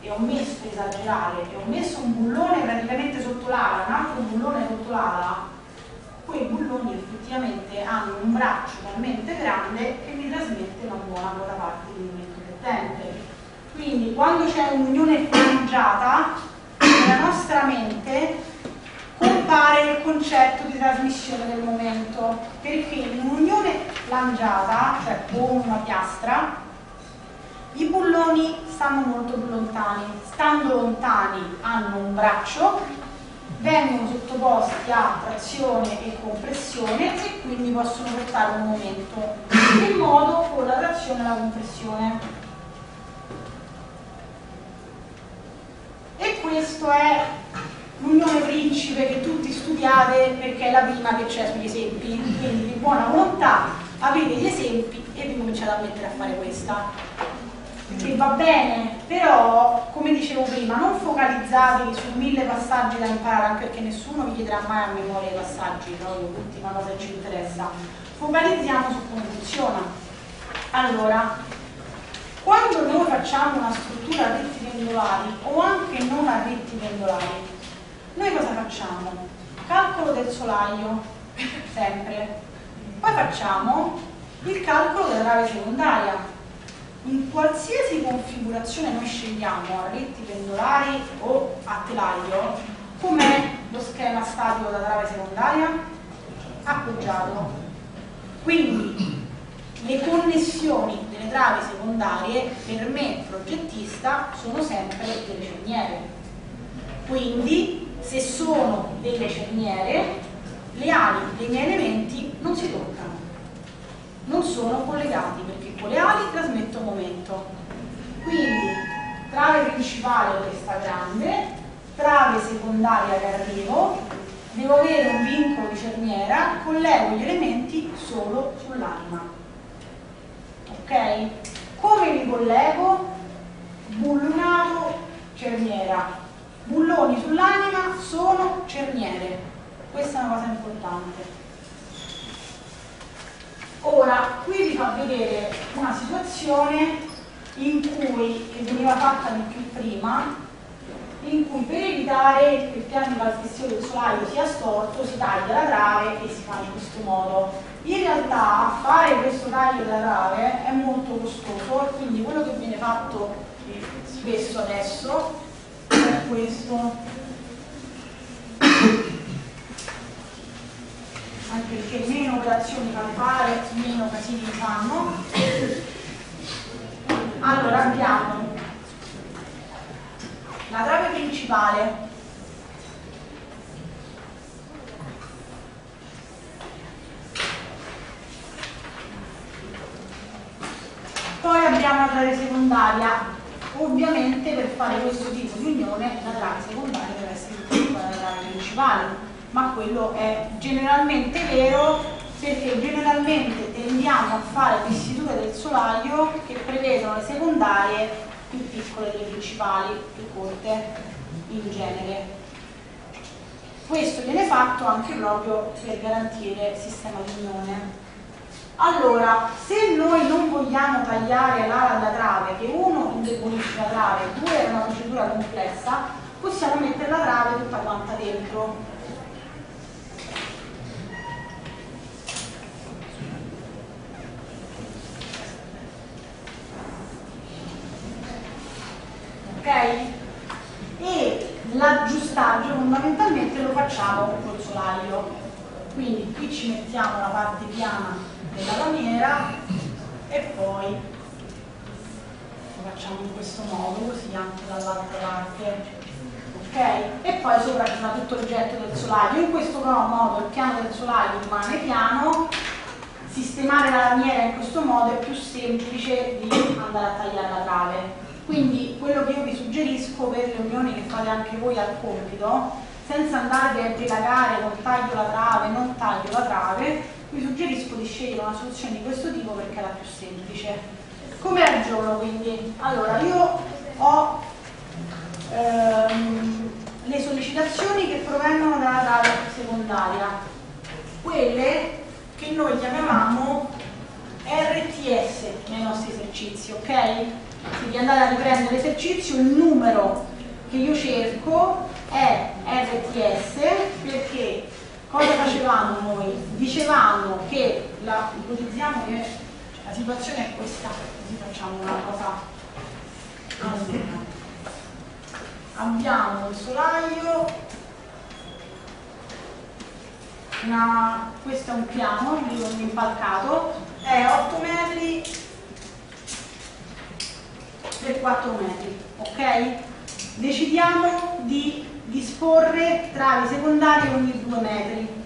e ho messo esagerare e ho messo un bullone praticamente sotto l'ala, un altro bullone sotto l'ala, quei bulloni effettivamente hanno un braccio talmente grande che mi trasmette una buona quota parte di movimento pettente. Quindi quando c'è un'unione flangiata, nella nostra mente compare il concetto di trasmissione del momento, perché in un'unione flangiata, cioè con una piastra, i bulloni stanno molto più lontani, stando lontani hanno un braccio, vengono sottoposti a trazione e compressione e quindi possono portare un momento, in modo con la trazione e la compressione. Questo è l'unione principe che tutti studiate perché è la prima che c'è sugli esempi, quindi di buona volontà avete gli esempi e vi cominciate a mettere a fare questa che va bene, però come dicevo prima non focalizzatevi su mille passaggi da imparare anche perché nessuno vi chiederà mai a memoria i passaggi, proprio l'ultima cosa che ci interessa. Focalizziamo su come funziona. Allora, quando noi facciamo una struttura a retti pendolari o anche non a retti pendolari, noi cosa facciamo? Calcolo del solaio, sempre. Poi facciamo il calcolo della trave secondaria, in qualsiasi configurazione noi scegliamo a retti pendolari o a telaio, com'è lo schema statico da trave secondaria? Appoggiato. Quindi le connessioni delle travi secondarie per me progettista sono sempre delle cerniere. Quindi se sono delle cerniere, le ali dei miei elementi non si toccano, non sono collegati con le ali trasmetto momento. Quindi trave principale questa grande, trave secondaria che arrivo, devo avere un vincolo di cerniera, collego gli elementi solo sull'anima. Ok? Come li collego? Bullonato, cerniera. Bulloni sull'anima sono cerniere. Questa è una cosa importante. Ora, qui vi fa vedere una situazione in cui, che veniva fatta di più prima, in cui per evitare che il piano di calfessione del solaio sia storto si taglia la trave e si fa in questo modo. In realtà fare questo taglio della trave è molto costoso e quindi quello che viene fatto spesso adesso è questo. Anche perché meno operazioni fate fare, meno casini fanno. Allora abbiamo la trave principale poi abbiamo la trave secondaria ovviamente per fare questo tipo di unione la trave secondaria deve essere piccola della trave principale ma quello è generalmente vero perché generalmente tendiamo a fare tessiture del solaio che prevedono le secondarie più piccole delle principali, più corte in genere. Questo viene fatto anche proprio per garantire il sistema di unione. Allora, se noi non vogliamo tagliare l'ala da trave, che uno indebolisce la trave, due è una procedura complessa, possiamo mettere la trave tutta quanta dentro E l'aggiustaggio fondamentalmente lo facciamo col solaio. Quindi qui ci mettiamo la parte piana della lamiera e poi lo facciamo in questo modo, così anche dall'altra parte. Ok? E poi sopra ci sta tutto il getto del solaio. In questo modo il piano del solaio rimane piano, sistemare la lamiera in questo modo è più semplice di andare a tagliare la trave quindi quello che io vi suggerisco per le unioni che fate anche voi al compito, senza andare a dilagare non taglio la trave, non taglio la trave, vi suggerisco di scegliere una soluzione di questo tipo perché è la più semplice. Come ragiono quindi? Allora, io ho ehm, le sollecitazioni che provengono dalla trave secondaria. quelle che noi chiamavamo RTS nei nostri esercizi, ok? Quindi andate a riprendere l'esercizio, il numero che io cerco è RTS perché cosa facevamo noi? Dicevamo che, la, ipotizziamo che la situazione è questa, così facciamo una cosa allora, abbiamo il solaio una, questo è un piano, un impalcato è 8 metri per 4 metri ok? decidiamo di disporre travi secondarie ogni 2 metri.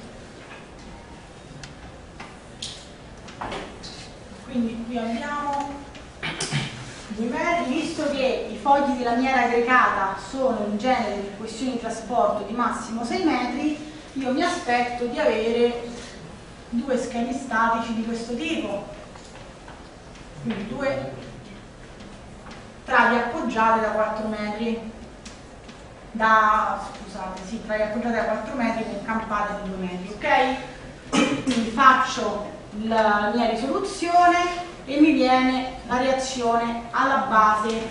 Quindi qui abbiamo 2 metri visto che i fogli di lamiera aggregata sono in genere per questioni di trasporto di massimo 6 metri io mi aspetto di avere due schemi statici di questo tipo. Quindi due travi appoggiate da 4 metri da, scusate, sì, travi appoggiate da 4 metri con campate di 2 metri, ok? Quindi faccio la mia risoluzione e mi viene la reazione alla base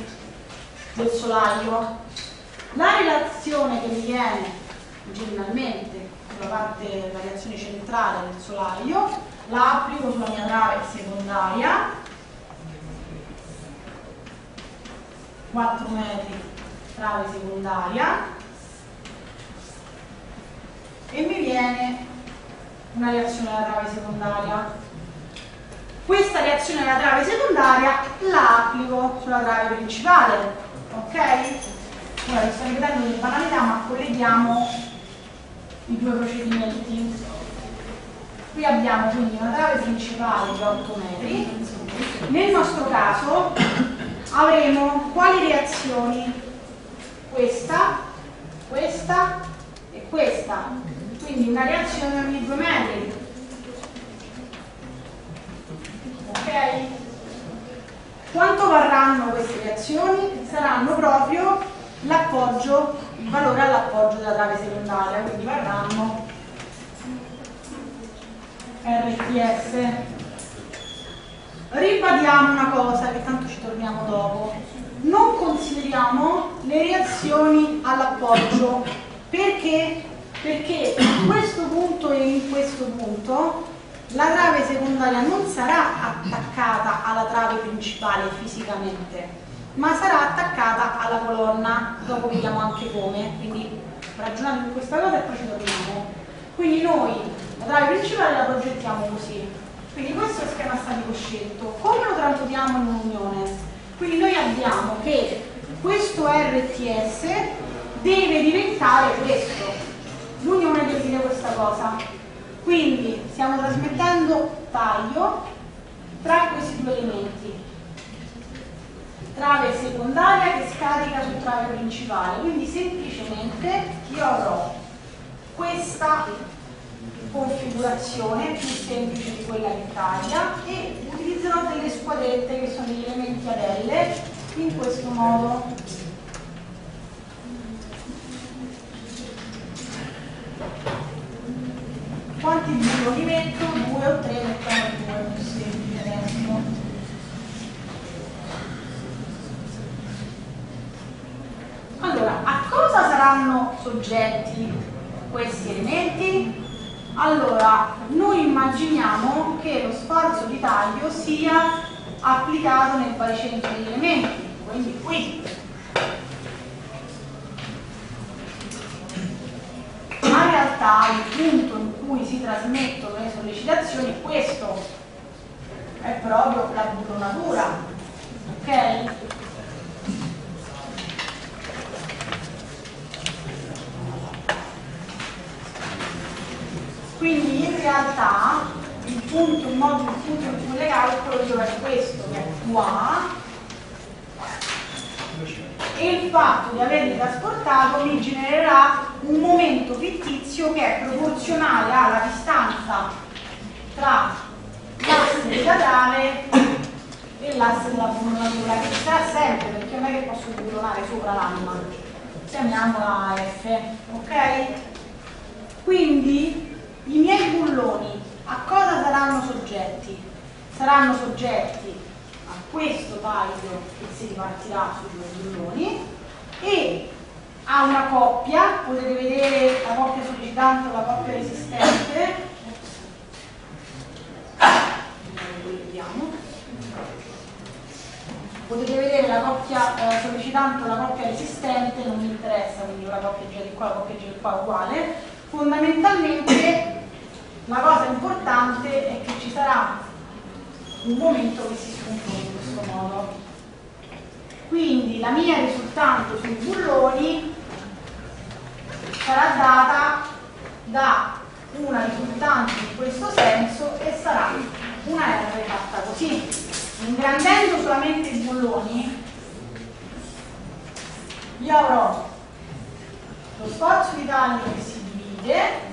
del solaio. La relazione che mi viene generalmente sulla parte della reazione centrale del solaio la applico sulla mia trave secondaria 4 metri trave secondaria e mi viene una reazione alla trave secondaria questa reazione alla trave secondaria la applico sulla trave principale ok? ora vi sto ripetendo delle banalità ma colleghiamo i due procedimenti qui abbiamo quindi una trave principale di 8 metri nel nostro caso avremo quali reazioni? Questa, questa e questa quindi una reazione ogni 2 metri ok? Quanto varranno queste reazioni? Saranno proprio l'appoggio, il valore all'appoggio della trave secondaria, quindi varranno RTS. Ribadiamo una cosa che tanto ci torniamo dopo. Non consideriamo le reazioni all'appoggio perché? Perché in questo punto e in questo punto la trave secondaria non sarà attaccata alla trave principale fisicamente, ma sarà attaccata alla colonna, dopo vediamo anche come, quindi ragionate su questa cosa e poi ci torniamo. Quindi noi la trave principale la progettiamo così, quindi questo è lo schema statico scelto. Come lo tradutiamo in un'unione? Quindi noi abbiamo che questo RTS deve diventare questo. L'unione deve dire questa cosa. Quindi stiamo trasmettendo taglio tra questi due elementi. Trave secondaria che scarica su trave principale, quindi semplicemente io avrò questa configurazione più semplice di quella che taglia e utilizzerò delle squadrette che sono degli elementi ad L in questo modo quanti burro li metto? Due o tre, mettiamo due, semplice adesso. Allora, a cosa saranno soggetti questi elementi? Allora, noi immaginiamo che lo sforzo di taglio sia applicato nel baricentro degli elementi, quindi qui ma in realtà il punto in cui si trasmettono le sollecitazioni questo è proprio la burronatura ok? Quindi in realtà il punto, il modo il punto in cui le calcolo è questo che è qua e il fatto di averli trasportato mi genererà un momento fittizio che è proporzionale alla distanza tra l'asse della trave e l'asse della burronatura che sarà sempre perché non è che posso burronare sopra l'anima chiamiamola F ok? quindi i miei bulloni a cosa saranno soggetti? Saranno soggetti a questo taglio che si ripartirà sui bulloni e a una coppia, potete vedere la coppia sollecitante o la coppia resistente. Potete vedere la coppia eh, sollecitante o la coppia resistente, non mi interessa, quindi la coppia G di qua, la coppia G di qua uguale. Fondamentalmente la cosa importante è che ci sarà un momento che si scompone in questo modo. Quindi la mia risultante sui bulloni sarà data da una risultante in questo senso e sarà una R fatta così. Ingrandendo solamente i bulloni, io avrò lo sforzo di taglio che si divide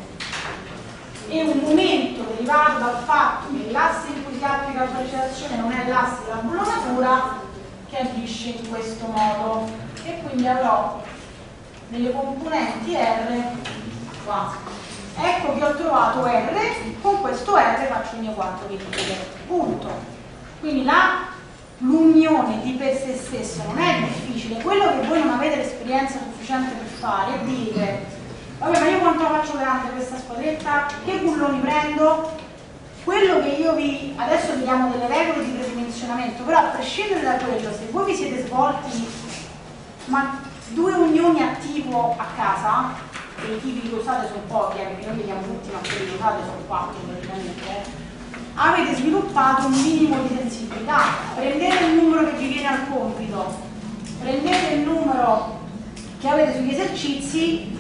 e un momento derivato dal fatto che l'asse in cui si applica la sollecitazione non è l'asse della bullonatura che agisce in questo modo e quindi avrò delle componenti R qua. Ecco che ho trovato R, con questo R faccio il mio quanto verifiche. Punto. Quindi l'unione di per sé stesso non è difficile, quello che voi non avete l'esperienza sufficiente per fare è dire vabbè ma io quanto la faccio grande questa squadretta? Che bulloni prendo? Quello che io vi adesso vi diamo delle regole di predimensionamento però a prescindere da quello se voi vi siete svolti ma due unioni a tipo a casa e i tipi che usate sono pochi eh, perché noi vediamo tutti ma quelli che usate sono quattro praticamente avete sviluppato un minimo di sensibilità. Prendete il numero che vi viene al compito. Prendete il numero che avete sugli esercizi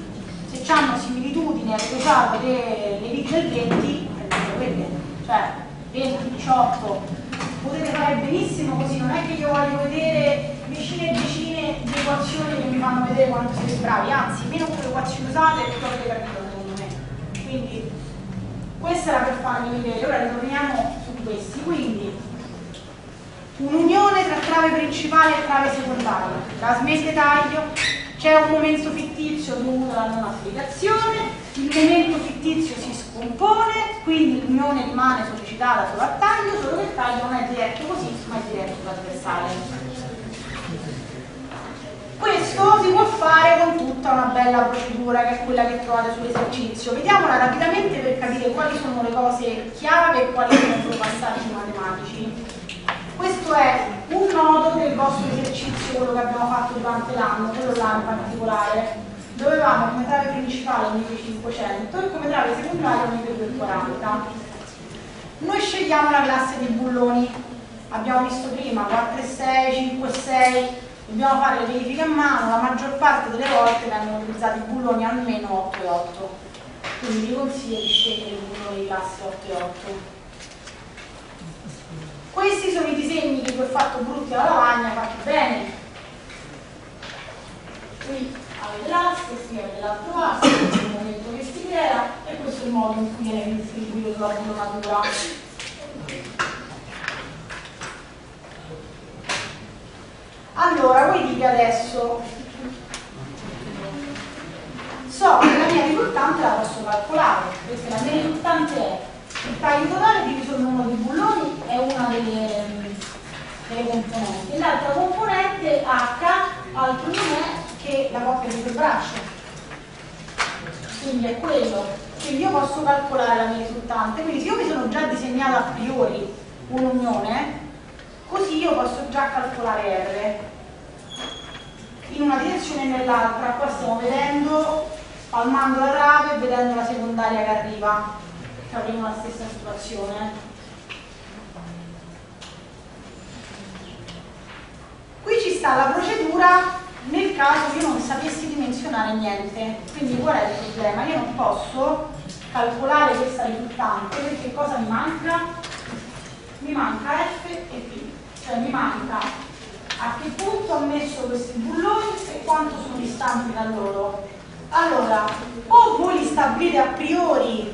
se hanno similitudini avete usato le, le vite del 20 prendete quelle cioè 20, 18 potete fare benissimo così non è che io voglio vedere decine e decine di equazioni che mi fanno vedere quanto siete bravi anzi meno più equazioni usate più avete capito secondo me. Quindi questo era per farvi vedere ora ritorniamo su questi. Quindi un'unione tra trave principale e trave secondaria. Trasmette taglio c'è un momento fittizio dovuto alla non applicazione, il momento fittizio si scompone, quindi l'unione rimane sollecitata solo a taglio, solo che il taglio non è diretto così, ma è diretto trasversale. Questo si può fare con tutta una bella procedura che è quella che trovate sull'esercizio. Vediamola rapidamente per capire quali sono le cose chiave e quali sono i passaggi matematici. Questo è un nodo del vostro esercizio, quello che abbiamo fatto durante l'anno, quello là in particolare. Dovevamo come trave principale un 1500 e come trave secondaria 240. Noi scegliamo la classe dei bulloni, abbiamo visto prima 4 e 6, 5 e 6, dobbiamo fare le verifiche a mano, la maggior parte delle volte vengono utilizzati bulloni almeno 8 e 8. Quindi vi consiglio di scegliere i bulloni di classe 8 e 8. Questi sono i disegni che vi ho fatto brutti alla lavagna, fatti bene. Qui avete l'asse, qui avete l'altro asse, questo è il momento che si crea e questo è il modo in cui viene distribuito sulla bullonatura. Allora, voi dite adesso, so che la mia risultante la posso calcolare, perché la mia risultante è il taglio totale diviso il numero di bulloni è una delle, delle componenti. L'altra componente H altro non è che la coppia di due braccia. Quindi è quello. Quindi io posso calcolare la mia risultante. Quindi se io mi sono già disegnato a priori un'unione, così io posso già calcolare R in una direzione e nell'altra. Qua stiamo vedendo, palmando la trave e vedendo la secondaria che arriva avremo la stessa situazione. Qui ci sta la procedura nel caso io non sapessi dimensionare niente. Quindi qual è il problema? Io non posso calcolare questa risultante perché cosa mi manca? Mi manca F e P, cioè mi manca a che punto ho messo questi bulloni e quanto sono distanti da loro. Allora, o voi li stabilite a priori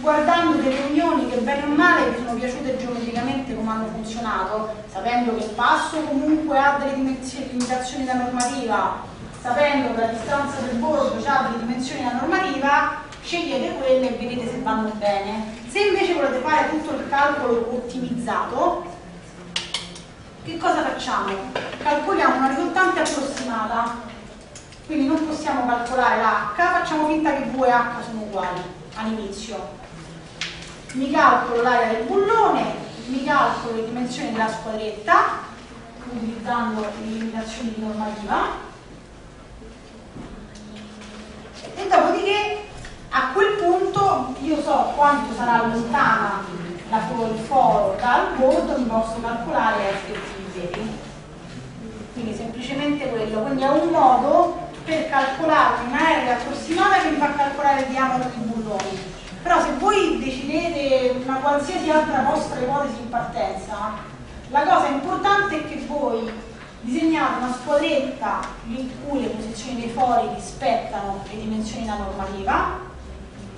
guardando delle unioni che bene o male vi sono piaciute geometricamente come hanno funzionato, sapendo che il passo comunque ha delle limitazioni da normativa, sapendo che la distanza del bordo ha delle dimensioni da normativa, scegliete quelle e vedete se vanno bene. Se invece volete fare tutto il calcolo ottimizzato, che cosa facciamo? Calcoliamo una risultante approssimata, quindi non possiamo calcolare l'H, facciamo finta che V e H sono uguali all'inizio. Mi calcolo l'area del bullone, mi calcolo le dimensioni della squadretta, utilizzando le limitazioni di normativa, e dopodiché a quel punto io so quanto sarà lontana la, foro dal bordo, mi posso calcolare f di Quindi semplicemente quello, quindi è un modo per calcolare una R approssimata che mi fa calcolare il diametro di bulloni. Però se voi decidete una qualsiasi altra vostra ipotesi in partenza, la cosa importante è che voi disegnate una squadretta in cui le posizioni dei fori rispettano le dimensioni della normativa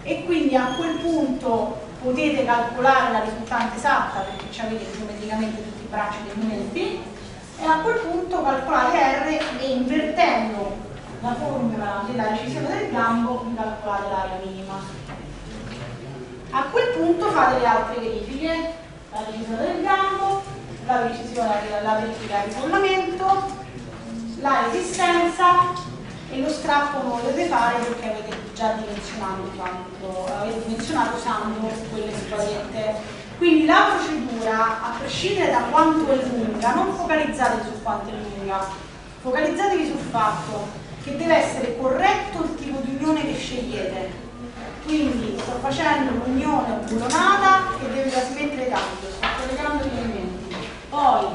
e quindi a quel punto potete calcolare la risultante esatta perché avete geometricamente tutti i bracci dei momenti e a quel punto calcolare R e invertendo la formula della recisione del gambo calcolare l'area minima. A quel punto fate le altre verifiche, la recisione del gambo, la precisione la verifica di risollamento, la resistenza e lo strappo non lo dovete fare perché avete già dimensionato quanto, avete dimensionato usando quelle squadrette. Quindi la procedura, a prescindere da quanto è lunga, non focalizzatevi su quanto è lunga, focalizzatevi sul fatto che deve essere corretto il tipo di unione che scegliete. Quindi sto facendo un'unione bullonata che deve trasmettere tanto, sto collegando gli elementi. Poi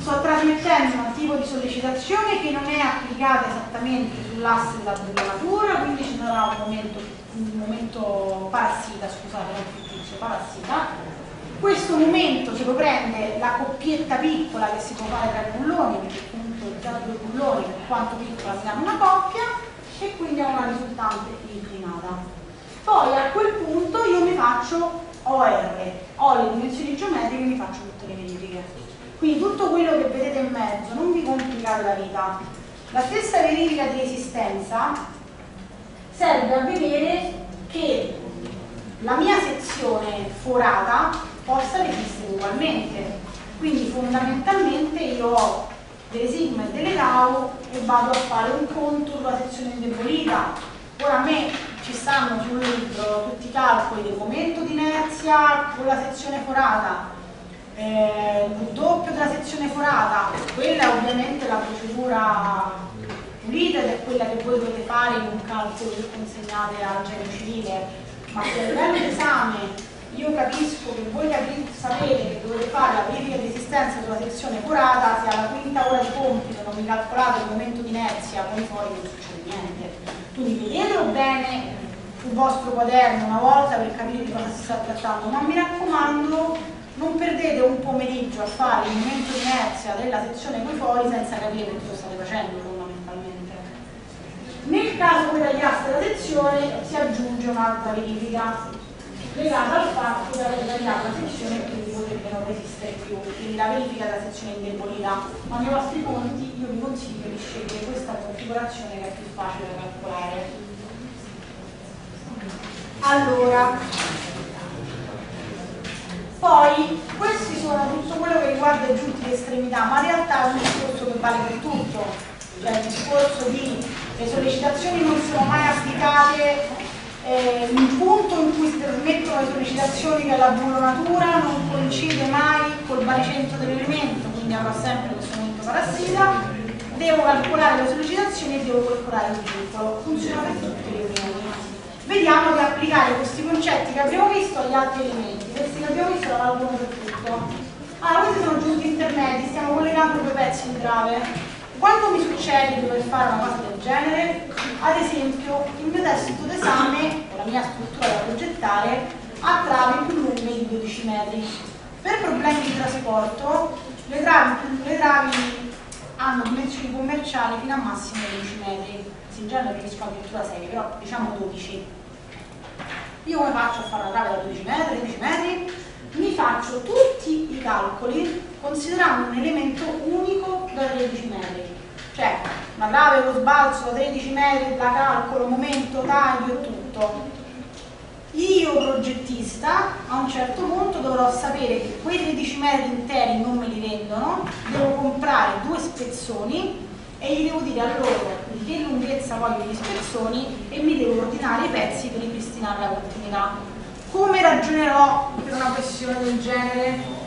sto trasmettendo un tipo di sollecitazione che non è applicata esattamente sull'asse della burlatura, quindi ci sarà un momento, un momento parassita, scusate, non fittizio, parassita. Questo momento se lo prende la coppietta piccola che si può fare tra i bulloni, perché appunto tra due bulloni per quanto piccola si danno una coppia, e quindi ho una risultante inclinata. Poi a quel punto io mi faccio OR, ho le dimensioni geometriche e mi faccio tutte le verifiche. Quindi tutto quello che vedete in mezzo, non vi complicate la vita. La stessa verifica di resistenza serve a vedere che la mia sezione forata possa resistere ugualmente. Quindi fondamentalmente io ho delle sigma e delle tau e vado a fare un conto sulla sezione indebolita. Ora a me ci stanno sul libro tutti i calcoli del momento di inerzia con la sezione forata, eh, il doppio della sezione forata, quella è ovviamente la procedura pulita ed è quella che voi dovete fare in un calcolo che consegnate al genio civile, ma se a livello d'esame io capisco che voi sapete che dovete fare la verifica di esistenza sulla sezione forata, se alla quinta ora di compito non mi calcolate il momento di inerzia, fuori non succede niente. Quindi vedetelo bene sul vostro quaderno una volta per capire di cosa si sta trattando, ma mi raccomando non perdete un pomeriggio a fare il momento inerzia della sezione coi fuori senza capire che cosa state facendo fondamentalmente. Nel caso della chiassa della sezione si aggiunge un'altra verifica legata al fatto che avete tagliato la sezione e quindi potrebbe non resistere più, quindi la verifica della sezione indebolita. Ma nei vostri conti io vi consiglio di scegliere questa configurazione che è più facile da calcolare. Allora, poi questi sono tutto quello che riguarda i giunti di estremità, ma in realtà è un discorso che vale per tutto, cioè il discorso di le sollecitazioni non sono mai applicate eh, il punto in cui si trasmettono le sollecitazioni che la bullonatura non coincide mai col baricentro dell'elemento, quindi avrò sempre questo momento parassita, devo calcolare le sollecitazioni e devo calcolare il vincolo, funziona per tutte le unioni vediamo di applicare questi concetti che abbiamo visto agli altri elementi. Questi che abbiamo visto la valgono per tutto. Allora, questi sono giunti intermedi, stiamo collegando due pezzi di trave. Quando mi succede di dover fare una cosa del genere, ad esempio, il mio testo d'esame, o la mia struttura da progettare, ha travi più lunghe di 12 metri. Per problemi di trasporto, le travi, le travi hanno dimensioni commerciali fino a massimo 12 metri. In genere finisco addirittura 6, però diciamo 12 io come faccio a fare una trave da 12 metri, 13 metri? Mi faccio tutti i calcoli considerando un elemento unico da 13 metri. Cioè, la trave lo sbalzo da 13 metri, la calcolo, momento, taglio, tutto. Io progettista a un certo punto dovrò sapere che quei 13 metri interi non me li vendono, devo comprare due spezzoni e gli devo dire a loro di che lunghezza voglio gli spezzoni e mi devo ordinare i pezzi per ripristinare la continuità. Come ragionerò per una questione del genere?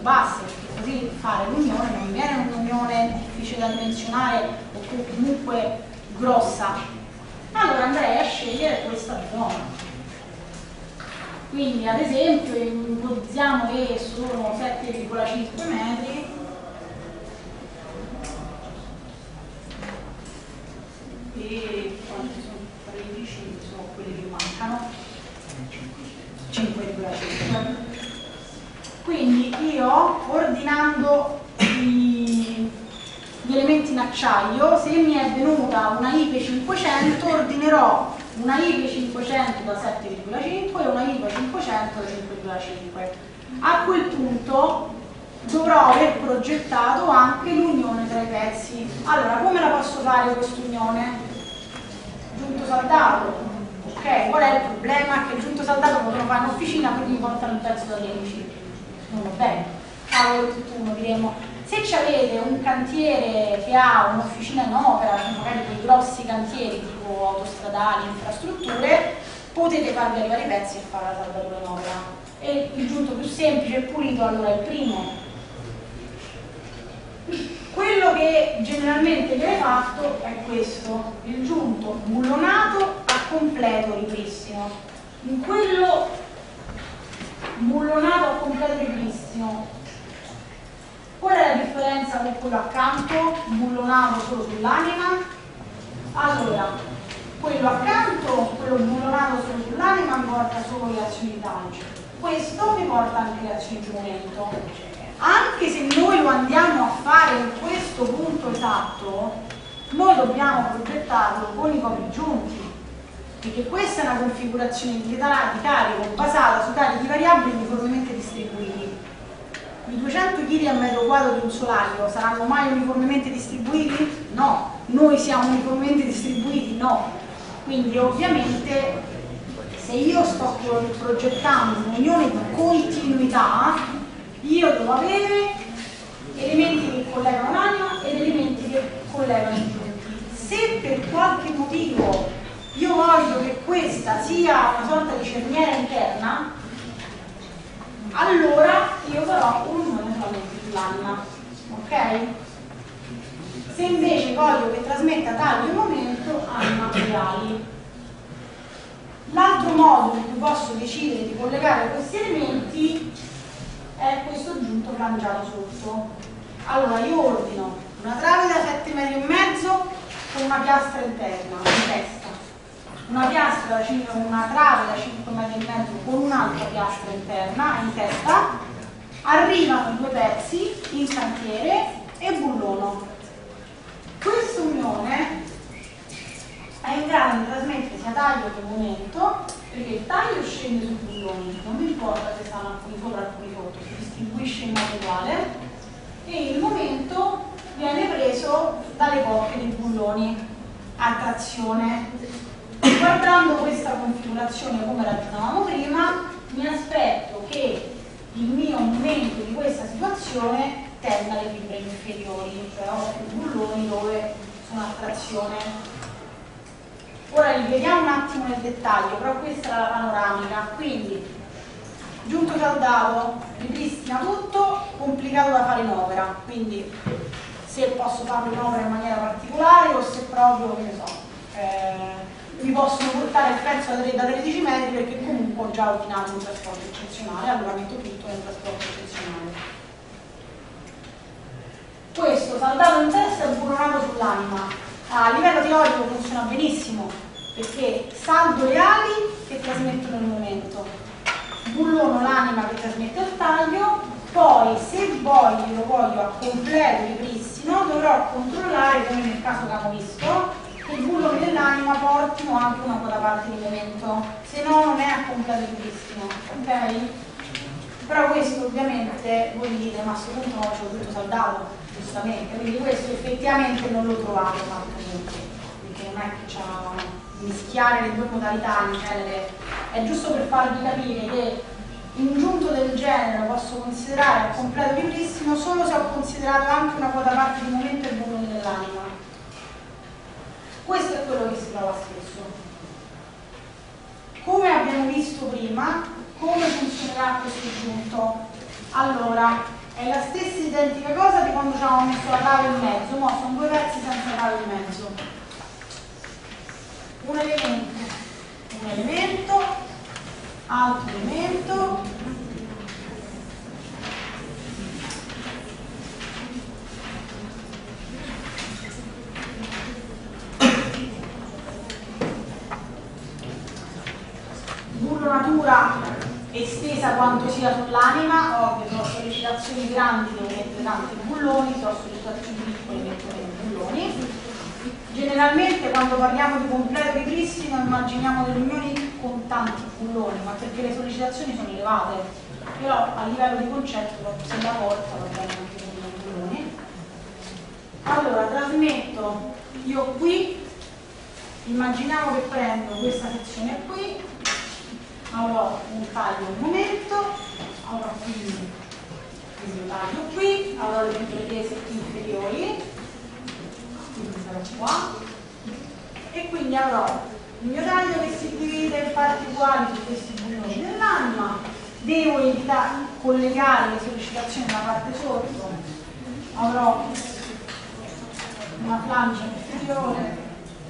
basse, così fare l'unione non viene un'unione difficile da dimensionare o comunque grossa. Allora andrei a scegliere questa zona. Quindi ad esempio ipotizziamo che sono 7,5 metri e quanti sono? 13 sono quelli che mancano 5,5 quindi io ordinando i, gli elementi in acciaio se mi è venuta una IP 500 ordinerò una IP 500 da 7,5 e una IP 500 da 5,5 a quel punto dovrò aver progettato anche l'unione tra i pezzi allora come la posso fare quest'unione? giunto saldato ok, qual è il problema? che il giunto saldato potrò fare in officina quindi mi portano un pezzo da 10 non va bene, cavolo tutt'uno, diremmo, se avete un cantiere che ha un'officina in opera, cioè magari dei grossi cantieri tipo autostradali, infrastrutture, potete farvi arrivare i pezzi e fare la saldatura in opera. E il giunto più semplice e pulito allora è il primo. Quello che generalmente viene fatto è questo, il giunto bullonato a completo ripristino. In quello bullonato a completo ripristino. Qual è la differenza con quello accanto, bullonato solo sull'anima? Allora, quello accanto, quello bullonato solo sull'anima, mi porta solo le azioni di taglio. Questo mi porta anche le azioni di momento. Anche se noi lo andiamo a fare in questo punto esatto, noi dobbiamo progettarlo con i copi giunti perché questa è una configurazione di carico basata su carichi variabili uniformemente distribuiti. I 200 kg al metro quadro di un solaio saranno mai uniformemente distribuiti? No. Noi siamo uniformemente distribuiti? No. Quindi ovviamente se io sto progettando un'unione di continuità, io devo avere elementi che collegano l'anima ed elementi che collegano i punti. Se per qualche motivo io voglio che questa sia una sorta di cerniera interna, allora io farò un'unione sulla l'anima, ok? Se invece voglio che trasmetta taglio e momento, anima e ali. L'altro modo in cui posso decidere di collegare questi elementi è questo aggiunto plangiato sotto. Allora io ordino una trave da 7 metri e mezzo con una piastra interna, in testa una piastra da 5, una trave da 5 metri e mezzo con un'altra piastra interna in testa, arrivano due pezzi in cantiere e bullono. Questa unione è in grado di trasmettere sia taglio che momento, perché il taglio scende sui bulloni, non importa se stanno alcuni sopra alcuni sotto, si distribuisce in modo uguale, e il momento viene preso dalle coppie di bulloni a trazione Guardando questa configurazione come ragionavamo prima, mi aspetto che il mio momento di questa situazione tenda alle fibre inferiori, cioè ho più bulloni dove sono a trazione. Ora li vediamo un attimo nel dettaglio, però questa è la panoramica, quindi giunto saldato, ripristina tutto, complicato da fare in opera, quindi se posso farlo in opera in maniera particolare o se proprio, che ne so, eh, mi possono portare il pezzo da, da 13 metri perché comunque ho già ordinato un trasporto eccezionale, allora metto tutto nel trasporto eccezionale. Questo saldato in testa e burronato sull'anima. A livello teorico funziona benissimo perché saldo le ali che trasmettono il momento, bullono l'anima che trasmette il taglio, poi se voglio, lo voglio a completo ripristino dovrò controllare come nel caso che abbiamo visto che i bulloni dell'anima portino anche una quota parte di momento, se no non è a completissimo, ok? Però questo ovviamente voi dite, ma punto non c'ho tutto saldato, giustamente, quindi questo effettivamente non lo trovate fatto niente, perché non è che c'ha mischiare le due modalità genere, è giusto per farvi capire che un giunto del genere lo posso considerare completo ripristino solo se ho considerato anche una quota parte di momento e bulloni dell'anima questo è quello che si trova spesso. Come abbiamo visto prima, come funzionerà questo giunto? Allora, è la stessa identica cosa di quando ci avevamo messo la trave in mezzo, ma sono due pezzi senza trave in mezzo. Un elemento, un elemento, altro elemento, natura estesa quanto sia sull'anima, ovvio, se ho sollecitazioni grandi devo mettere tanti bulloni, se ho sollecitazioni piccole metto meno bulloni. Generalmente quando parliamo di completo ripristino immaginiamo delle unioni con tanti bulloni, ma perché le sollecitazioni sono elevate, però a livello di concetto se la porta va bene anche con i bulloni. Allora, trasmetto io qui, immaginiamo che prendo questa sezione qui, avrò un taglio al momento, avrò quindi questo taglio qui, avrò le fibre inferiori, quindi sarò qua, e quindi avrò il mio taglio che si divide in parti uguali su questi bulloni dell'anima, devo evitare, collegare le sollecitazioni dalla parte sotto, avrò una flancia inferiore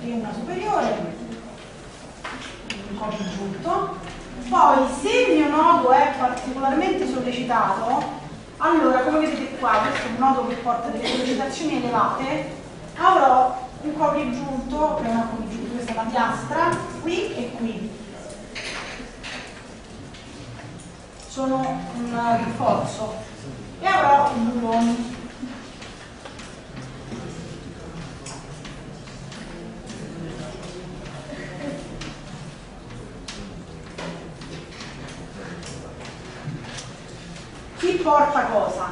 e una superiore, un po' giunto, poi se il mio nodo è particolarmente sollecitato, allora come vedete qua, questo è un nodo che porta delle sollecitazioni elevate, avrò un coprigiunto, che è una coprigiunto, questa è una piastra, qui e qui. Sono un rinforzo e avrò un bullone. Porta cosa?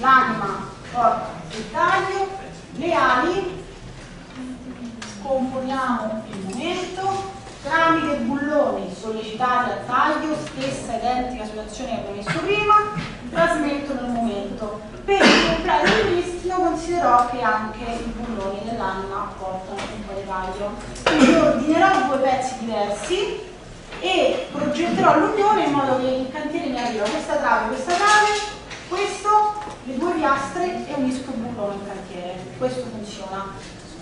L'anima porta il taglio, le ali, componiamo il momento, tramite bulloni sollecitati al taglio, stessa identica situazione che abbiamo messo prima, trasmettono il momento. Per il completo ripristino considerò che anche i bulloni dell'anima portano un po' di taglio. Quindi ordinerò due pezzi diversi e progetterò l'unione in modo che il cantiere mi arriva questa trave, questa trave, questo, le due piastre e unisco il bullone in cantiere. Questo funziona.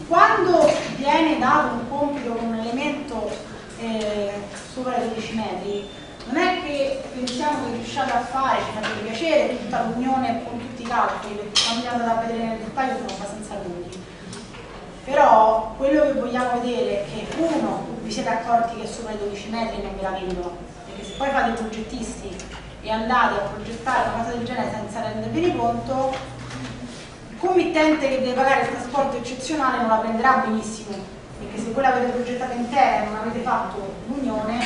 Quando viene dato un compito con un elemento eh, sopra i 12 metri, non è che pensiamo che riusciate a fare, ci fate piacere tutta l'unione con tutti i calcoli, perché andate a vedere nel dettaglio sono abbastanza lunghi però quello che vogliamo vedere è che uno, vi siete accorti che sopra i 12 metri non ve la vendono, perché se poi fate i progettisti e andate a progettare una cosa del genere senza rendervi conto, il committente che deve pagare il trasporto eccezionale non la prenderà benissimo, perché se voi l'avete progettata intera e non avete fatto l'unione,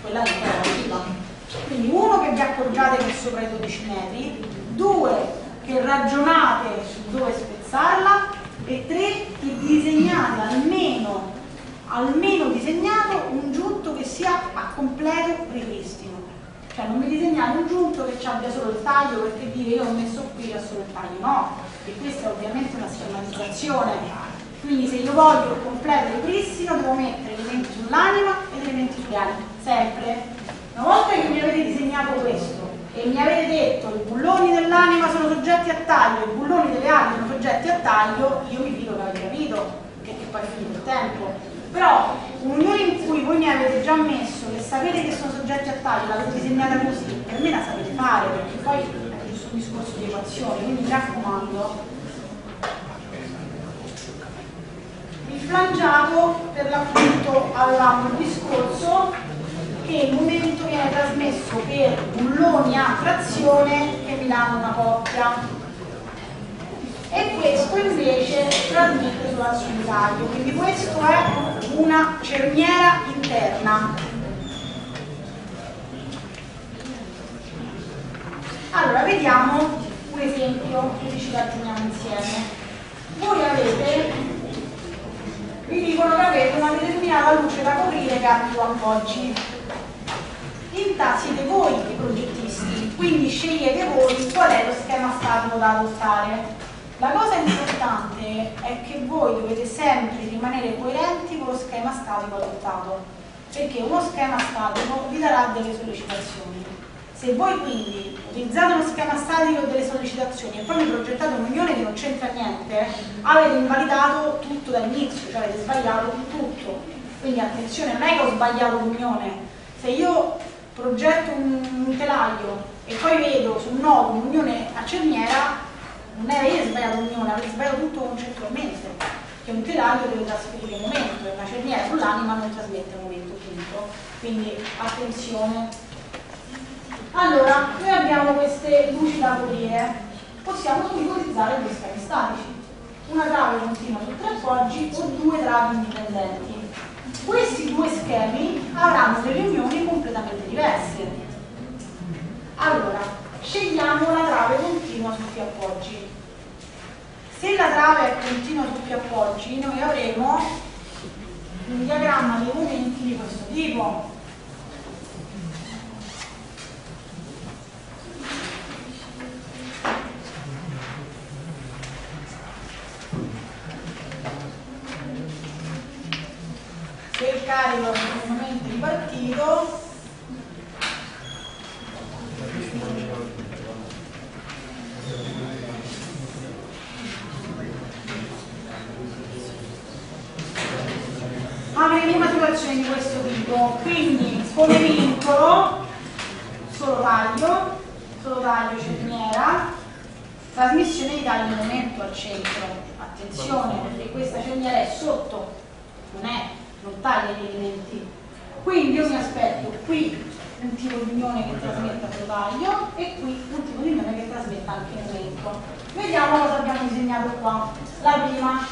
quella non è relativa. Quindi uno che vi accorgiate che sopra i 12 metri, due che ragionate su dove spezzarla e tre che disegnate almeno, almeno disegnato un giunto che sia a completo ripristino. Cioè non mi disegnate un giunto che ci abbia solo il taglio perché dire io ho messo qui ha solo il taglio, no, e questa è ovviamente una schematizzazione. Quindi se io voglio completo ripristino devo mettere elementi sull'anima ed elementi sugli ali, sempre una volta che mi avete disegnato questo e mi avete detto i bulloni dell'anima sono soggetti a taglio, i bulloni delle ali sono soggetti a taglio, io mi fido che avete capito, che, che poi finito il tempo. Però un'unione in cui voi mi avete già messo che sapete che sono soggetti a taglio, l'avete disegnata così, per me la sapete fare, perché poi è giusto un discorso di equazione, quindi mi raccomando. Il flangiato per l'appunto all'anno discorso che il momento viene trasmesso per bulloni a trazione che mi danno una coppia. E questo invece trasmette taglio quindi questo è una cerniera interna. Allora vediamo un esempio che ci ragioniamo insieme. Voi avete vi dicono che avete una determinata luce da coprire che ha più appoggi realtà siete voi i progettisti, quindi scegliete voi qual è lo schema statico da adottare. La cosa importante è che voi dovete sempre rimanere coerenti con lo schema statico adottato, perché uno schema statico vi darà delle sollecitazioni. Se voi quindi utilizzate uno schema statico delle sollecitazioni e poi mi progettate un'unione che non c'entra niente, avete invalidato tutto dall'inizio, cioè avete sbagliato tutto. Quindi attenzione, non è che ho sbagliato l'unione. Se io progetto un, un telaio e poi vedo sul nodo un'unione a cerniera, non è io sbagliato l'unione, avrei sbagliato tutto concettualmente, che un telaio deve trasferire il momento e una cerniera sull'anima non trasmette il momento, punto. Quindi attenzione. Allora, noi abbiamo queste luci da coprire, possiamo ipotizzare due schemi statici, una trave continua su tre appoggi o due travi indipendenti. Questi due schemi avranno delle unioni completamente diverse. Allora, scegliamo la trave continua su più appoggi. Se la trave è continua su più appoggi, noi avremo un diagramma dei momenti di questo tipo. se il carico è completamente ripartito avremo una situazione di questo tipo. Quindi come vincolo solo taglio solo taglio cerniera trasmissione di taglio momento al centro. Attenzione perché questa cerniera è sotto non è non taglia gli elementi. Quindi io mi aspetto qui un tipo di unione che trasmetta il taglio e qui un tipo di unione che trasmetta anche il momento. Vediamo cosa abbiamo disegnato qua. La prima.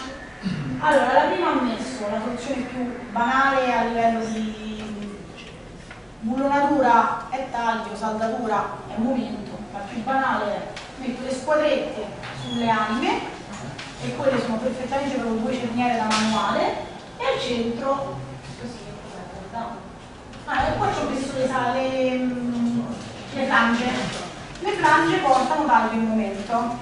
Allora, la prima ha messo la soluzione più banale a livello di bullonatura è taglio, saldatura è momento. La più banale è metto le squadrette sulle anime e quelle sono perfettamente proprio due cerniere da manuale e al centro. Così ah, e poi ci ho messo le, le, mm, le flange le flange portano taglio in momento.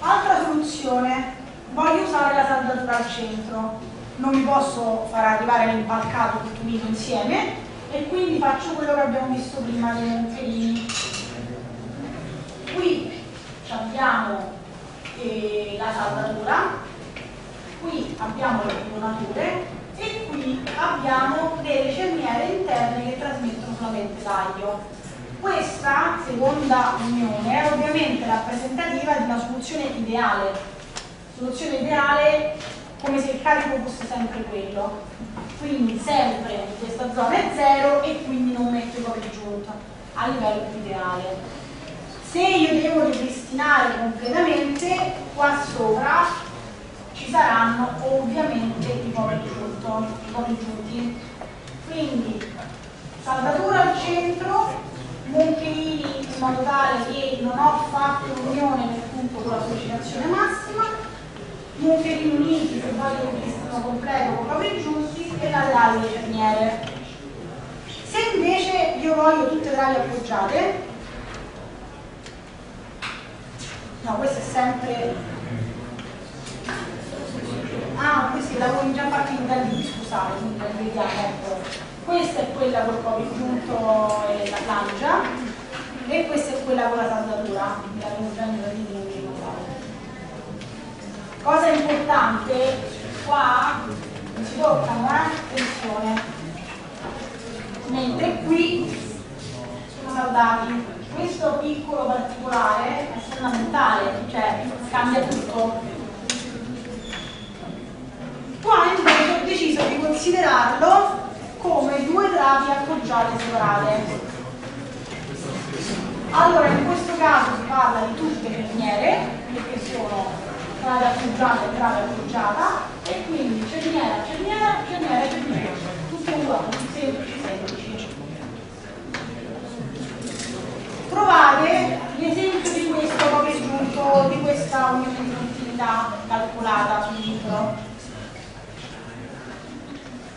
Altra soluzione. Voglio usare la saldatura al centro. Non mi posso far arrivare l'impalcato tutto unito insieme e quindi faccio quello che abbiamo visto prima dei moncherini qui abbiamo eh, la saldatura qui abbiamo le iconature e qui abbiamo delle cerniere interne che trasmettono solamente taglio. Questa seconda unione è ovviamente rappresentativa di una soluzione ideale. Soluzione ideale come se il carico fosse sempre quello. Quindi sempre questa zona è zero e quindi non metto i copi giunta a livello ideale. Se io devo ripristinare completamente, qua sopra saranno ovviamente i copi giunti. Quindi saldatura al centro, Moncherini in modo tale che non ho fatto l'unione nel punto con la sollecitazione massima, Moncherini uniti se voglio il ripristino completo con propri giusti e laterali le cerniere. Se invece io voglio tutte le ali appoggiate, no, questo è sempre ah, questi lavori già fatti in belli, scusate, vediamo, ecco. Questa è quella col copio giunto e la plancia e questa è quella con la saldatura cosa importante qua si toccano eh? attenzione. Mentre qui sono saldati. Questo piccolo particolare è fondamentale cioè cambia tutto qua invece ho deciso di considerarlo come due travi appoggiate separate. Allora in questo caso si parla di tutte le cerniere, perché sono trave appoggiata e trave appoggiata, e quindi cerniera, cerniera, cerniera, cerniera, tutte uguali, semplici, semplici. Trovate l'esempio di questo proprio giunto, di questa unione di continuità calcolata sul libro.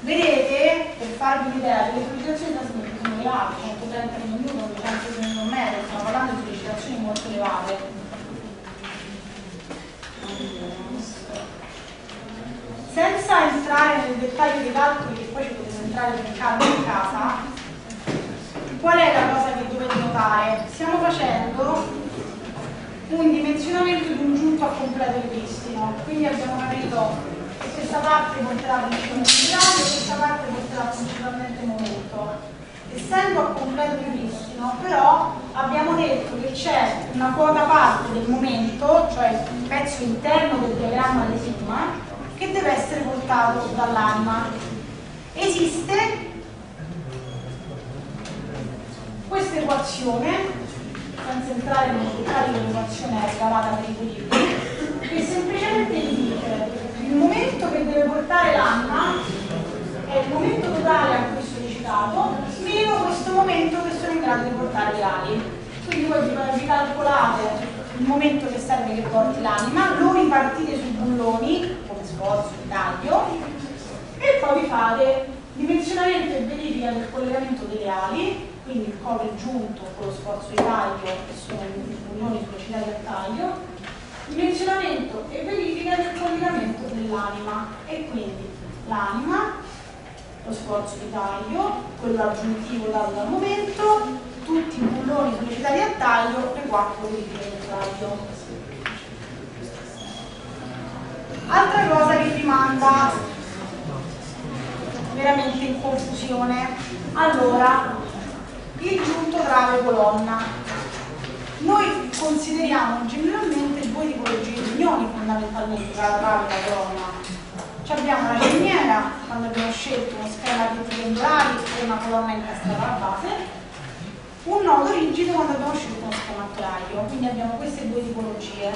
Vedete, per farvi un'idea, le sollecitazioni trasmesse sono elevate, 130 minuti, 200 minuti metro, stiamo parlando di sollecitazioni molto elevate. Senza entrare nel dettaglio dei calcoli, che poi ci potete entrare per calma in casa, qual è la cosa che dovete notare? Stiamo facendo un dimensionamento di un giunto a completo ripristino, quindi abbiamo capito questa parte porterà principalmente questa parte porterà principalmente momento. Essendo a completo ripristino, però abbiamo detto che c'è una quota parte del momento, cioè il pezzo interno del diagramma di sigma, che deve essere portato dall'anima. Esiste questa equazione, senza entrare nel dettaglio dell'equazione ricavata per i libri, che semplicemente dice il momento che deve portare l'anima è il momento totale a cui sollecitato meno questo momento che sono in grado di portare le ali. Quindi voi vi calcolate il momento che serve che porti l'anima, lo ripartite sui bulloni come sforzo taglio e poi vi fate dimensionamento e verifica del collegamento delle ali, quindi il cover giunto con lo sforzo di taglio che sono i bulloni sollecitati a taglio dimensionamento e verifica del collegamento dell'anima e quindi l'anima, lo sforzo di taglio, quello aggiuntivo dato dal momento, tutti i bulloni sollecitati a taglio, le quattro verifiche del taglio. Altra cosa che vi manda veramente in confusione. Allora, il giunto trave colonna noi consideriamo generalmente due tipologie di unioni fondamentalmente tra la trave e la colonna. Cioè abbiamo la cerniera, quando abbiamo scelto uno schema di triangolari e una colonna incastrata alla base, un nodo rigido quando abbiamo scelto uno schema a quindi abbiamo queste due tipologie.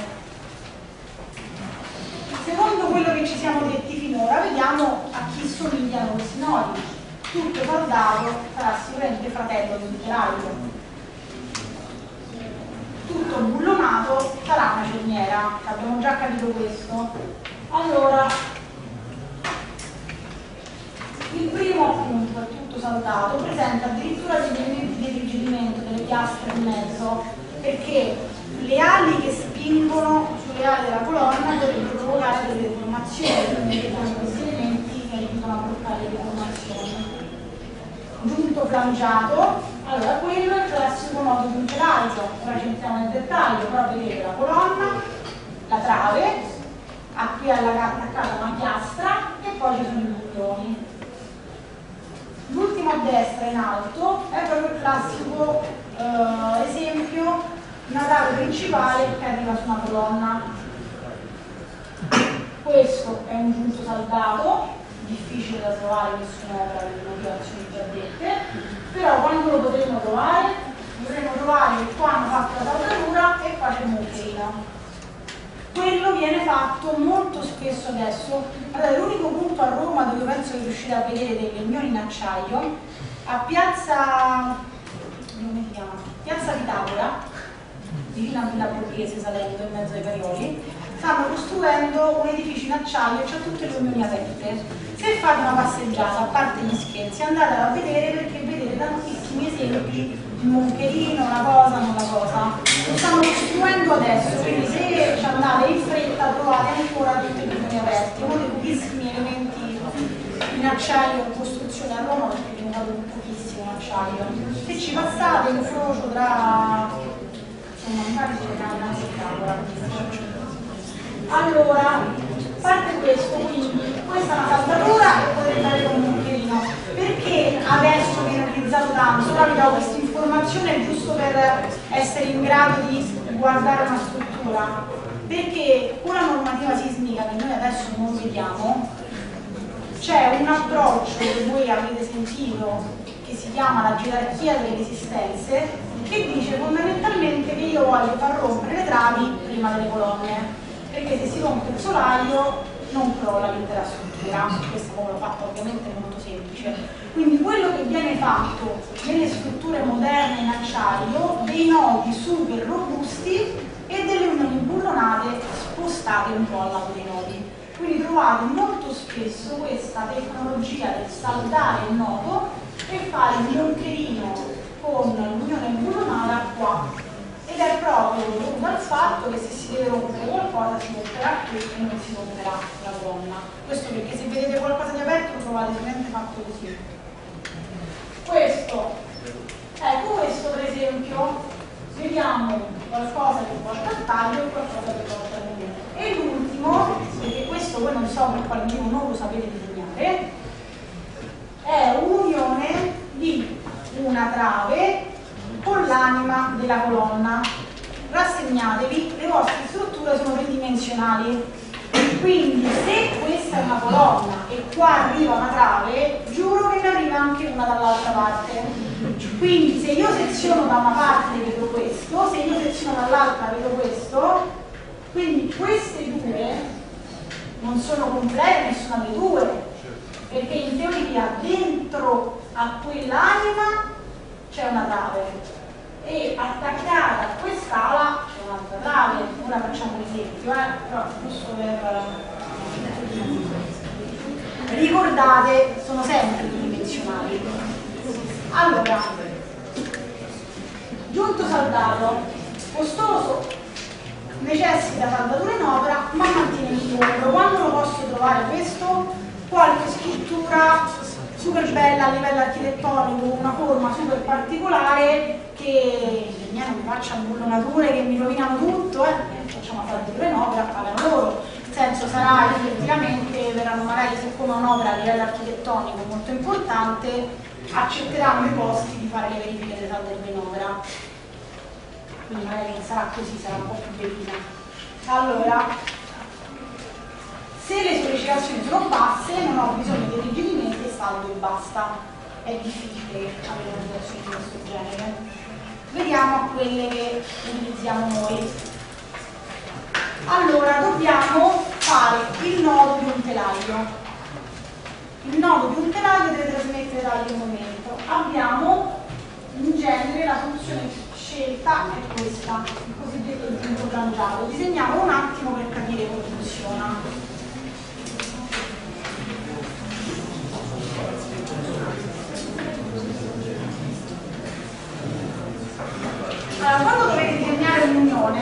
Secondo quello che ci siamo detti finora, vediamo a chi somigliano questi nodi. Tutto saldato sarà sicuramente fratello del telaio tutto bullonato sarà una cerniera, abbiamo già capito questo. Allora, il primo appunto, è tutto saldato, presenta addirittura degli elementi di rigidimento, delle piastre in mezzo, perché le ali che spingono sulle ali della colonna dovrebbero provocare delle deformazioni, quindi questi elementi che aiutano a bloccare le deformazioni. Giunto flangiato, allora, quello è il classico modo di un telaio, ora ci entriamo nel dettaglio, però vedete la colonna, la trave, a qui alla attaccata una piastra e poi ci sono i bulloni. L'ultimo a destra in alto è proprio il classico eh, esempio una trave principale che arriva su una colonna. questo è un giunto saldato, difficile da trovare nessun'opera per le motivazioni già dette, però quando lo potremo trovare? Dovremo trovare qua hanno fatto la saldatura e il moncherino. Quello viene fatto molto spesso adesso. Allora, l'unico punto a Roma dove penso che riuscite a vedere dei legnoni in acciaio, a piazza, come si chiama? Piazza Pitagora, vicino a Villa Borghese salendo in mezzo ai Parioli, stanno costruendo un edificio in acciaio e c'è tutte le unioni aperte. Se fate una passeggiata, a parte gli scherzi, andatela a vedere perché vedete tantissimi esempi il moncherino, una cosa, non una cosa. Lo stanno costruendo adesso, quindi se ci andate in fretta trovate ancora tutte le unioni aperte. Uno dei pochissimi elementi in acciaio in costruzione a Roma perché è diventato pochissimo in acciaio. Se ci passate, incrocio tra insomma, mi pare una allora, parte questo, quindi questa è una saldatura e potete fare con un cucchiaino. Perché adesso viene utilizzato tanto? Ora vi do questa informazione giusto per essere in grado di guardare una struttura. Perché la normativa sismica che noi adesso non vediamo, c'è un approccio che voi avete sentito che si chiama la gerarchia delle resistenze che dice fondamentalmente che io voglio far rompere le travi prima delle colonne perché se si rompe il solaio non crolla l'intera struttura, questo come l'ho fatto ovviamente è molto semplice. Quindi quello che viene fatto nelle strutture moderne in acciaio, dei nodi super robusti e delle unioni bullonate spostate un po' al lato dei nodi. Quindi trovate molto spesso questa tecnologia del saldare il nodo e fare un moncherino con l'unione bullonata qua ed è proprio dovuto al fatto che se si deve rompere qualcosa si romperà qui e non si romperà la donna. Questo perché se vedete qualcosa di aperto trovate veramente fatto così. Questo, ecco questo per esempio, vediamo qualcosa che porta al taglio e qualcosa che porta all'unione. E l'ultimo, perché questo voi non so per quale motivo non lo sapete disegnare, è un'unione di una trave con l'anima della colonna. Rassegnatevi, le vostre strutture sono tridimensionali, quindi se questa è una colonna e qua arriva una trave, giuro che ne arriva anche una dall'altra parte. Quindi se io seziono da una parte vedo questo, se io seziono dall'altra vedo questo, quindi queste due non sono complete nessuna delle due, perché in teoria dentro a quell'anima c'è una trave e attaccata a quest'ala c'è un'altra trave, ora facciamo un esempio, eh? però giusto per ricordate sono sempre tridimensionali. Allora, giunto saldato, costoso, necessita saldatura in opera ma mantiene il fondo. Quando lo posso trovare questo? Qualche struttura super bella a livello architettonico, una forma super particolare che miei non mi facciano bullonature che mi rovinano tutto, eh, facciamo fare due opere, pagano loro. Nel senso sarà effettivamente, verranno magari siccome un'opera a livello architettonico molto importante, accetteranno i costi di fare le verifiche delle saldature in opera. Quindi magari non sarà così, sarà un po' più bellina. Allora, se le sollecitazioni sono basse non ho bisogno di rigidimenti e saldo e basta. È difficile avere una situazione di questo genere vediamo quelle che utilizziamo noi. Allora, dobbiamo fare il nodo di un telaio. Il nodo di un telaio deve trasmettere e momento. Abbiamo in genere la soluzione scelta è questa, il cosiddetto giunto cangiato. Disegniamo un attimo per capire come funziona. Allora, quando dovete disegnare un'unione,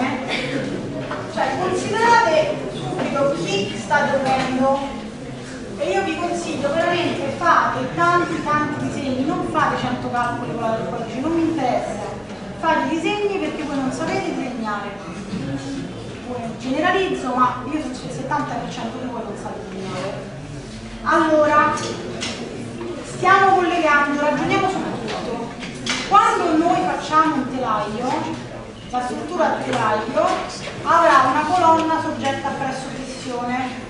cioè considerate subito chi sta dormendo e io vi consiglio veramente fate tanti tanti disegni, non fate 100 calcoli con la codice, non mi interessa, fate disegni perché voi non sapete disegnare. Generalizzo, ma io sul 70% di voi non sapete disegnare. Allora, stiamo collegando, ragioniamo su quando noi facciamo un telaio, la struttura del telaio avrà una colonna soggetta a presso pressione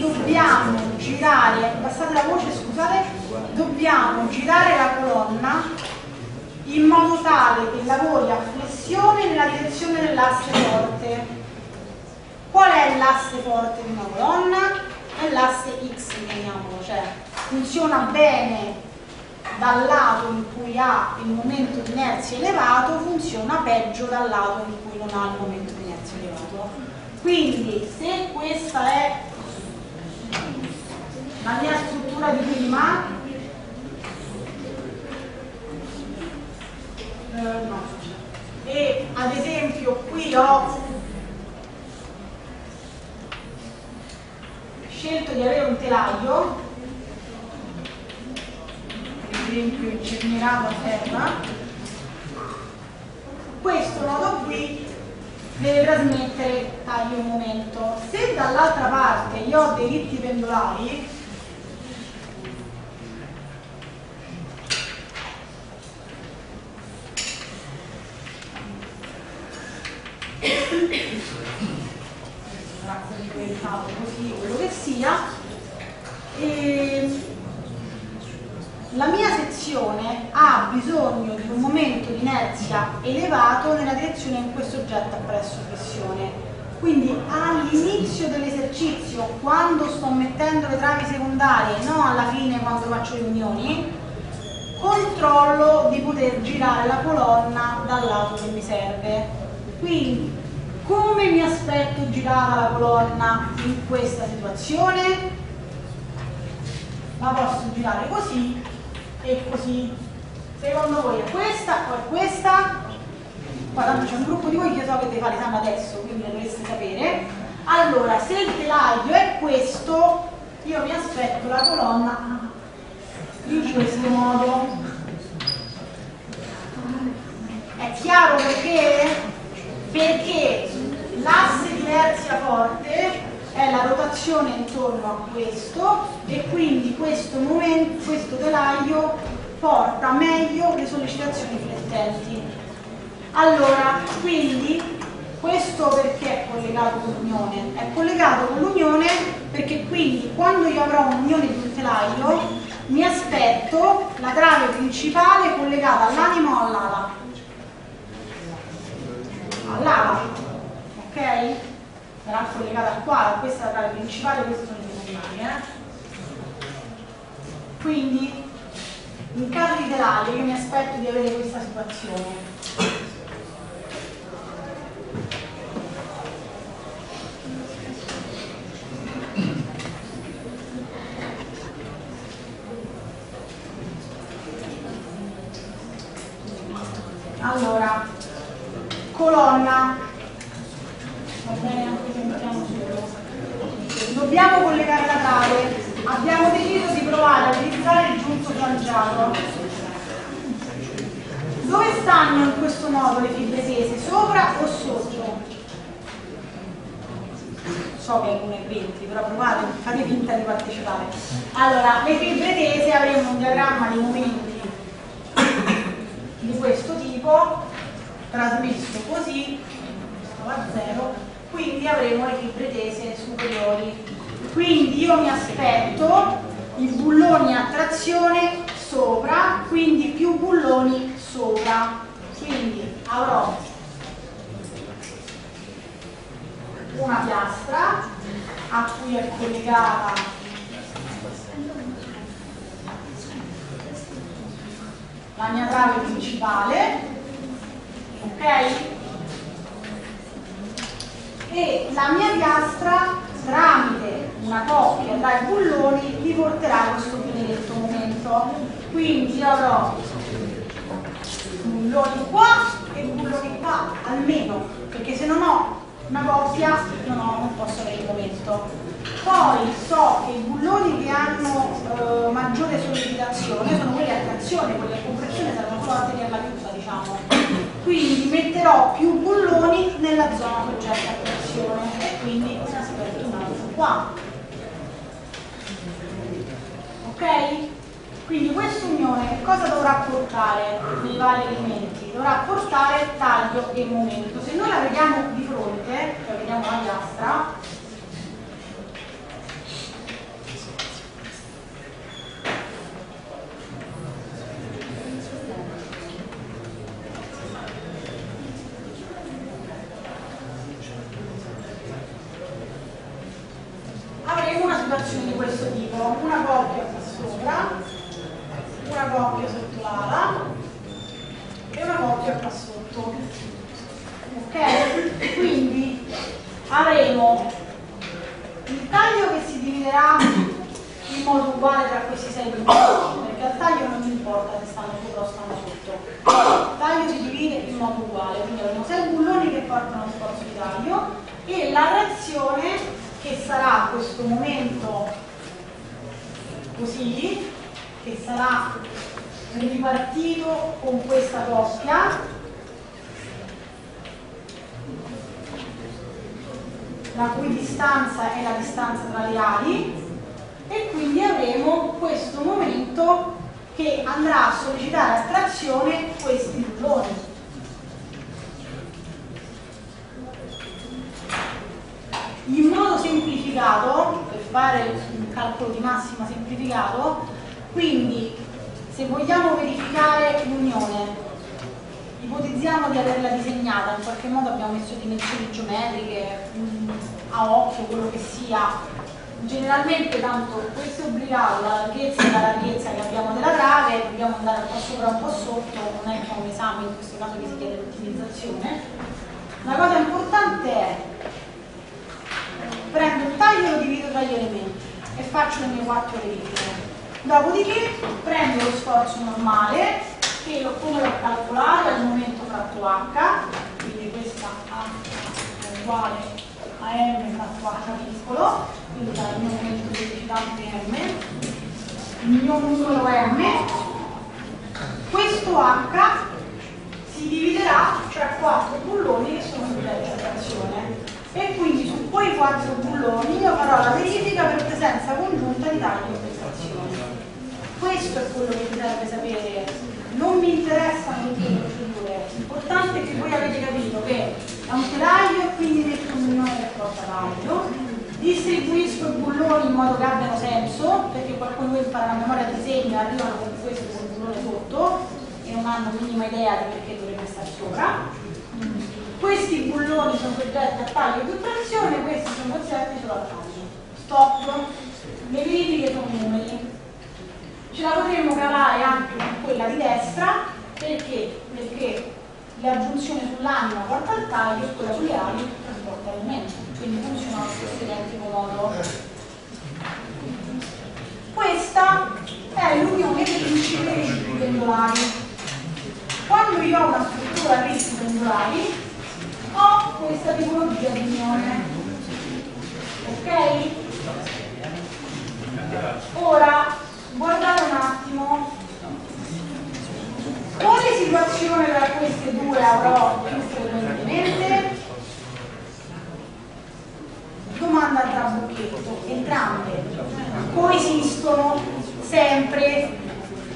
dobbiamo girare, abbassate la voce scusate, dobbiamo girare la colonna in modo tale che lavori a flessione nella direzione dell'asse forte. Qual è l'asse forte di una colonna? È l'asse X, chiamiamolo, cioè funziona bene dal lato in cui ha il momento di inerzia elevato, funziona peggio dal lato in cui non ha il momento di inerzia elevato. Quindi se questa è la mia struttura di prima, eh, no. e ad esempio qui ho scelto di avere un telaio esempio incernierato a terra, questo nodo qui deve trasmettere taglio momento. Se dall'altra parte io ho dei ritti pendolari, così quello che sia, e la mia sezione ha bisogno di un momento di inerzia elevato nella direzione in cui questo oggetto ha presso pressione. Quindi all'inizio dell'esercizio, quando sto mettendo le travi secondarie, non alla fine quando faccio le unioni, controllo di poter girare la colonna dal lato che mi serve. Quindi, come mi aspetto girare la colonna in questa situazione? La posso girare così e così. Secondo voi è questa o è questa? Tanto c'è un gruppo di voi che so che deve fare l'esame adesso, quindi lo dovreste sapere. Allora, se il telaio è questo, io mi aspetto la colonna in questo modo. È chiaro perché? Perché l'asse di inerzia forte è la rotazione intorno a questo e quindi questo, momento, questo telaio porta meglio le sollecitazioni flettenti. Allora, quindi questo perché è collegato con l'unione? È collegato con l'unione perché quindi quando io avrò un'unione di un telaio mi aspetto la trave principale collegata all'anima o all'ala? All'ala, ok? Sarà collegata qua, questa è la principale, questi sono i secondarie. Eh? Quindi, in caso telaio, io mi aspetto di avere questa situazione. Allora, colonna, va bene? Dobbiamo collegare la trave abbiamo deciso di provare a utilizzare il giunto frangiato dove stanno in questo modo le fibre tese? sopra o sotto? so che è 1,20 però provate, fate finta di partecipare allora, le fibre tese avremo un diagramma di momenti di questo tipo trasmesso così questo va a 0 quindi avremo fibre tese superiori. Quindi io mi aspetto i bulloni a trazione sopra, quindi più bulloni sopra. Quindi avrò una piastra a cui è collegata la mia trave principale, ok? E la mia piastra tramite una coppia tra i bulloni mi porterà a questo benedetto momento. Quindi io avrò bulloni qua e bulloni qua almeno perché se non ho una coppia non, ho, non posso avere il momento. Poi so che i bulloni che hanno eh, maggiore sollecitazione sono quelli a trazione quelli a compressione saranno solo a tenerla chiusa diciamo. Quindi metterò più bulloni nella zona soggetta a pressione e quindi mi aspetto un altro qua ok? quindi questa unione che cosa dovrà portare nei vari elementi? dovrà portare taglio e momento se noi la vediamo di fronte cioè vediamo la piastra situazione di questo tipo, una coppia qua sopra, una coppia sotto l'ala e una coppia qua sotto. Ok? Quindi avremo il taglio che si dividerà in modo uguale tra questi sei bulloni, perché al taglio non importa se stanno sopra o stanno sotto. Il taglio si divide in modo uguale, quindi avremo sei bulloni che portano sforzo di taglio e la reazione che sarà questo momento così, che sarà ripartito con questa coppia, la cui distanza è la distanza tra le ali, e quindi avremo questo momento che andrà a sollecitare a trazione questi bulloni. In modo semplificato, per fare un calcolo di massima semplificato, quindi se vogliamo verificare l'unione, ipotizziamo di averla disegnata, in qualche modo abbiamo messo dimensioni geometriche, mh, a occhio, quello che sia, generalmente tanto questo è obbligato la larghezza e la larghezza che abbiamo della trave, dobbiamo andare un po' sopra un po' sotto, non è che è un esame in questo caso che si chiede l'ottimizzazione. La cosa importante è prendo il taglio e lo divido tra gli elementi e faccio le mie quattro verifiche. Dopodiché prendo lo sforzo normale che lo, come l'ho calcolato al momento fratto H, quindi questa H è uguale a M fratto H piccolo, quindi dal mio momento verificante M, il mio numero M, questo H si dividerà tra quattro bulloni che sono soggetti a trazione e quindi su quei quattro bulloni io farò la verifica per presenza congiunta di taglio e prestazione. Questo è quello che vi serve sapere, non mi interessano le procedure, l'importante è che voi avete capito che è un telaio e quindi metto un'unione del portataglio, distribuisco i bulloni in modo che abbiano senso, perché qualcuno impara la memoria di segno e arrivano con questo con il bullone sotto e non hanno minima idea di perché dovrebbe stare sopra questi bulloni sono soggetti a taglio più trazione, questi sono soggetti solo a taglio. Stop. Le verifiche sono numeri. Ce la potremmo cavare anche con quella di destra perché? Perché l'aggiunzione sull'anima porta al taglio e quella sulle ali trasporta l'aumento. Quindi funziona allo stesso identico modo. Questa è l'unione dei principi dei rischi pendolari. Quando io ho una struttura a rischi pendolari, ho questa tipologia di unione. Ok? Ora, guardate un attimo. Quale situazione tra queste due avrò più frequentemente? Domanda tra bocchetto. Entrambe coesistono sempre.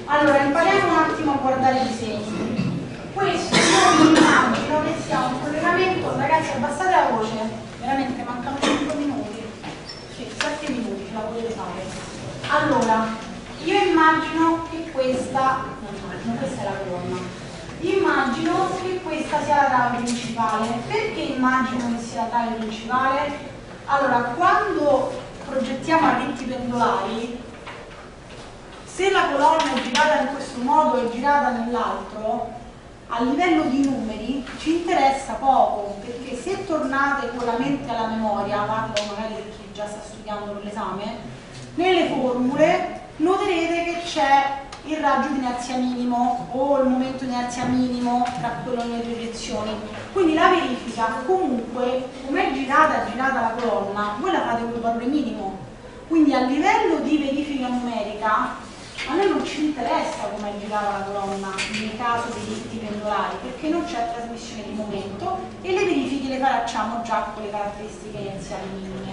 Allora, impariamo un attimo a guardare i disegni questo io mi immagino che sia un collegamento, ragazzi abbassate la voce, veramente mancano 5 minuti, sì, 7 minuti ce la potete fare. Allora, io immagino che questa, no, questa è la colonna, immagino che questa sia la trave principale. Perché immagino che sia la trave principale? Allora, quando progettiamo arricchi pendolari, se la colonna è girata in questo modo e girata nell'altro, a livello di numeri ci interessa poco perché se tornate con la mente alla memoria, parlo magari per chi già sta studiando l'esame, nelle formule noterete che c'è il raggio di inerzia minimo o il momento di inerzia minimo tra quello e le proiezioni. Quindi la verifica comunque, come è girata è girata la colonna, voi la fate con il valore minimo. Quindi a livello di verifica numerica a noi non ci interessa come girava la colonna nel caso dei diritti pendolari perché non c'è trasmissione di momento e le verifiche le facciamo già con le caratteristiche iniziali minime.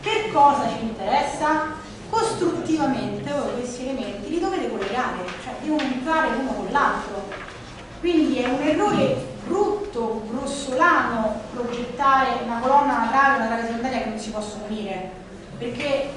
Per cosa ci interessa? Costruttivamente voi questi elementi li dovete collegare, cioè devono entrare l'uno con l'altro. Quindi è un errore brutto, grossolano progettare una colonna, una trave, una trave secondaria che non si possono unire perché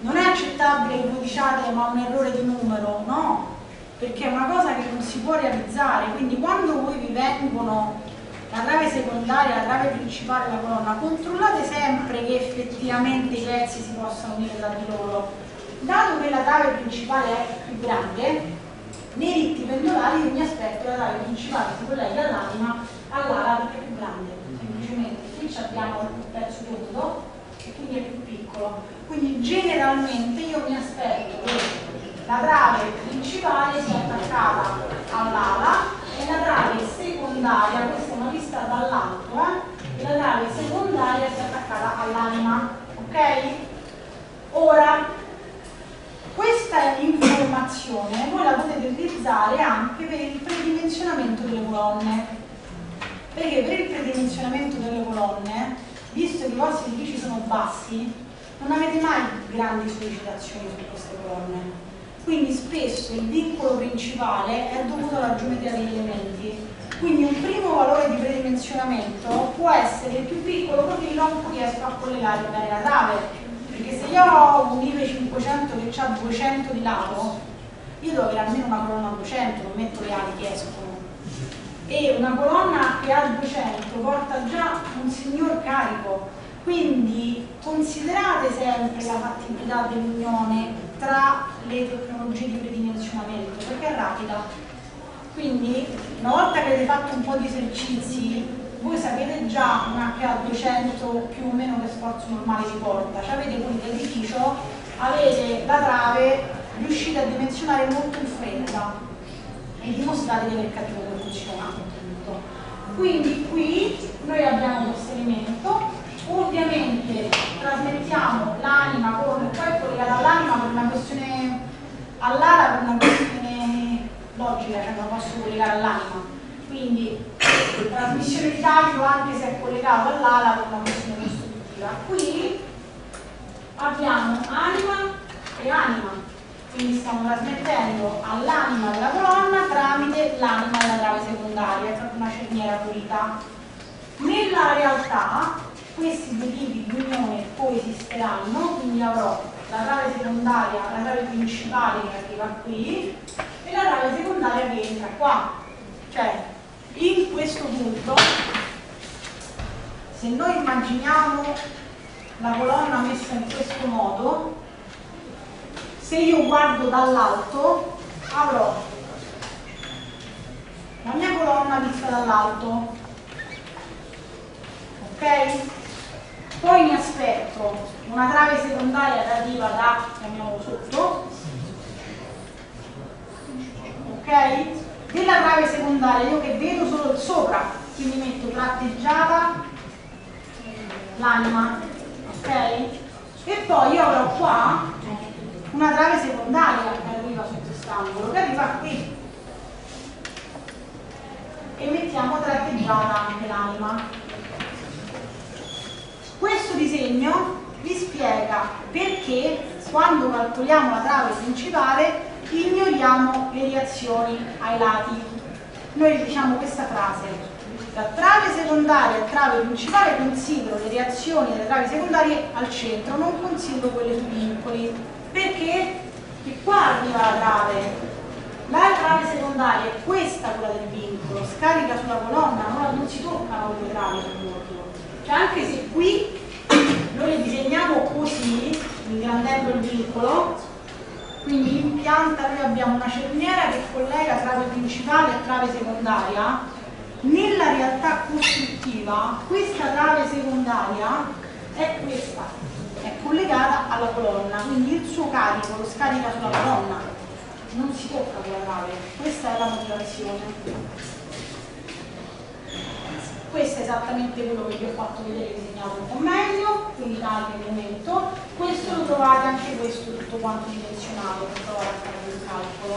non è accettabile che voi diciate ma un errore di numero, no, perché è una cosa che non si può realizzare, quindi quando voi vi vengono la trave secondaria, la trave principale la colonna, controllate sempre che effettivamente i pezzi si possano unire tra di loro. Dato che la trave principale è più grande, nei ritti pendolari io mi aspetto che la trave principale si colleghi all'anima all'ala perché è più grande, semplicemente. Qui abbiamo il pezzo tondo e quindi è più piccolo. Quindi generalmente io mi aspetto che la trave principale sia attaccata all'ala e la trave secondaria, questa è una vista dall'alto, eh, la trave secondaria sia attaccata all'anima, ok? Ora, questa informazione voi la potete utilizzare anche per il predimensionamento delle colonne, perché per il predimensionamento delle colonne, visto che i vostri edifici sono bassi, non avete mai grandi sollecitazioni su queste colonne quindi spesso il vincolo principale è dovuto alla geometria degli elementi. Quindi un primo valore di predimensionamento può essere il più piccolo profilo in cui riesco a collegare bene la trave. Perché se io ho un IVE 500 che ha 200 di lato, io devo avere almeno una colonna 200, non metto le ali che escono. E una colonna che ha 200 porta già un signor carico. Quindi considerate sempre la fattibilità dell'unione tra le tecnologie di predimensionamento perché è rapida. Quindi una volta che avete fatto un po' di esercizi, voi sapete già un HA200 più o meno che sforzo normale vi porta, cioè avete quindi l'edificio, avete la trave, riuscite a dimensionare molto in fretta e dimostrate di aver capito come funziona. Quindi qui noi abbiamo elemento ovviamente trasmettiamo l'anima con, poi collegata all'anima per una questione all'ala per una questione logica, cioè non posso collegare all'anima. Quindi trasmissione di taglio anche se è collegato all'ala per una questione costruttiva. Qui abbiamo anima e anima, quindi stiamo trasmettendo all'anima della colonna tramite l'anima della trave secondaria, è proprio una cerniera pulita. Nella realtà questi due tipi di unione coesisteranno, quindi avrò la trave secondaria, la trave principale che arriva qui e la trave secondaria che entra qua. Cioè, in questo punto, se noi immaginiamo la colonna messa in questo modo, se io guardo dall'alto avrò la mia colonna vista dall'alto, ok? Poi mi aspetto una trave secondaria arriva da, chiamiamolo sotto, ok? Della trave secondaria io che vedo solo il sopra, quindi metto tratteggiata l'anima, ok? E poi io avrò qua una trave secondaria che arriva sotto quest'angolo, che arriva qui. E mettiamo tratteggiata anche l'anima. Questo disegno vi spiega perché quando calcoliamo la trave principale ignoriamo le reazioni ai lati. Noi diciamo questa frase, da trave secondaria a trave principale considero le reazioni delle travi secondarie al centro, non considero quelle sui vincoli. Perché? Perché qua arriva la trave. La trave secondaria è questa quella del vincolo, scarica sulla colonna, non, non si toccano le travi. Cioè anche se qui noi le disegniamo così, ingrandendo il vincolo, quindi in pianta noi abbiamo una cerniera che collega trave principale e trave secondaria, nella realtà costruttiva questa trave secondaria è questa, è collegata alla colonna, quindi il suo carico lo scarica sulla colonna, non si tocca con trave, questa è la motivazione questo è esattamente quello che vi ho fatto vedere disegnato un po' meglio, quindi taglio il momento, questo lo trovate anche questo tutto quanto dimensionato per provare a fare il calcolo.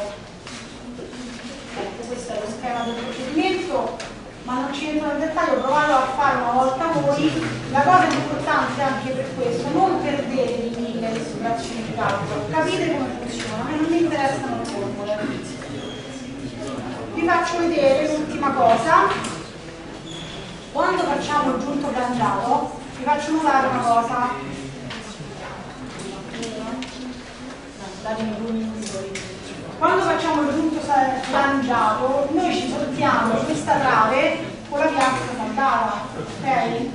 Ecco, questo è lo schema del procedimento, ma non ci entro nel dettaglio, provatelo a fare una volta voi. La cosa importante anche per questo, non perdete di mille le situazioni di calcolo, capite come funziona, a non mi interessano le formule. Vi faccio vedere l'ultima cosa quando facciamo il giunto cangiato, vi faccio notare una cosa. Quando facciamo il giunto flangiato, noi ci portiamo questa trave con la piazza andata, ok?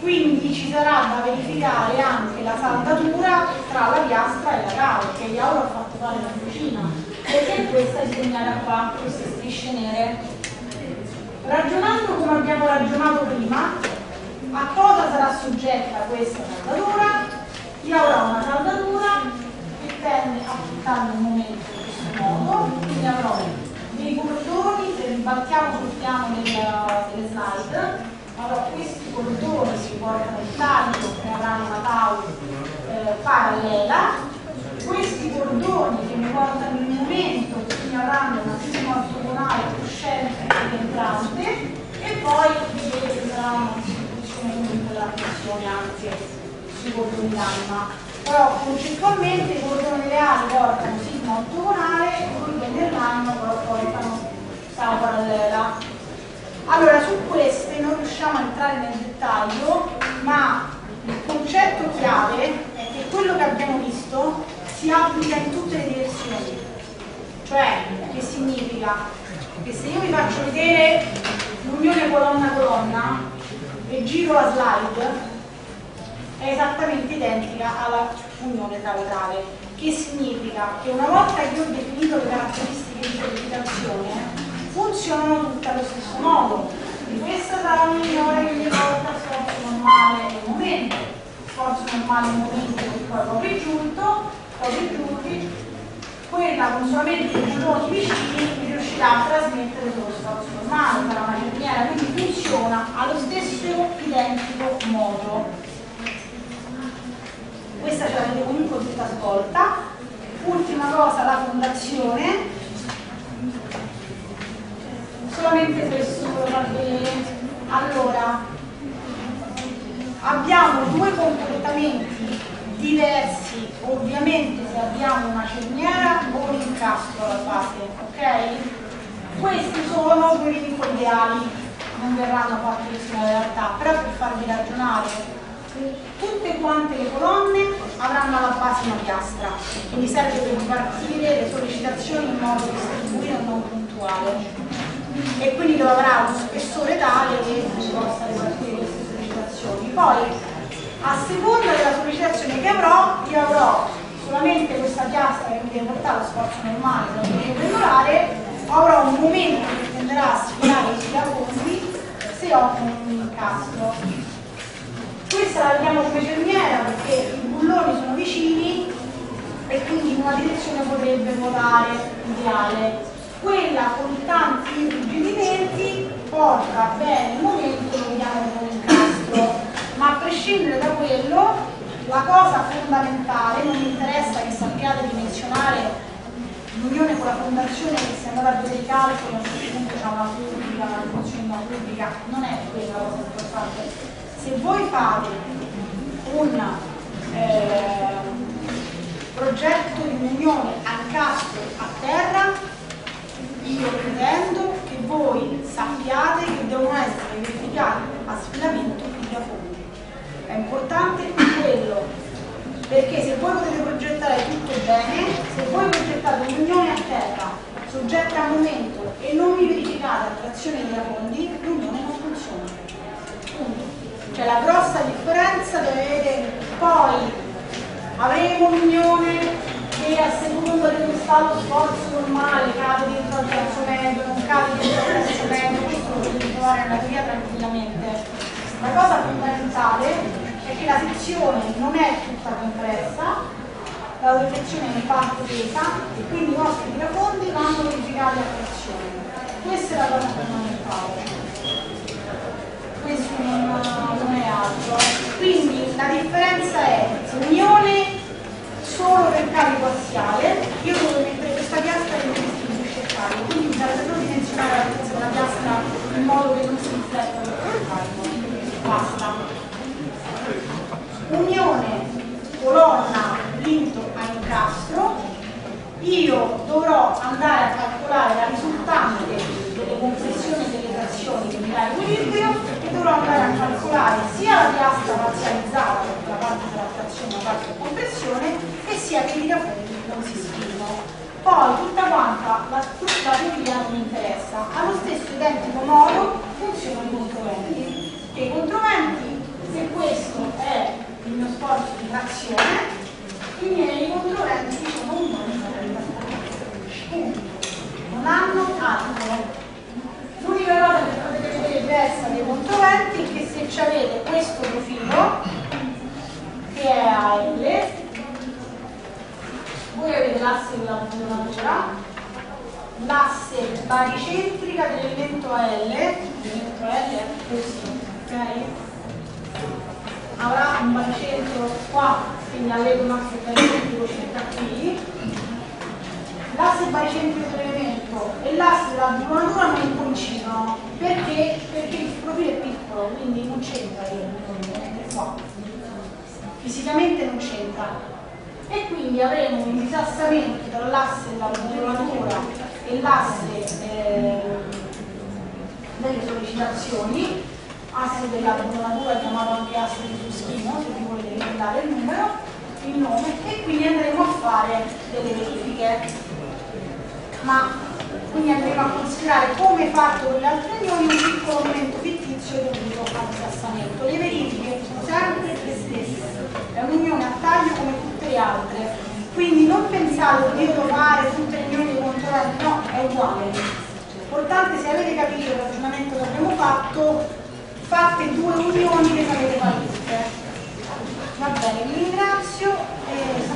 Quindi ci sarà da verificare anche la saldatura tra la piastra e la cava, che io ho fatto fare la cucina, perché questa è disegnata qua, queste strisce nere. Ragionando come abbiamo ragionato prima, a cosa sarà soggetta questa saldatura? Io avrò una saldatura che tende a puntare un momento in questo modo, quindi avrò dei cordoni, se ribaltiamo sul piano delle slide, allora, questi condoni si portano il taglio che avranno una tau eh, parallela, questi cordoni che mi portano il momento, avranno una prima ortogonale uscente ed entrante, e poi vedete che sarà una distribuzione comunque della pressione anche sui cordoni gamma. Però concettualmente i cordoni reali portano sigma ortogonale e i cordoni del ragno portano tau parallela. Allora, su queste non riusciamo a entrare nel dettaglio, ma il concetto chiave è che quello che abbiamo visto si applica in tutte le direzioni. Cioè, che significa? Che se io vi faccio vedere l'unione colonna-colonna e giro la slide, è esattamente identica alla unione travetrale. Che significa? Che una volta che ho definito le caratteristiche di codificazione, funzionano tutte allo stesso modo. Questa sarà un minore che mi porta sforzo normale nel momento, sforzo normale nel momento perché poi proprio giunto, proprio giunti, quella con solamente i bulloni vicini riuscirà a trasmettere lo sforzo normale, sarà una quindi funziona allo stesso identico modo. Questa ce l'avete comunque tutta svolta. Ultima cosa, la fondazione solamente questo allora abbiamo due comportamenti diversi ovviamente se abbiamo una cerniera un incastro alla base ok? Questi sono due vincoli ideali non verranno fatti in realtà però per farvi ragionare tutte quante le colonne avranno alla base una piastra. Quindi serve per ripartire le sollecitazioni in modo distribuito e non puntuale. E quindi dove avrà uno spessore tale che si possa ripartire queste sollecitazioni. Poi, a seconda della sollecitazione che avrò, io avrò solamente questa piastra che mi deve portare lo sforzo normale pendolare, avrò un momento che tenderà a sfilare i tirafondi se ho un incastro. Questa la vediamo come cerniera perché i bulloni sono vicini e quindi in una direzione potrebbe votare ideale quella con tanti irrigidimenti porta bene il momento lo vediamo con un incastro ma a prescindere da quello la cosa fondamentale non mi interessa che sappiate dimensionare l'unione con la fondazione che si andrà a vedere i calcoli a un certo punto c'è una pubblica, funzione una pubblica non è quella la cosa importante se voi fate un eh, progetto di unione a incastro a terra io pretendo che voi sappiate che devono essere verificati a sfilamento i fondi. È importante quello, perché se voi potete progettare tutto bene, se voi progettate un'unione a terra soggetta a momento e non vi verificate a trazione dei fondi, l'unione non funziona. Punto. Cioè la grossa differenza deve vedere poi avremo un'unione che a seconda di un stato sforzo normale cade dentro al terzo medio, non cade dentro al terzo medio, questo lo potete trovare nella teoria tranquillamente. La cosa fondamentale è che la sezione non è tutta compressa, la sezione è in parte tesa e quindi i nostri mirafondi vanno verificati a pressione. Questa è la cosa fondamentale. Questo non, non è altro. Quindi la differenza è unione solo per carico assiale, io devo mettere questa piastra e mi distribuisce il carico, quindi bisogna solo dimensionare la forza della piastra in modo che non si rifletta il carico. Basta. Unione colonna vinto a incastro, io dovrò andare a calcolare la risultante delle compressioni delle trazioni che mi dà equilibrio e dovrò andare a calcolare sia la piastra parzializzata, la parte della trazione e la parte della compressione, e sia che i rapunti non si scrivono. Poi tutta quanta la, tutta la teoria non mi interessa. Allo stesso identico modo funzionano i che i controventi se questo è il mio sforzo di trazione i miei controventi sono un punto non hanno altro. L'unica cosa che potete vedere diversa dei controventi è che se avete questo profilo che è AL voi avete l'asse della puntura l'asse baricentrica dell'elemento L, l'elemento L è così ok? Avrà un baricentro qua, quindi avete un asse baricentrico circa qui. L'asse baricentrico dell'elemento e l'asse della buonatura non coincidono perché? perché il profilo è piccolo, quindi non c'entra è qua. Fisicamente non c'entra. E quindi avremo un disassamento tra l'asse della buonatura e l'asse eh, delle sollecitazioni, asse della natura chiamato anche asse di Suschino, se vi volete ricordare il numero, il nome, e quindi andremo a fare delle verifiche. Ma quindi andremo a considerare come fatto con le altre unioni un piccolo momento fittizio dovuto al disassamento. Le verifiche sono sempre le stesse, è un'unione a taglio come tutte le altre quindi non pensate di trovare tutte le unioni dei controlli, no, è uguale. L'importante se avete capito il ragionamento che abbiamo fatto, fate due unioni che sarete valute. Va bene, vi ringrazio e